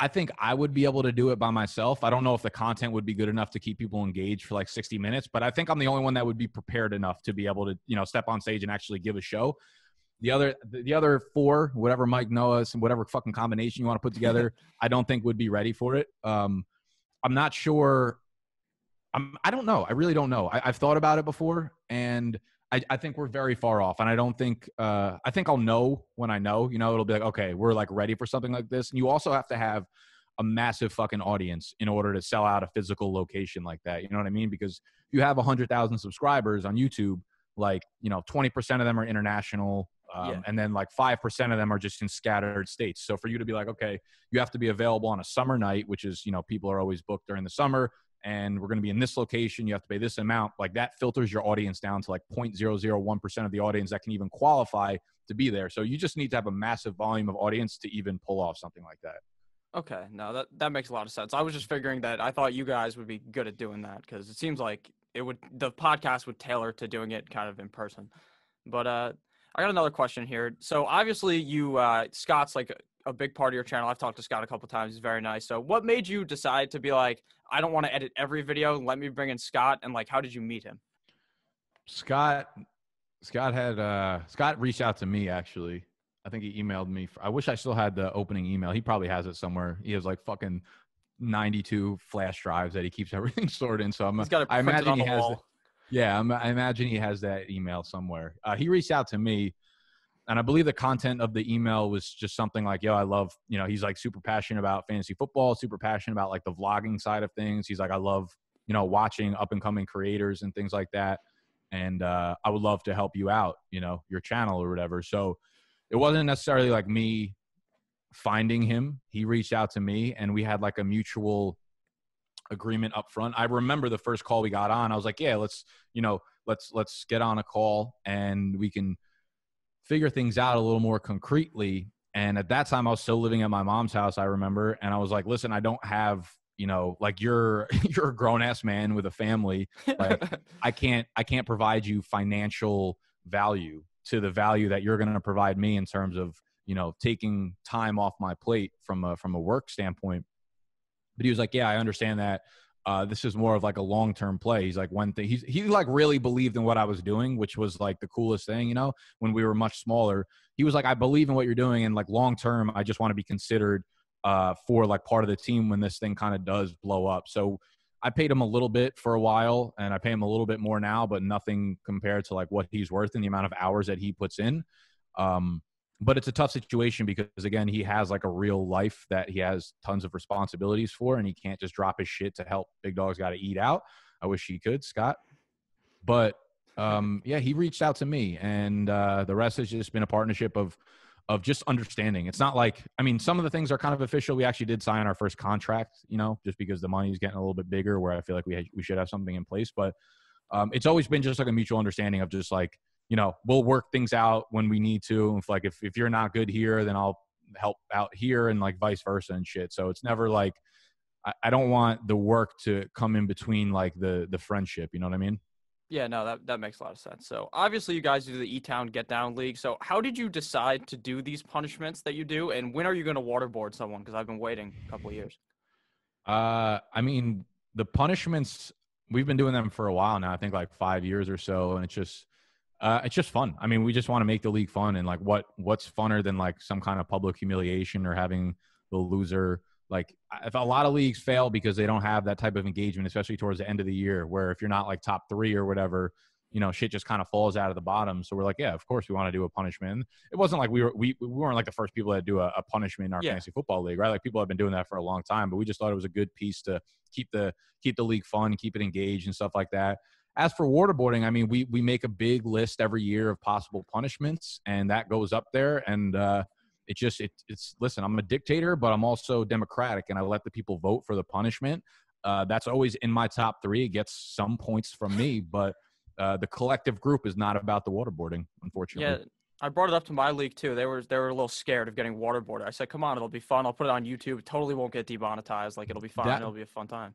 I think I would be able to do it by myself. I don't know if the content would be good enough to keep people engaged for like 60 minutes, but I think I'm the only one that would be prepared enough to be able to, you know, step on stage and actually give a show. The other, the other four, whatever Mike Noah's and whatever fucking combination you want to put together, I don't think would be ready for it. Um, I'm not sure. I'm, I don't know. I really don't know. I, I've thought about it before, and I, I think we're very far off. And I don't think. Uh, I think I'll know when I know. You know, it'll be like, okay, we're like ready for something like this. And you also have to have a massive fucking audience in order to sell out a physical location like that. You know what I mean? Because if you have a hundred thousand subscribers on YouTube, like you know, twenty percent of them are international. Um, Yeah. And then like 5% of them are just in scattered states. So for you to be like, okay, you have to be available on a summer night, which is, you know, people are always booked during the summer and we're going to be in this location. You have to pay this amount. Like that filters your audience down to like 0.001% of the audience that can even qualify to be there. So you just need to have a massive volume of audience to even pull off something like that. Okay, no, that that makes a lot of sense. I was just figuring that I thought you guys would be good at doing that because it seems like it would the podcast would tailor to doing it kind of in person. But uh, I got another question here. So obviously you uh, Scott's like a, big part of your channel. I've talked to Scott a couple times. He's very nice. So what made you decide to be like, I don't want to edit every video. Let me bring in Scott. And like, how did you meet him? Scott, Scott had, uh, Scott reached out to me actually. I think he emailed me. I wish I still had the opening email. He probably has it somewhere. He has like fucking 92 flash drives that he keeps everything stored in. So I'm, He's got it I imagine he the has. Yeah, I'm, I imagine he has that email somewhere. Uh, he reached out to me, and I believe the content of the email was just something like, "Yo, I love," you know, he's like super passionate about fantasy football, super passionate about like the vlogging side of things. He's like, "I love, you know, watching up and coming creators and things like that, and uh, I would love to help you out, you know, your channel or whatever." So it wasn't necessarily like me finding him. He reached out to me, and we had like a mutual agreement up front. I remember the first call we got on. I was like, "Yeah, let's, you know, let's let's get on a call and we can figure things out a little more concretely." And at that time, I was still living at my mom's house. I remember, and I was like, "Listen, I don't have, you know, like you're you're a grown ass man with a family. Like, I can't I can't provide you financial value to the value that you're going to provide me in terms of you know taking time off my plate from a from a work standpoint but he was like yeah i understand that uh, this is more of like a long term play. He's like one thing he's he like really believed in what i was doing which was like the coolest thing you know? When we were much smaller he was like i believe in what you're doing and like long term i just want to be considered uh, for like part of the team when this thing kind of does blow up. So I paid him a little bit for a while and I pay him a little bit more now, but nothing compared to like what he's worth and the amount of hours that he puts in. Um, but it's a tough situation because again, he has like a real life that he has tons of responsibilities for and he can't just drop his shit to help big dogs got to eat out. I wish he could, Scott. But um, yeah, he reached out to me and uh, the rest has just been a partnership of of just understanding. It's not like I mean, some of the things are kind of official. We actually did sign our first contract, you know, just because the money is getting a little bit bigger. Where I feel like we we should have something in place, but um, it's always been just like a mutual understanding of just like you know we'll work things out when we need to. If like if if you're not good here, then I'll help out here, and like vice versa and shit. So it's never like I, I don't want the work to come in between like the the friendship. You know what I mean? Yeah, no, that, that makes a lot of sense. So obviously you guys do the E Town Get Down League. So how did you decide to do these punishments that you do, and when are you going to waterboard someone? Because I've been waiting a couple of years. Uh, I mean, the punishments we've been doing them for a while now. I think like five years or so, and it's just, uh, it's just fun. I mean, we just want to make the league fun, and like, what what's funner than like some kind of public humiliation or having the loser like if a lot of leagues fail because they don't have that type of engagement, especially towards the end of the year, where if you're not like top three or whatever, you know, shit just kind of falls out of the bottom. So we're like, yeah, of course we want to do a punishment. It wasn't like we were we, we weren't like the first people that do a, a punishment in our Yeah. fantasy football league, right? Like people have been doing that for a long time, but we just thought it was a good piece to keep the keep the league fun, keep it engaged and stuff like that. As for waterboarding, I mean, we we make a big list every year of possible punishments, and that goes up there. And uh, it just it, it's listen, I'm a dictator, but I'm also democratic, and I let the people vote for the punishment. Uh, that's always in my top three. It gets some points from me, but uh, the collective group is not about the waterboarding, unfortunately. Yeah, I brought it up to my league too. They were they were a little scared of getting waterboarded. I said, "Come on, it'll be fun. I'll put it on YouTube. It totally won't get demonetized. Like it'll be fine. That- it'll be a fun time."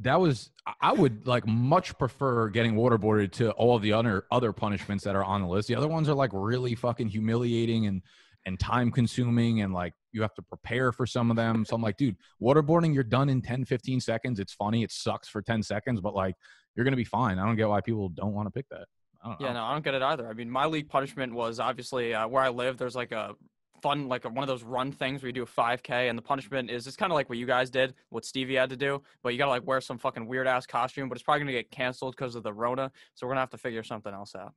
That was I would like much prefer getting waterboarded to all the other other punishments that are on the list. The other ones are like really fucking humiliating and and time consuming and like you have to prepare for some of them. So I'm like, dude, waterboarding, you're done in 10, 15 seconds. It's funny. It sucks for 10 seconds, but like you're gonna be fine. I don't get why people don't want to pick that. I don't Yeah, know. no, I don't get it either. I mean, my league punishment was obviously uh, where I live. There's like a fun, like one of those run things where you do a 5K, and the punishment is it's kind of like what you guys did, what Stevie had to do, but you gotta like wear some fucking weird ass costume. But it's probably gonna get canceled because of the Rona, so we're gonna have to figure something else out.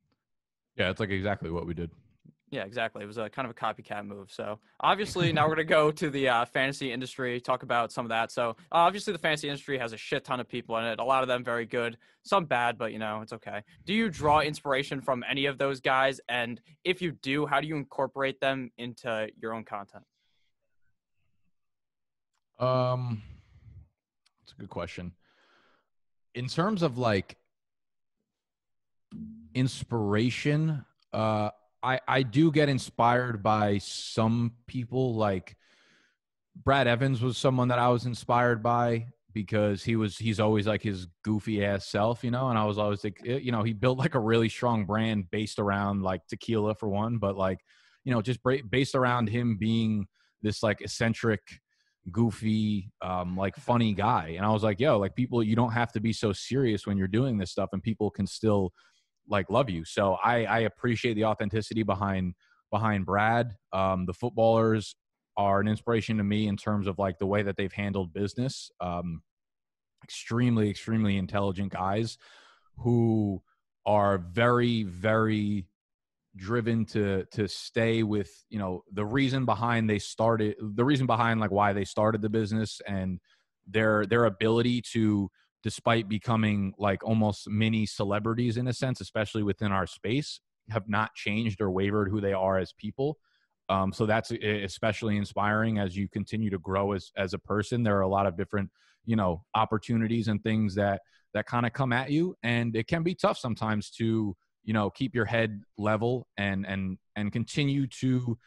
Yeah, it's like exactly what we did. Yeah, exactly. It was a kind of a copycat move. So obviously now we're gonna go to the uh, fantasy industry, talk about some of that. So obviously the fantasy industry has a shit ton of people in it. A lot of them very good, some bad, but you know it's okay. Do you draw inspiration from any of those guys? And if you do, how do you incorporate them into your own content? Um, it's a good question. In terms of like inspiration, uh, I I do get inspired by some people. Like Brad Evans was someone that I was inspired by because he was he's always like his goofy ass self, you know. And I was always like, eh, you know, he built like a really strong brand based around like tequila for one, but like you know, just based around him being this like eccentric goofy um like funny guy and i was like yo like people you don't have to be so serious when you're doing this stuff and people can still like love you. So i i appreciate the authenticity behind behind brad. Um the footballers are an inspiration to me in terms of like the way that they've handled business. Um extremely extremely intelligent guys who are very very driven to to stay with you know the reason behind they started the reason behind like why they started the business and their their ability to despite becoming like almost mini celebrities in a sense especially within our space have not changed or wavered who they are as people. Um, so that's e- especially inspiring as you continue to grow as as a person. There are a lot of different you know opportunities and things that that kind of come at you and it can be tough sometimes to you know keep your head level and and and continue to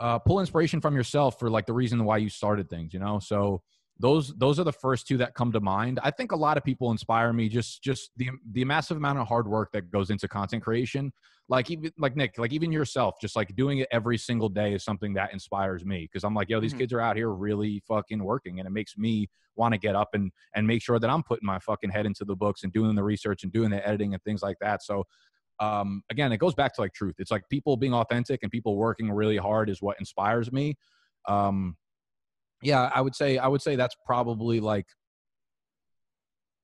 uh, pull inspiration from yourself for like the reason why you started things you know? So those those are the first two that come to mind. I think a lot of people inspire me just just the the massive amount of hard work that goes into content creation. Like even like nick like even yourself just like doing it every single day is something that inspires me because i'm like yo these Mhm. kids are out here really fucking working and it makes me want to get up and and make sure that i'm putting my fucking head into the books and doing the research and doing the editing and things like that. So um again it goes back to like truth. It's like people being authentic and people working really hard is what inspires me. Um yeah i would say i would say that's probably like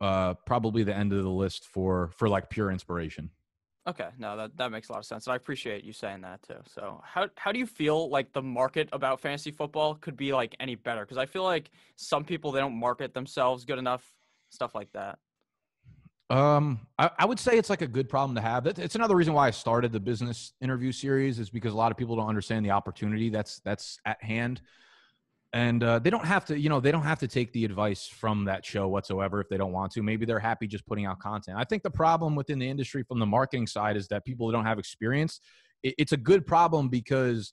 uh probably the end of the list for for like pure inspiration Okay, no, that, that makes a lot of sense. And I appreciate you saying that too. So how how do you feel like the market about fantasy football could be like any better? Because I feel like some people they don't market themselves good enough, stuff like that. Um, I, I would say it's like a good problem to have. It, it's another reason why I started the business interview series is because a lot of people don't understand the opportunity that's that's at hand, and uh, they don't have to, you know, they don't have to take the advice from that show whatsoever if they don't want to. Maybe they're happy just putting out content. I think the problem within the industry from the marketing side is that people don't have experience it's a good problem because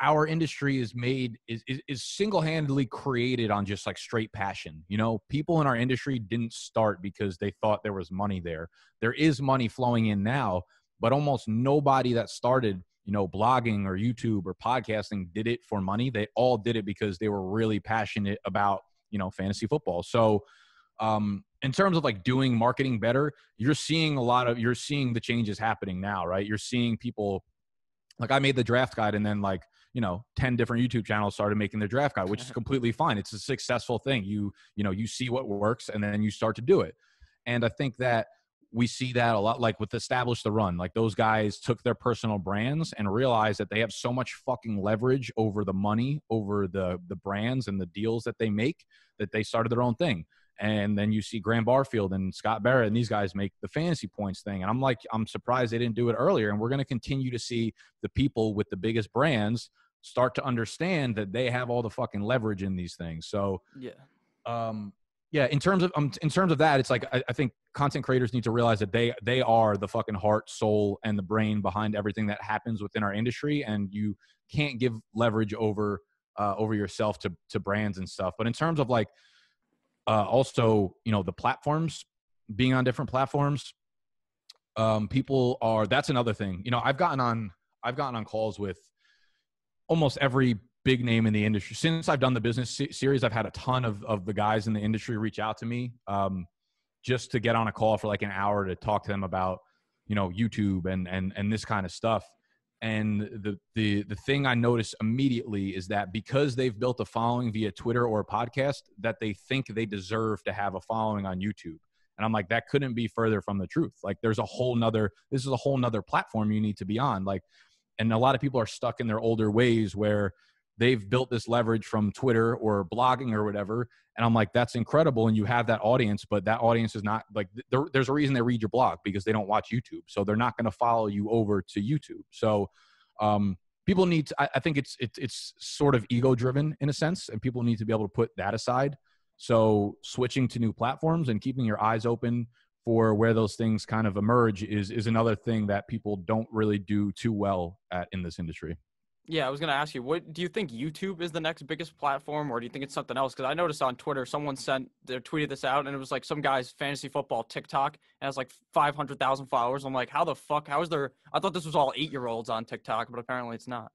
our industry is made is, is, is single-handedly created on just like straight passion you know people in our industry didn't start because they thought there was money there there is money flowing in now but almost nobody that started you know blogging or youtube or podcasting did it for money they all did it because they were really passionate about you know fantasy football so um in terms of like doing marketing better you're seeing a lot of you're seeing the changes happening now right you're seeing people like I made the draft guide and then like, you know, 10 different YouTube channels started making their draft guide, which is completely fine. It's a successful thing. You, you know, you see what works and then you start to do it. And I think that we see that a lot like with establish the run like those guys took their personal brands and realized that they have so much fucking leverage over the money over the the brands and the deals that they make that they started their own thing And then you see Graham Barfield and Scott Barrett and these guys make the fantasy points thing. And I'm like, I'm surprised they didn't do it earlier. And we're going to continue to see the people with the biggest brands start to understand that they have all the fucking leverage in these things. So, Yeah. um, yeah, in terms of um, in terms of that, it's like I, I think content creators need to realize that they they are the fucking heart, soul, and the brain behind everything that happens within our industry, and you can't give leverage over uh, over yourself to to brands and stuff. But in terms of like uh, also, you know, the platforms being on different platforms, um, people are that's another thing. You know, I've gotten on I've gotten on calls with almost every big name in the industry since I've done the business series. I've had a ton of of the guys in the industry reach out to me um, just to get on a call for like an hour to talk to them about you know YouTube and and and this kind of stuff. And the the the thing I notice immediately is that because they've built a following via Twitter or a podcast, that they think they deserve to have a following on YouTube. And I'm like, that couldn't be further from the truth. Like, there's a whole nother. This is a whole nother platform you need to be on. Like, and a lot of people are stuck in their older ways where they've built this leverage from Twitter or blogging or whatever. And I'm like, that's incredible. And you have that audience, but that audience is not like, there, there's a reason they read your blog because they don't watch YouTube. So they're not going to follow you over to YouTube. So, um, people need to, I, I think it's, it's, it's sort of ego driven in a sense, and people need to be able to put that aside. So switching to new platforms and keeping your eyes open for where those things kind of emerge is, is another thing that people don't really do too well at in this industry. Yeah, I was gonna ask you, what do you think YouTube is the next biggest platform, or do you think it's something else? Because I noticed on Twitter, someone sent, they tweeted this out, and it was like some guy's fantasy football TikTok, and has like five hundred thousand followers. I'm like, how the fuck? How is there? I thought this was all eight year olds on TikTok, but apparently it's not.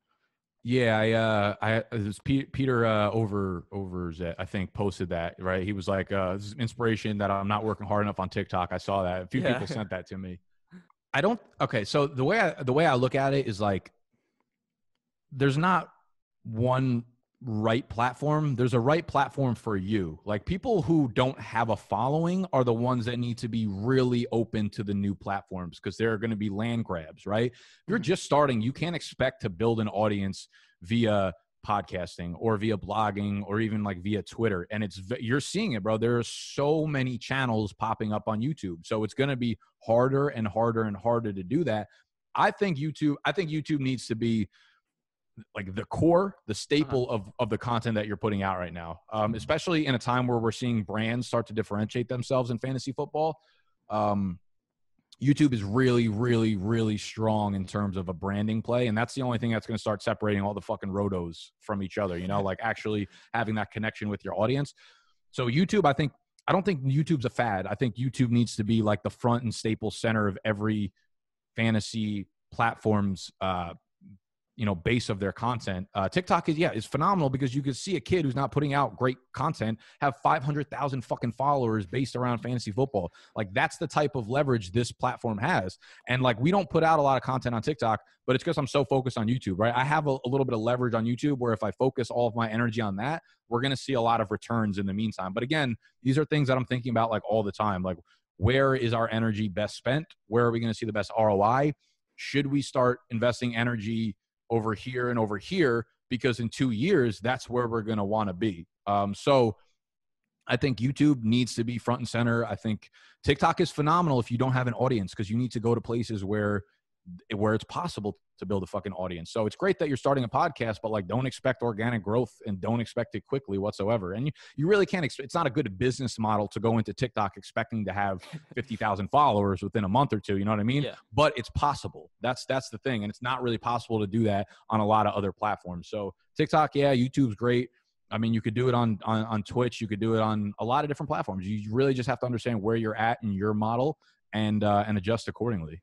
Yeah, I, uh, I it was Pe- Peter uh, over overs that I think posted that right. He was like, uh, "This is inspiration that I'm not working hard enough on TikTok." I saw that a few Yeah. people sent that to me. I don't. Okay, so the way I the way I look at it is like, there's not one right platform. There's a right platform for you. Like people who don't have a following are the ones that need to be really open to the new platforms because there are going to be land grabs, right? If you're mm-hmm. just starting, you can't expect to build an audience via podcasting or via blogging or even like via Twitter. And it's you're seeing it, bro. There are so many channels popping up on YouTube. So it's going to be harder and harder and harder to do that. I think YouTube I think YouTube needs to be like the core, the staple of of the content that you're putting out right now. Um, especially in a time where we're seeing brands start to differentiate themselves in fantasy football. Um, YouTube is really, really, really strong in terms of a branding play, and that's the only thing that's going to start separating all the fucking rotos from each other. You know, like actually having that connection with your audience. So YouTube, I think, I don't think YouTube's a fad. I think YouTube needs to be like the front and staple center of every fantasy platform's uh, you know base of their content. Uh, TikTok is yeah is phenomenal because you could see a kid who's not putting out great content have five hundred thousand fucking followers based around fantasy football. Like that's the type of leverage this platform has. And like we don't put out a lot of content on TikTok, but it's because I'm so focused on YouTube, right? I have a, a little bit of leverage on YouTube where if I focus all of my energy on that, we're gonna see a lot of returns in the meantime. But again, these are things that I'm thinking about like all the time. Like where is our energy best spent? Where are we gonna see the best ROI? Should we start investing energy? Over here and over here because in two years that's where we're going to want to be. Um, so i think youtube needs to be front and center. I think tiktok is phenomenal if you don't have an audience because you need to go to places where where it's possible to build a fucking audience so it's great that you're starting a podcast but like don't expect organic growth and don't expect it quickly whatsoever and you, you really can't expect it's not a good business model to go into tiktok expecting to have 50000 followers within a month or two you know what i mean Yeah. but it's possible. That's that's the thing, and it's not really possible to do that on a lot of other platforms. So TikTok, yeah, YouTube's great. I mean, you could do it on on, on Twitch. You could do it on a lot of different platforms. You really just have to understand where you're at in your model and uh, and adjust accordingly.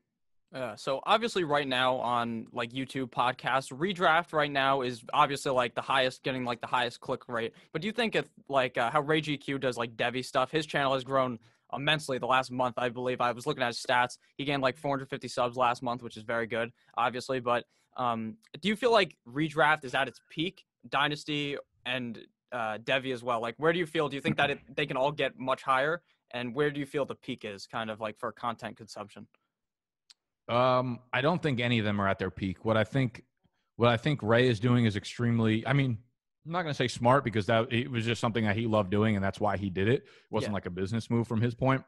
Yeah. So obviously, right now on like YouTube podcasts, redraft right now is obviously like the highest, getting like the highest click rate. But do you think if like uh, how Ray GQ does like Devy stuff, his channel has grown immensely the last month. I believe I was looking at his stats. He gained like 450 subs last month, which is very good, obviously. But um, do you feel like redraft is at its peak, Dynasty and uh, Devy as well? Like, where do you feel? Do you think that it, they can all get much higher? And where do you feel the peak is, kind of like for content consumption? Um, I don't think any of them are at their peak. What I think, what I think Ray is doing is extremely. I mean, I'm not going to say smart because that it was just something that he loved doing and that's why he did it. It wasn't Yeah. like a business move from his point.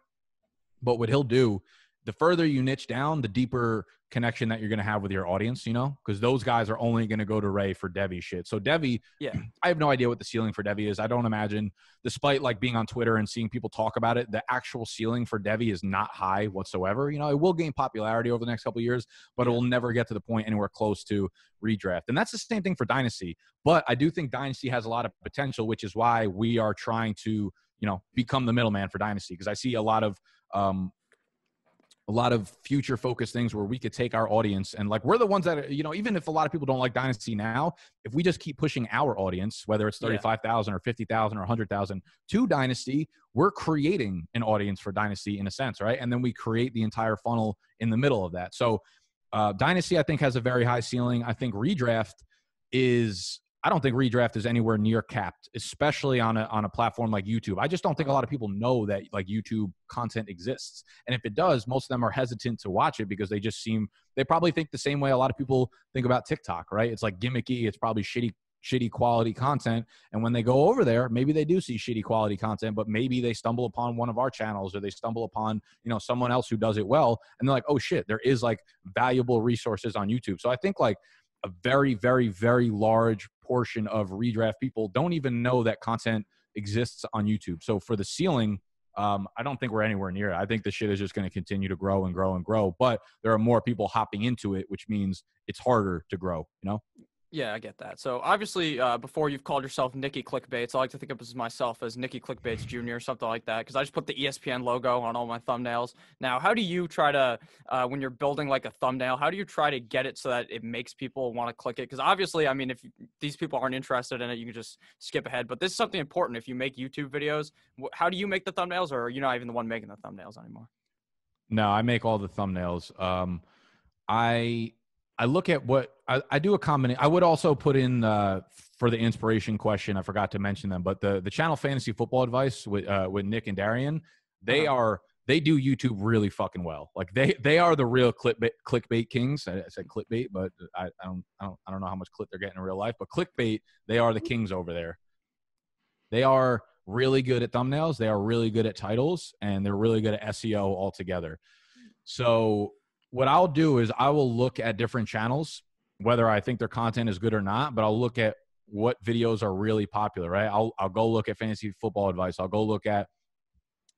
But what he'll do, the further you niche down, the deeper connection that you're going to have with your audience, you know, because those guys are only going to go to Ray for Devy shit. So Devy, Yeah. I have no idea what the ceiling for Devy is. I don't imagine, despite like being on Twitter and seeing people talk about it, the actual ceiling for Devy is not high whatsoever. You know, it will gain popularity over the next couple of years, but it will never get to the point anywhere close to redraft. And that's the same thing for Dynasty. But I do think Dynasty has a lot of potential, which is why we are trying to, you know, become the middleman for Dynasty. Because I see a lot of um, a lot of future focused things where we could take our audience and like we're the ones that are, you know even if a lot of people don't like dynasty now if we just keep pushing our audience whether it's Yeah. 35,000 or 50,000 or 100,000 to dynasty we're creating an audience for dynasty in a sense right? And then we create the entire funnel in the middle of that. So uh, dynasty i think has a very high ceiling. I think redraft is I don't think redraft is anywhere near capped, especially on a on a platform like YouTube. I just don't think a lot of people know that like YouTube content exists. And if it does, most of them are hesitant to watch it because they just seem they probably think the same way a lot of people think about TikTok, right? It's like gimmicky, it's probably shitty shitty quality content and when they go over there maybe they do see shitty quality content but maybe they stumble upon one of our channels or they stumble upon you know someone else who does it well and they're like oh shit there is like valuable resources on youtube so i think like a very, very, very large portion of redraft people don't even know that content exists on YouTube. So for the ceiling, um, I don't think we're anywhere near it. I think the shit is just going to continue to grow and grow and grow. But there are more people hopping into it, which means it's harder to grow. You know? Yeah, I get that. So obviously, uh, before you've called yourself Nikki Clickbaits, I like to think of myself as Nikki Clickbaits Jr. or something like that, because I just put the ESPN logo on all my thumbnails. Now, how do you try to, uh, when you're building like a thumbnail, how do you try to get it so that it makes people want to click it? Because obviously, I mean, if these people aren't interested in it, you can just skip ahead. But this is something important. If you make YouTube videos, how do you make the thumbnails, or are you not even the one making the thumbnails anymore? No, I make all the thumbnails. Um, I I look at what I, I do a combination. I would also put in uh, for the inspiration question. I forgot to mention them, but the the channel fantasy football advice with uh, with Nick and Darian, they Uh-huh. are they do YouTube really fucking well. Like they they are the real clickbait clickbait kings. I, I said clickbait, but I, I don't I don't I don't know how much click they're getting in real life. But clickbait, they are the kings over there. They are really good at thumbnails. They are really good at titles, and they're really good at SEO altogether. So what I'll do is I will look at different channels, whether I think their content is good or not, but I'll look at what videos are really popular, right? I'll I'll go look at fantasy football advice. I'll go look at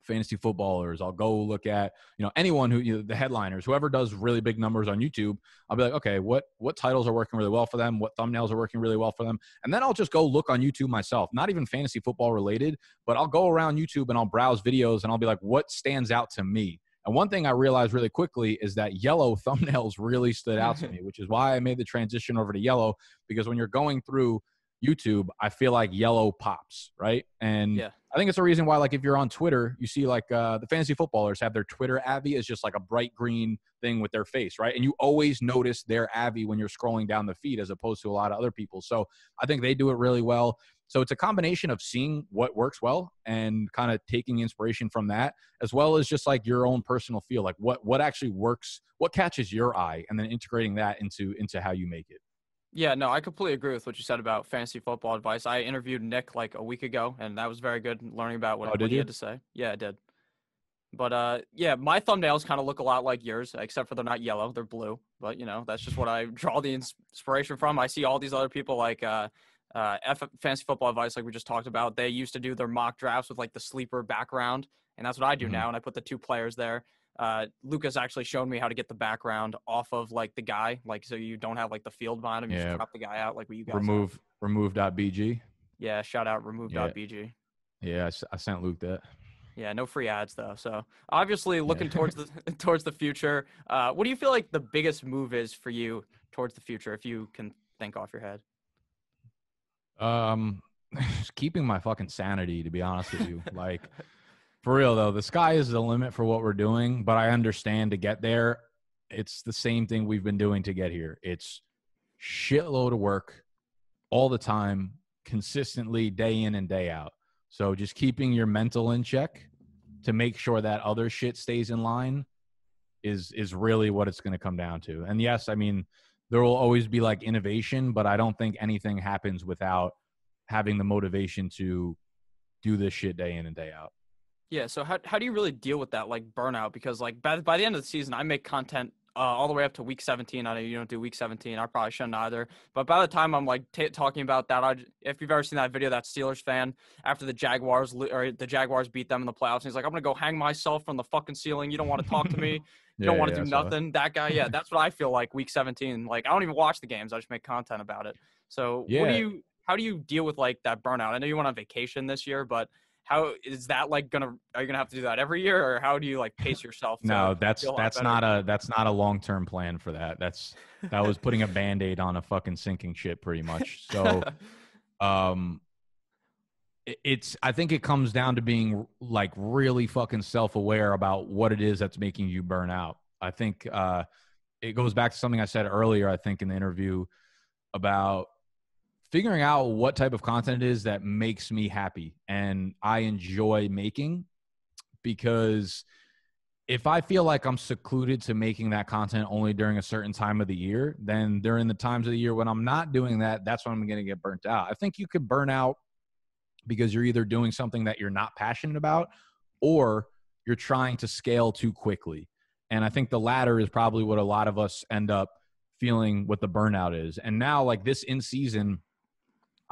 fantasy footballers. I'll go look at you know anyone who you know, the headliners, whoever does really big numbers on YouTube. I'll be like, okay, what what titles are working really well for them? What thumbnails are working really well for them? And then I'll just go look on YouTube myself, not even fantasy football related, but I'll go around YouTube and I'll browse videos and I'll be like, what stands out to me? And one thing I realized really quickly is that yellow thumbnails really stood out to me, which is why I made the transition over to yellow because when you're going through YouTube, I feel like yellow pops, right? And Yeah. I think it's a reason why, like, if you're on Twitter, you see like uh, the fantasy footballers have their Twitter Avi is just like a bright green thing with their face, right? And you always notice their Avi when you're scrolling down the feed as opposed to a lot of other people. So I think they do it really well. So it's a combination of seeing what works well and kind of taking inspiration from that, as well as just like your own personal feel, like what what actually works, what catches your eye, and then integrating that into into how you make it. Yeah, no, I completely agree with what you said about fantasy football advice. I interviewed Nick like a week ago, and that was very good learning about what, Oh, what did he had to say. Yeah, I did. But uh, yeah, my thumbnails kind of look a lot like yours, except for they're not yellow; they're blue. But you know, that's just what I draw the inspiration from. I see all these other people like uh, uh, F- fantasy football advice, like we just talked about. They used to do their mock drafts with like the sleeper background, and that's what I do Mhm. now. And I put the two players there. Uh, Lucas actually showed me how to get the background off of like the guy, like so you don't have like the field behind him. You Yeah. just drop the guy out like what you guys. have. Remove remove.bg. Yeah, shout out remove.bg. Yeah, I sent Luke that. Yeah, no free ads though. So obviously looking towards the towards the future. Uh, what do you feel like the biggest move is for you towards the future, if you can think off your head? Um, just keeping my fucking sanity, to be honest with you. like, for real though, the sky is the limit for what we're doing. But I understand to get there, it's the same thing we've been doing to get here. It's shitload of work all the time, consistently, day in and day out. So just keeping your mental in check to make sure that other shit stays in line is is really what it's going to come down to. And yes, I mean there will always be like innovation, but I don't think anything happens without having the motivation to do this shit day in and day out. Yeah. So how how do you really deal with that like burnout? Because like by by the end of the season, I make content uh, all the way up to week 17. I know you don't do week 17. I probably shouldn't either. But by the time I'm like t- talking about that, I, if you've ever seen that video, that Steelers fan after the Jaguars or the Jaguars beat them in the playoffs, he's like, "I'm gonna go hang myself from the fucking ceiling. You don't want to talk to me. You don't want to yeah, do nothing." That guy, yeah, that's what I feel like week 17. Like I don't even watch the games. I just make content about it. So what Yeah. do you? How do you deal with like that burnout? I know you went on vacation this year, but how is that like gonna? Are you gonna have to do that every year, or how do you like pace yourself? No, that's that's better? not a that's not a long term plan for that. That's that was putting a band aid on a fucking sinking ship, pretty much. So, um, it's I think it comes down to being like really fucking self aware about what it is that's making you burn out. I think uh, it goes back to something I said earlier. I think in the interview about figuring out what type of content it is that makes me happy and I enjoy making because if I feel like I'm secluded to making that content only during a certain time of the year, then during the times of the year when I'm not doing that, that's when I'm going to get burnt out. I think you could burn out because you're either doing something that you're not passionate about or you're trying to scale too quickly. And I think the latter is probably what a lot of us end up feeling what the burnout is. And now, like this in season,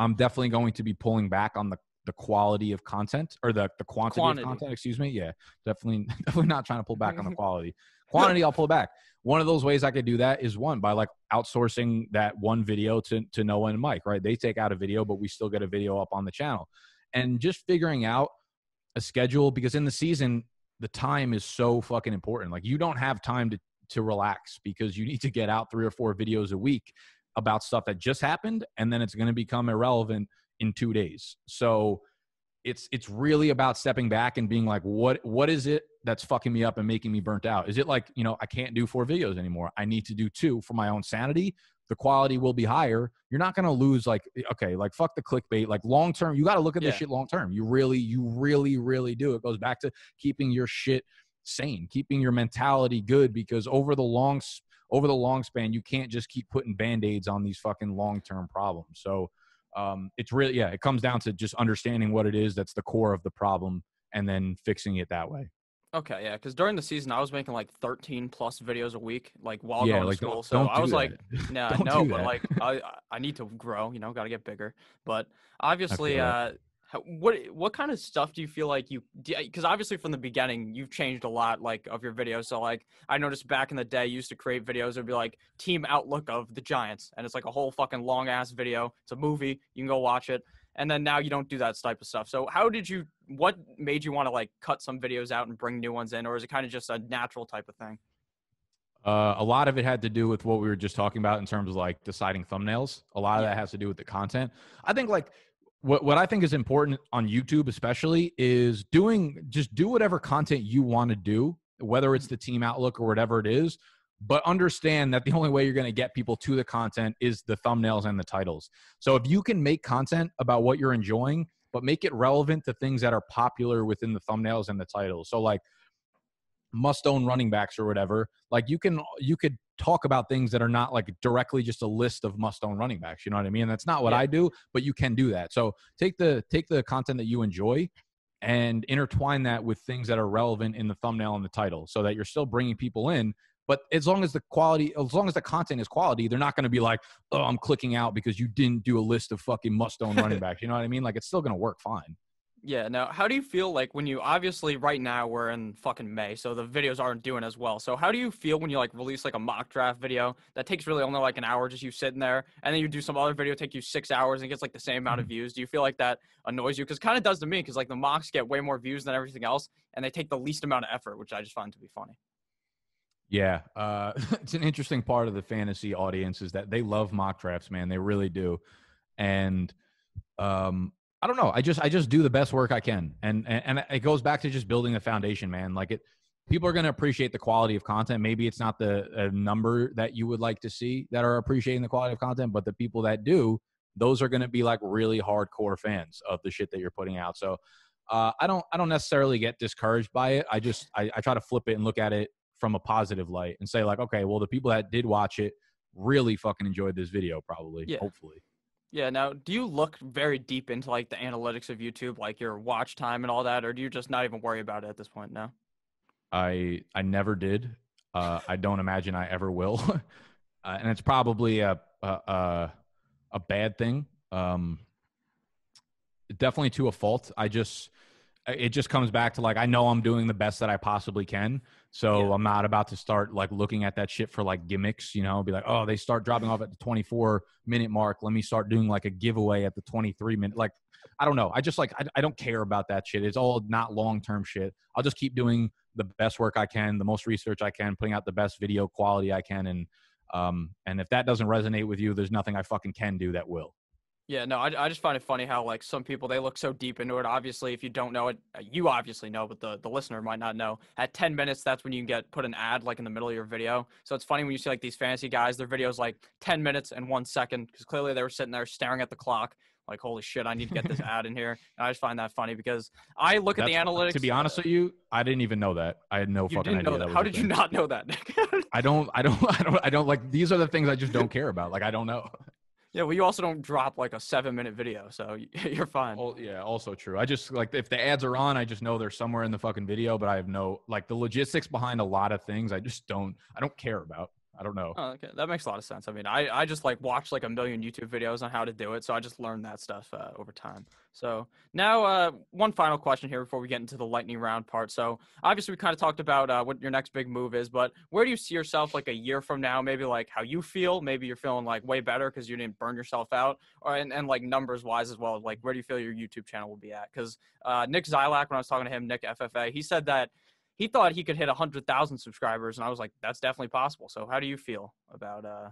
I'm definitely going to be pulling back on the the quality of content or the the quantity, Quantity. of content. Excuse me. Yeah, definitely definitely not trying to pull back on the quality. Quantity, I'll pull back. One of those ways I could do that is one by like outsourcing that one video to to Noah and Mike. Right, they take out a video, but we still get a video up on the channel, and just figuring out a schedule because in the season the time is so fucking important. Like you don't have time to to relax because you need to get out three or four videos a week about stuff that just happened and then it's going to become irrelevant in 2 days. So it's it's really about stepping back and being like what what is it that's fucking me up and making me burnt out? Is it like, you know, I can't do four videos anymore. I need to do two for my own sanity. The quality will be higher. You're not going to lose like okay, like fuck the clickbait. Like long term, you got to look at this Yeah. shit long term. You really you really really do. It goes back to keeping your shit sane, keeping your mentality good because over the long over the long span, you can't just keep putting band-aids on these fucking long-term problems. So um, it's really yeah, it comes down to just understanding what it is that's the core of the problem and then fixing it that way. Okay, yeah, because during the season I was making like 13 plus videos a week, like while yeah, going like to school. so I was that. like, nah, Don't no, but like I I- need to grow, you know, got to get bigger. But obviously, uh, what what kind of stuff do you feel like you? Because obviously from the beginning you've changed a lot, like of your videos. So like I noticed back in the day you used to create videos. It'd be like team outlook of the Giants, and it's like a whole fucking long ass video. It's a movie. You can go watch it. And then now you don't do that type of stuff. So how did you? What made you want to like cut some videos out and bring new ones in, or is it kind of just a natural type of thing? Uh, a lot of it had to do with what we were just talking about in terms of like deciding thumbnails. A lot of Yeah. that has to do with the content. I think like what what I think is important on YouTube, especially, is doing just do whatever content you want to do, whether it's the team outlook or whatever it is. But understand that the only way you're going to get people to the content is the thumbnails and the titles. So if you can make content about what you're enjoying, but make it relevant to things that are popular within the thumbnails and the titles. So like must own running backs or whatever like you can you could talk about things that are not like directly just a list of must own running backs you know what i mean? That's not what Yeah. i do but you can do that. So take the take the content that you enjoy and intertwine that with things that are relevant in the thumbnail and the title so that you're still bringing people in but as long as the quality as long as the content is quality they're not going to be like oh i'm clicking out because you didn't do a list of fucking must own running backs you know what i mean? Like it's still going to work fine Yeah. Now, how do you feel like when you obviously right now we're in fucking May, so the videos aren't doing as well. So how do you feel when you like release like a mock draft video that takes really only like an hour, just you sitting there, and then you do some other video take you six hours and gets like the same amount of Mm-hmm. views? Do you feel like that annoys you? Because kind of does to me, because like the mocks get way more views than everything else, and they take the least amount of effort, which I just find to be funny. Yeah, uh, it's an interesting part of the fantasy audience is that they love mock drafts, man. They really do, and um, I don't know. I just I just do the best work I can, and and, and it goes back to just building a foundation, man. Like it, people are going to appreciate the quality of content. Maybe it's not the number that you would like to see that are appreciating the quality of content, but the people that do, those are going to be like really hardcore fans of the shit that you're putting out. So. Uh, I don't. I don't necessarily get discouraged by it. I just. I, I try to flip it and look at it from a positive light and say like, okay, well, the people that did watch it really fucking enjoyed this video, probably, Yeah. hopefully. Yeah. Now, do you look very deep into like the analytics of YouTube, like your watch time and all that, or do you just not even worry about it at this point now? I I never did. Uh, I don't imagine I ever will, uh, and it's probably a a a, a bad thing. Um, definitely to a fault. I just it just comes back to like I know I'm doing the best that I possibly can. So Yeah. I'm not about to start like looking at that shit for like gimmicks, you know, be like, oh, they start dropping off at the 24 minute mark. Let me start doing like a giveaway at the 23 minute. Like, I don't know. I just like I, I don't care about that shit. It's all not long term shit. I'll just keep doing the best work I can, the most research I can, putting out the best video quality I can, and um and if that doesn't resonate with you, there's nothing I fucking can do that will. Yeah, no, I, I just find it funny how like some people they look so deep into it. Obviously, if you don't know it, uh, you obviously know, but the, the listener might not know. At 10 minutes, that's when you can get put an ad like in the middle of your video. So it's funny when you see like these fantasy guys, their videos like 10 minutes and one second because clearly they were sitting there staring at the clock, like holy shit, I need to get this ad in here. And I just find that funny because I look at the analytics. To be honest with you, I didn't even know that. I had no you fucking didn't idea. know that. How did you thing. not know that, I don't, I don't, I don't, I don't like. These are the things I just don't care about. Like I don't know. Yeah, well, you also don't drop like a seven minute video, so you're fine. Yeah, also true. I just like if the ads are on, I just know they're somewhere in the fucking video, but I have no like the logistics behind a lot of things. I just don't. I don't care about. I don't know. Oh, okay, that makes a lot of sense. I mean, I, I just like watched like a million YouTube videos on how to do it, so I just learned that stuff uh, over time. So now, uh, one final question here before we get into the lightning round part. So obviously, we kind of talked about uh, what your next big move is, but where do you see yourself like a year from now? Maybe like how you feel. Maybe you're feeling like way better because you didn't burn yourself out, or and, and like numbers wise as well. Like where do you feel your YouTube channel will be at? Because uh, Nick Zylak, when I was talking to him, Nick FFA, he said that he thought he could hit 100,000 subscribers and I was like that's definitely possible. So how do you feel about uh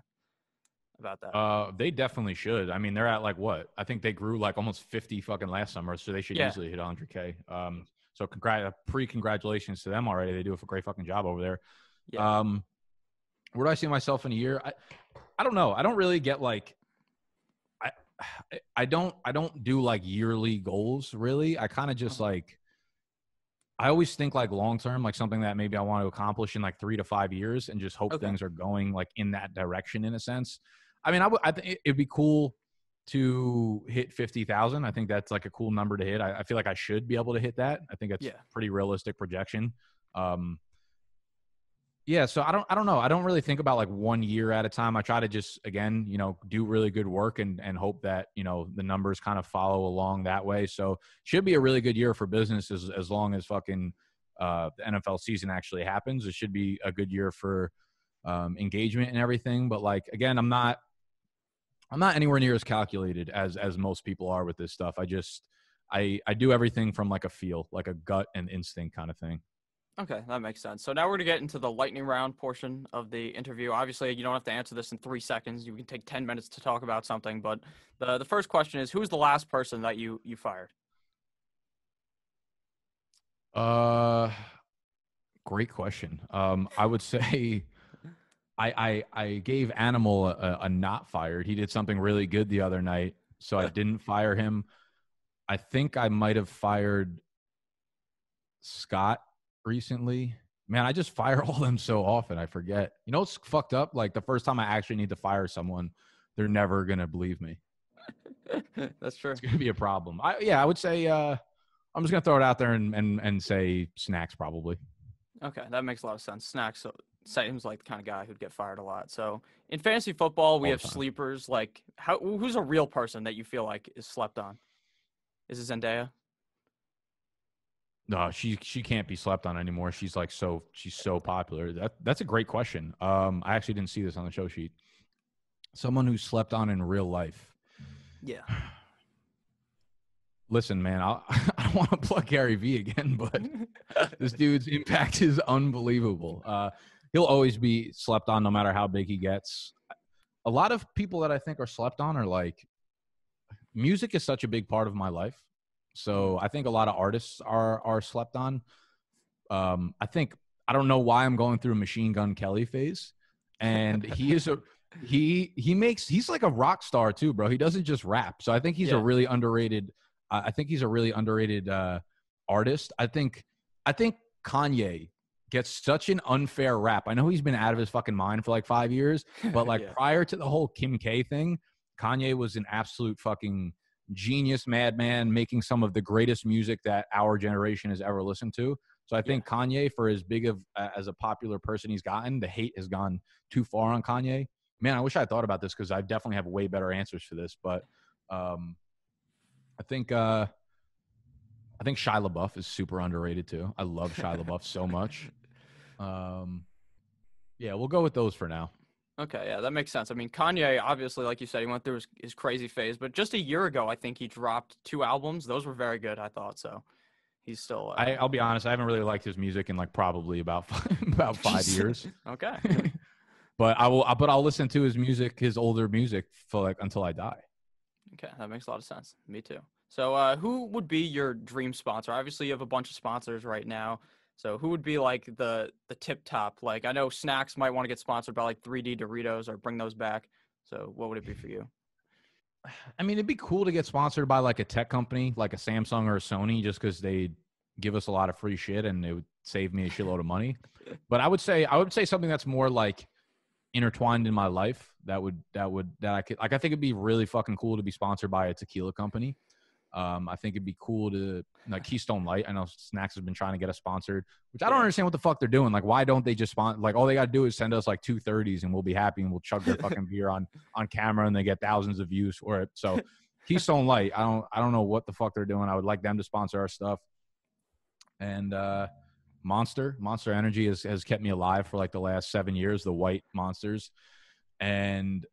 about that? Uh, they definitely should. I mean, they're at like what? I think they grew like almost fifty fucking last summer, so they should Yeah. easily hit 100k. Um, so congrat, pre congratulations to them already. They do a great fucking job over there. Yeah. Um, where do I see myself in a year? I, I don't know. I don't really get like, I, I don't, I don't do like yearly goals really. I kind of just like, I always think like long term, like something that maybe I want to accomplish in like three to five years, and just hope Okay. things are going like in that direction in a sense. I mean, I would, I think it'd be cool to hit fifty thousand. I think that's like a cool number to hit. I, I feel like I should be able to hit that. I think it's Yeah. pretty realistic projection. Um, yeah, so I don't I don't know. I don't really think about like one year at a time. I try to just again, you know, do really good work and and hope that, you know, the numbers kind of follow along that way. So should be a really good year for business as as long as fucking uh the NFL season actually happens. It should be a good year for um engagement and everything. But like again, I'm not I'm not anywhere near as calculated as as most people are with this stuff. I just I I do everything from like a feel, like a gut and instinct kind of thing. Okay, that makes sense. So now we're gonna get into the lightning round portion of the interview. Obviously, you don't have to answer this in three seconds. You can take ten minutes to talk about something. But the the first question is, who's the last person that you you fired? Uh, great question. Um, I would say I I, I gave Animal a, a not fired. He did something really good the other night, so I didn't fire him. I think I might have fired Scott recently. Man, I just fire all them so often. I forget. You know, it's fucked up. Like the first time I actually need to fire someone, they're never gonna believe me. That's true. It's gonna be a problem. I yeah, I would say. Uh, I'm just gonna throw it out there and and and say snacks probably. Okay, that makes a lot of sense. Snacks seems like the kind of guy who'd get fired a lot. So in fantasy football, we All have time. sleepers. Like, how who's a real person that you feel like is slept on? Is it Zendaya? No, she she can't be slept on anymore. She's like so she's so popular. That that's a great question. Um, I actually didn't see this on the show sheet. Someone who slept on in real life. Yeah. Listen, man, I'll, I don't want to plug Gary Vee again, but this dude's impact is unbelievable. Uh, he'll always be slept on, no matter how big he gets. A lot of people that I think are slept on are like, music is such a big part of my life. So I think a lot of artists are are slept on. Um, I think I don't know why I'm going through a Machine Gun Kelly phase, and he is a he he makes he's like a rock star too, bro. He doesn't just rap. So I think he's Yeah. a really underrated. I I think he's a really underrated uh, artist. I think I think Kanye gets such an unfair rap. I know he's been out of his fucking mind for like five years, but like Yeah. prior to the whole Kim K thing, Kanye was an absolute fucking genius madman making some of the greatest music that our generation has ever listened to. So I think Kanye, for as big of uh, as a popular person he's gotten, the hate has gone too far on Kanye. Man, I wish I thought about this because I definitely have way better answers for this. But um, I think uh, I think Shia LaBeouf is super underrated too. I love Shia LaBeouf so much. Um, yeah, we'll go with those for now. Okay, yeah, that makes sense. I mean, Kanye, obviously, like you said, he went through his, his crazy phase, but just a year ago, I think he dropped two albums. Those were very good, I thought. So he's still. Uh, I, I'll be honest, I haven't really liked his music in like probably about about five years. okay. but I will. But I'll listen to his music, his older music, for like until I die. Okay, that makes a lot of sense. Me too. So, uh, who would be your dream sponsor? Obviously, you have a bunch of sponsors right now. So who would be like the the tip top? Like I know snacks might want to get sponsored by like 3D Doritos or bring those back. So what would it be for you? I mean, it'd be cool to get sponsored by like a tech company, like a Samsung or a Sony, just because they give us a lot of free shit and it would save me a shitload of money. But I would say I would say something that's more like intertwined in my life that would that would that I could like I think it'd be really fucking cool to be sponsored by a tequila company. Um, I think it'd be cool to like Keystone Light. I know Snacks has been trying to get us sponsored, which I don't understand what the fuck they're doing. Like, why don't they just sponsor? Like, all they got to do is send us like two thirties, and we'll be happy, and we'll chug their fucking beer on on camera, and they get thousands of views for it. So, Keystone Light, I don't I don't know what the fuck they're doing. I would like them to sponsor our stuff. And uh, Monster, Monster Energy has has kept me alive for like the last seven years. The white monsters, and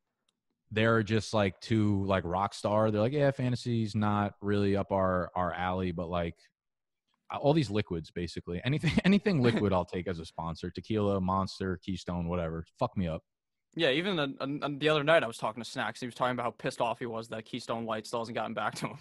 they're just like too like rock star. They're like, yeah, fantasy's not really up our our alley, but like all these liquids basically. Anything anything liquid I'll take as a sponsor. Tequila, Monster, Keystone, whatever. Fuck me up. Yeah, even the, uh, the other night I was talking to Snacks. He was talking about how pissed off he was that Keystone Light still hasn't gotten back to him.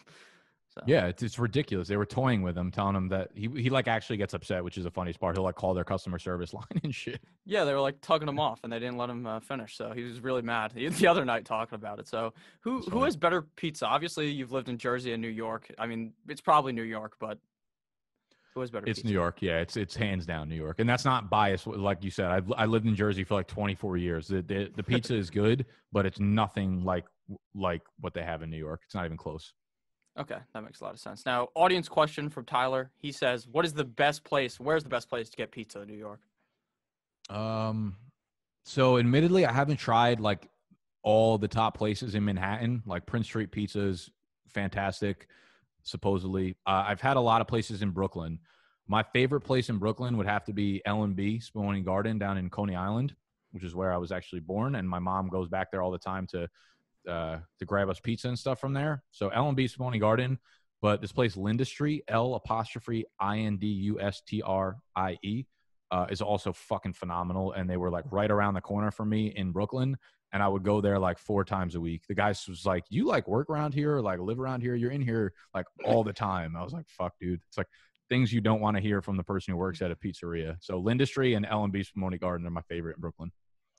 So. Yeah, it's, it's ridiculous. They were toying with him, telling him that he he like actually gets upset, which is the funniest part. He'll like call their customer service line and shit. Yeah, they were like tugging him off, and they didn't let him uh, finish. So he was really mad the other night talking about it. So who who has better pizza? Obviously, you've lived in Jersey and New York. I mean, it's probably New York, but who has better? It's pizza? New York. Yeah, it's it's hands down New York, and that's not biased. Like you said, I've I lived in Jersey for like 24 years. The the, the pizza is good, but it's nothing like like what they have in New York. It's not even close. Okay, that makes a lot of sense. Now, audience question from Tyler. He says, "What is the best place? Where's the best place to get pizza in New York?" Um, so admittedly, I haven't tried like all the top places in Manhattan. Like Prince Street Pizza is fantastic, supposedly. Uh, I've had a lot of places in Brooklyn. My favorite place in Brooklyn would have to be L and B Spumoni Garden down in Coney Island, which is where I was actually born, and my mom goes back there all the time to uh, to grab us pizza and stuff from there. So L and B Spumoni Garden, but this place L'industrie L apostrophe I N D U S T R I E uh, is also fucking phenomenal. And they were like right around the corner from me in Brooklyn. And I would go there like four times a week. The guy was like, "You like work around here, or like live around here? You're in here like all the time." I was like, "Fuck, dude." It's like things you don't want to hear from the person who works at a pizzeria. So L'industrie and L and B Spumoni Garden are my favorite in Brooklyn.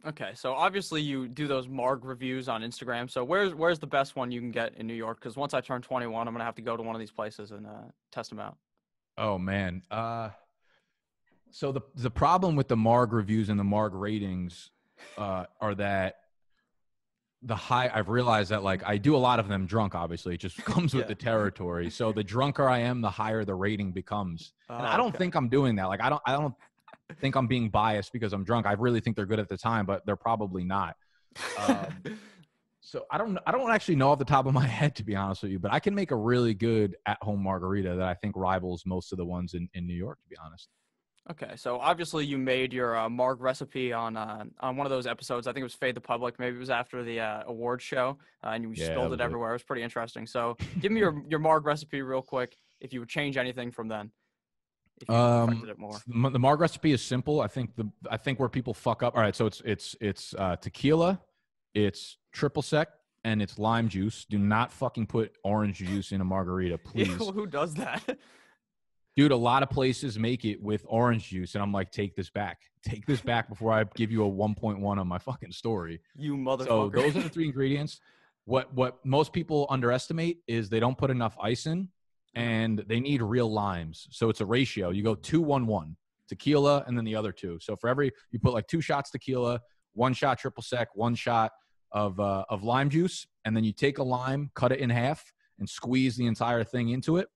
Okay, so obviously you do those Marg reviews on Instagram. So where's where's the best one you can get in New York? Because once I turn 21, I'm gonna have to go to one of these places and uh, test them out. Oh man, uh, so the the problem with the Marg reviews and the Marg ratings uh, are that the high. I've realized that like I do a lot of them drunk. Obviously, it just comes with the territory. So the drunker I am, the higher the rating becomes. And Oh, I don't okay. think I'm doing that. Like I don't. I don't think I'm being biased because I'm drunk. I really think they're good at the time, but they're probably not. Um, So I don't I don't actually know off the top of my head to be honest with you, but I can make a really good at home margarita that I think rivals most of the ones in, in New York, to be honest. Okay, so obviously you made your uh, Marg recipe on uh, on one of those episodes. I think it was Fade the Public. Maybe it was after the uh, award show, uh, and you Yeah, spilled it was it. everywhere. It was pretty interesting. So give me your your Marg recipe real quick. If you would change anything from then, Um. The, Marg recipe is simple. I think the I think where people fuck up. All right, so it's it's it's uh, tequila, it's triple sec, and it's lime juice. Do not fucking put orange juice in a margarita, please. Yeah, who does that? dude a lot of places make it with orange juice and i'm like take this back take this back before i give you a 1.1 on my fucking story you so those are the three ingredients what what most people underestimate is they don't put enough ice in and they need real limes so it's a ratio you go two one one tequila and then the other two so for every you put like two shots tequila one shot triple sec one shot of uh, of lime juice, and then you take a lime, cut it in half, and squeeze the entire thing into it.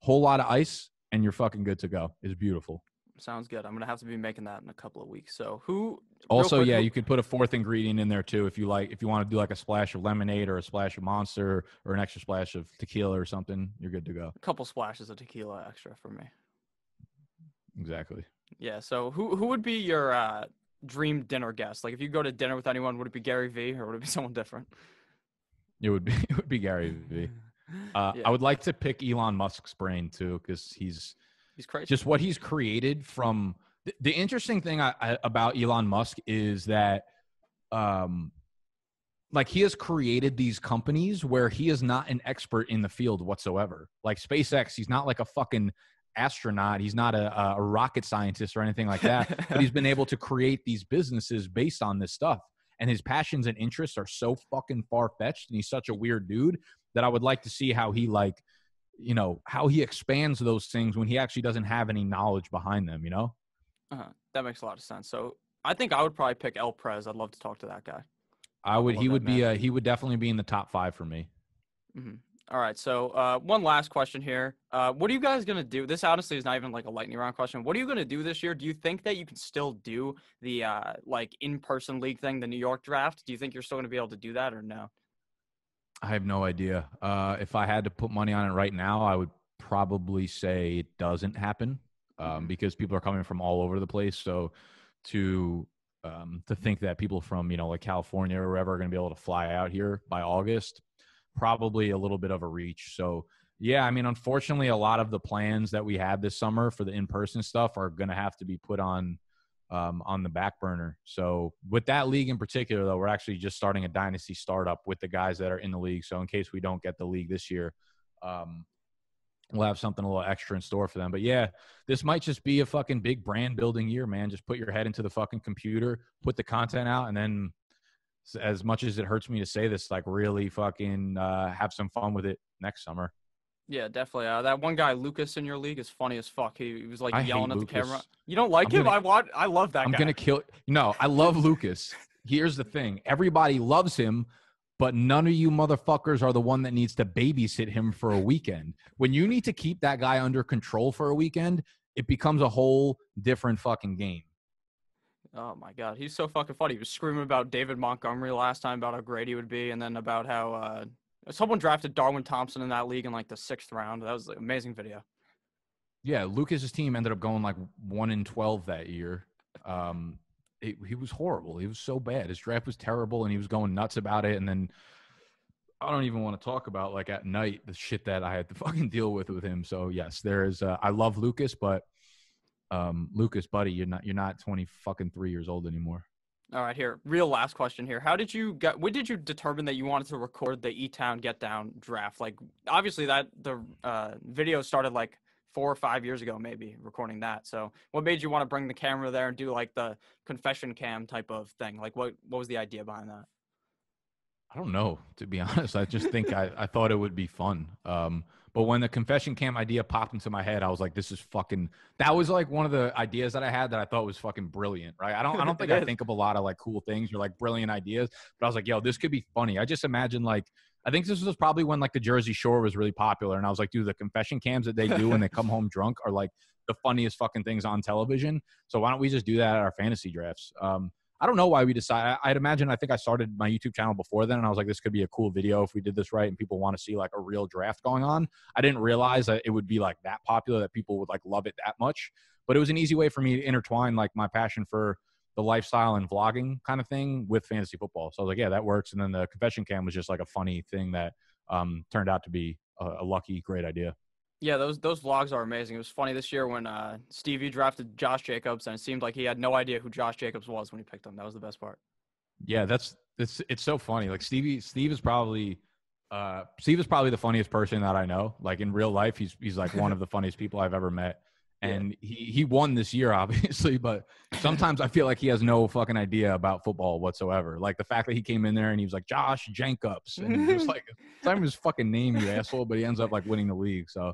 Whole lot of ice, and you're fucking good to go. It's beautiful. Sounds good. I'm gonna have to be making that in a couple of weeks. So who? Also, quick, yeah, who- you could put a fourth ingredient in there too if you like. If you want to do like a splash of lemonade or a splash of Monster or an extra splash of tequila or something, you're good to go. a couple splashes of tequila extra for me. Exactly. Yeah. So who who would be your uh, dream dinner guest? Like if you go to dinner with anyone, would it be Gary Vee or would it be someone different? It would be it would be Gary Vee. Uh, Yeah. I would like to pick Elon Musk's brain too because he's He's crazy. just what he's created from the, the interesting thing I, I, about Elon Musk is that um like he has created these companies where he is not an expert in the field whatsoever. Like SpaceX he's not like a fucking astronaut. He's not a, a rocket scientist or anything like that but he's been able to create these businesses based on this stuff. And his passions and interests are so fucking far-fetched and he's such a weird dude that I would like to see how he like you know how he expands those things when he actually doesn't have any knowledge behind them you know uh-huh. That makes a lot of sense. So I think I would probably pick El Prez. I'd love to talk to that guy. i would love he would be uh, he would definitely be in the top five for me hmm All right. So uh, one last question here. Uh, what are you guys gonna do? This honestly is not even like a lightning round question. What are you gonna do this year? Do you think that you can still do the uh, like in-person league thing, the New York draft? Do you think you're still gonna be able to do that or no? I have no idea. Uh if i had to put money on it right now i would probably say it doesn't happen um Mhm. because people are coming from all over the place. So to um to think that people from you know like california or wherever are going to be able to fly out here by august probably a little bit of a reach. So yeah i mean unfortunately a lot of the plans that we had this summer for the in-person stuff are going to have to be put on um, on the back burner. So with that league in particular, though, we're actually just starting a dynasty startup with the guys that are in the league. So in case we don't get the league this year, um, we'll have something a little extra in store for them. But yeah, this might just be a fucking big brand building year, man. Just put your head into the fucking computer, put the content out, and then as much as it hurts me to say this, like really fucking uh, have some fun with it next summer. Yeah, definitely. Uh, that one guy Lucas in your league is funny as fuck. He, he was like I yelling at the camera. You don't like I'm him? gonna- I want. I love that I'm guy. gonna kill. No, I love Lucas. Here's the thing: everybody loves him, but none of you motherfuckers are the one that needs to babysit him for a weekend. When you need to keep that guy under control for a weekend, it becomes a whole different fucking game. Oh my god, he's so fucking funny. He was screaming about David Montgomery last time about how great he would be, and then about how uh, someone drafted Darwin Thompson in that league in like the sixth round. That was an amazing video. Yeah, Lucas's team ended up going like one in twelve that year. Um, it, he was horrible. He was so bad. His draft was terrible, and he was going nuts about it. And then I don't even want to talk about like at night the shit that I had to fucking deal with with him. So yes, there is. Uh, I love Lucas, but um, Lucas, buddy, you're not you're not twenty fucking three years old anymore. All right, here, real last question here. How did you get? When did you determine that you wanted to record the E Town Get Down draft? Like, obviously that the uh, video started like four or five years ago, maybe recording that. So, what made you want to bring the camera there and do like the confession cam type of thing? Like, what what was the idea behind that? I don't know, to be honest. I just think I, I thought it would be fun. Um, but when the confession cam idea popped into my head, I was like, this is fucking that was like one of the ideas that I had that I thought was fucking brilliant, right? I don't I don't think I think of a lot of like cool things or like brilliant ideas, but I was like, yo, this could be funny. I just imagine like I think this was probably when like the Jersey Shore was really popular, and I was like, dude, the confession cams that they do when they come home drunk are like the funniest fucking things on television. So why don't we just do that at our fantasy drafts? Um, I don't know why we decided. I'd imagine. I think I started my YouTube channel before then, and I was like, this could be a cool video if we did this right, and people want to see like a real draft going on. I didn't realize that it would be like that popular that people would like love it that much. But it was an easy way for me to intertwine like my passion for the lifestyle and vlogging kind of thing with fantasy football. So I was like, yeah, that works. And then the confession cam was just like a funny thing that um, turned out to be a, a lucky, great idea. Yeah, those those vlogs are amazing. It was funny this year when uh, Stevie drafted Josh Jacobs, and it seemed like he had no idea who Josh Jacobs was when he picked him. That was the best part. Yeah, that's it's it's so funny. Like Stevie, Steve is probably uh Steve is probably the funniest person that I know. Like in real life, he's he's like one of the funniest people I've ever met. Yeah. And he he won this year, obviously, but sometimes I feel like he has no fucking idea about football whatsoever. Like the fact that he came in there and he was like Josh Jacobs, and he was like, it's not even his fucking name, you asshole. But he ends up like winning the league. So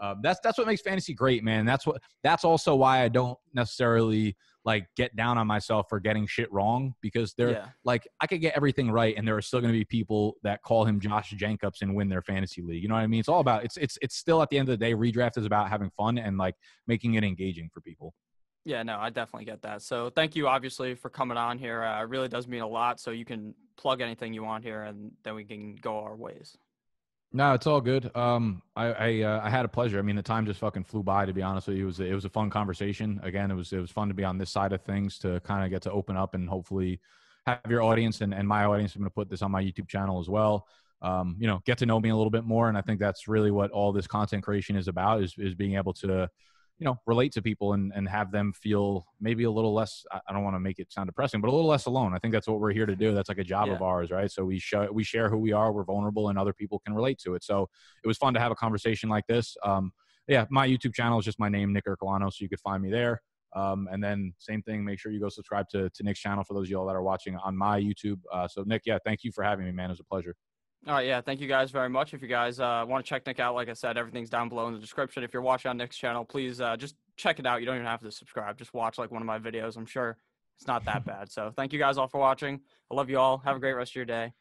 Uh, that's that's what makes fantasy great, man. That's what that's also why I don't necessarily like get down on myself for getting shit wrong because they're Yeah. like I could get everything right and there are still going to be people that call him Josh Jacobs and win their fantasy league. You know what I mean? It's all about it's it's it's still at the end of the day redraft is about having fun and like making it engaging for people. Yeah, no, I definitely get that. So thank you, obviously, for coming on here. Uh, it really does mean a lot. So you can plug anything you want here, and then we can go our ways. No, it's all good. Um, I I, uh, I had a pleasure. I mean, the time just fucking flew by. To be honest with you, it was it was a fun conversation. Again, it was it was fun to be on this side of things to kind of get to open up and hopefully have your audience and, and my audience. I'm going to put this on my YouTube channel as well. Um, you know, get to know me a little bit more, and I think that's really what all this content creation is about is is being able to you know relate to people and and have them feel maybe a little less i don't want to make it sound depressing but a little less alone. I think that's what we're here to do. That's like a job Yeah. of ours right? So we show we share who we are we're vulnerable and other people can relate to it. So it was fun to have a conversation like this. Um yeah my youtube channel is just my name nick Ercolano, so you could find me there. Um, and then same thing make sure you go subscribe to, to nick's channel for those of y'all that are watching on my youtube. Uh, so nick yeah thank you for having me man. It was a pleasure All right, yeah, thank you guys very much. If you guys uh, want to check Nick out, like I said, everything's down below in the description. If you're watching on Nick's channel, please uh, just check it out. You don't even have to subscribe. Just watch like one of my videos. I'm sure it's not that bad. So thank you guys all for watching. I love you all. Have a great rest of your day.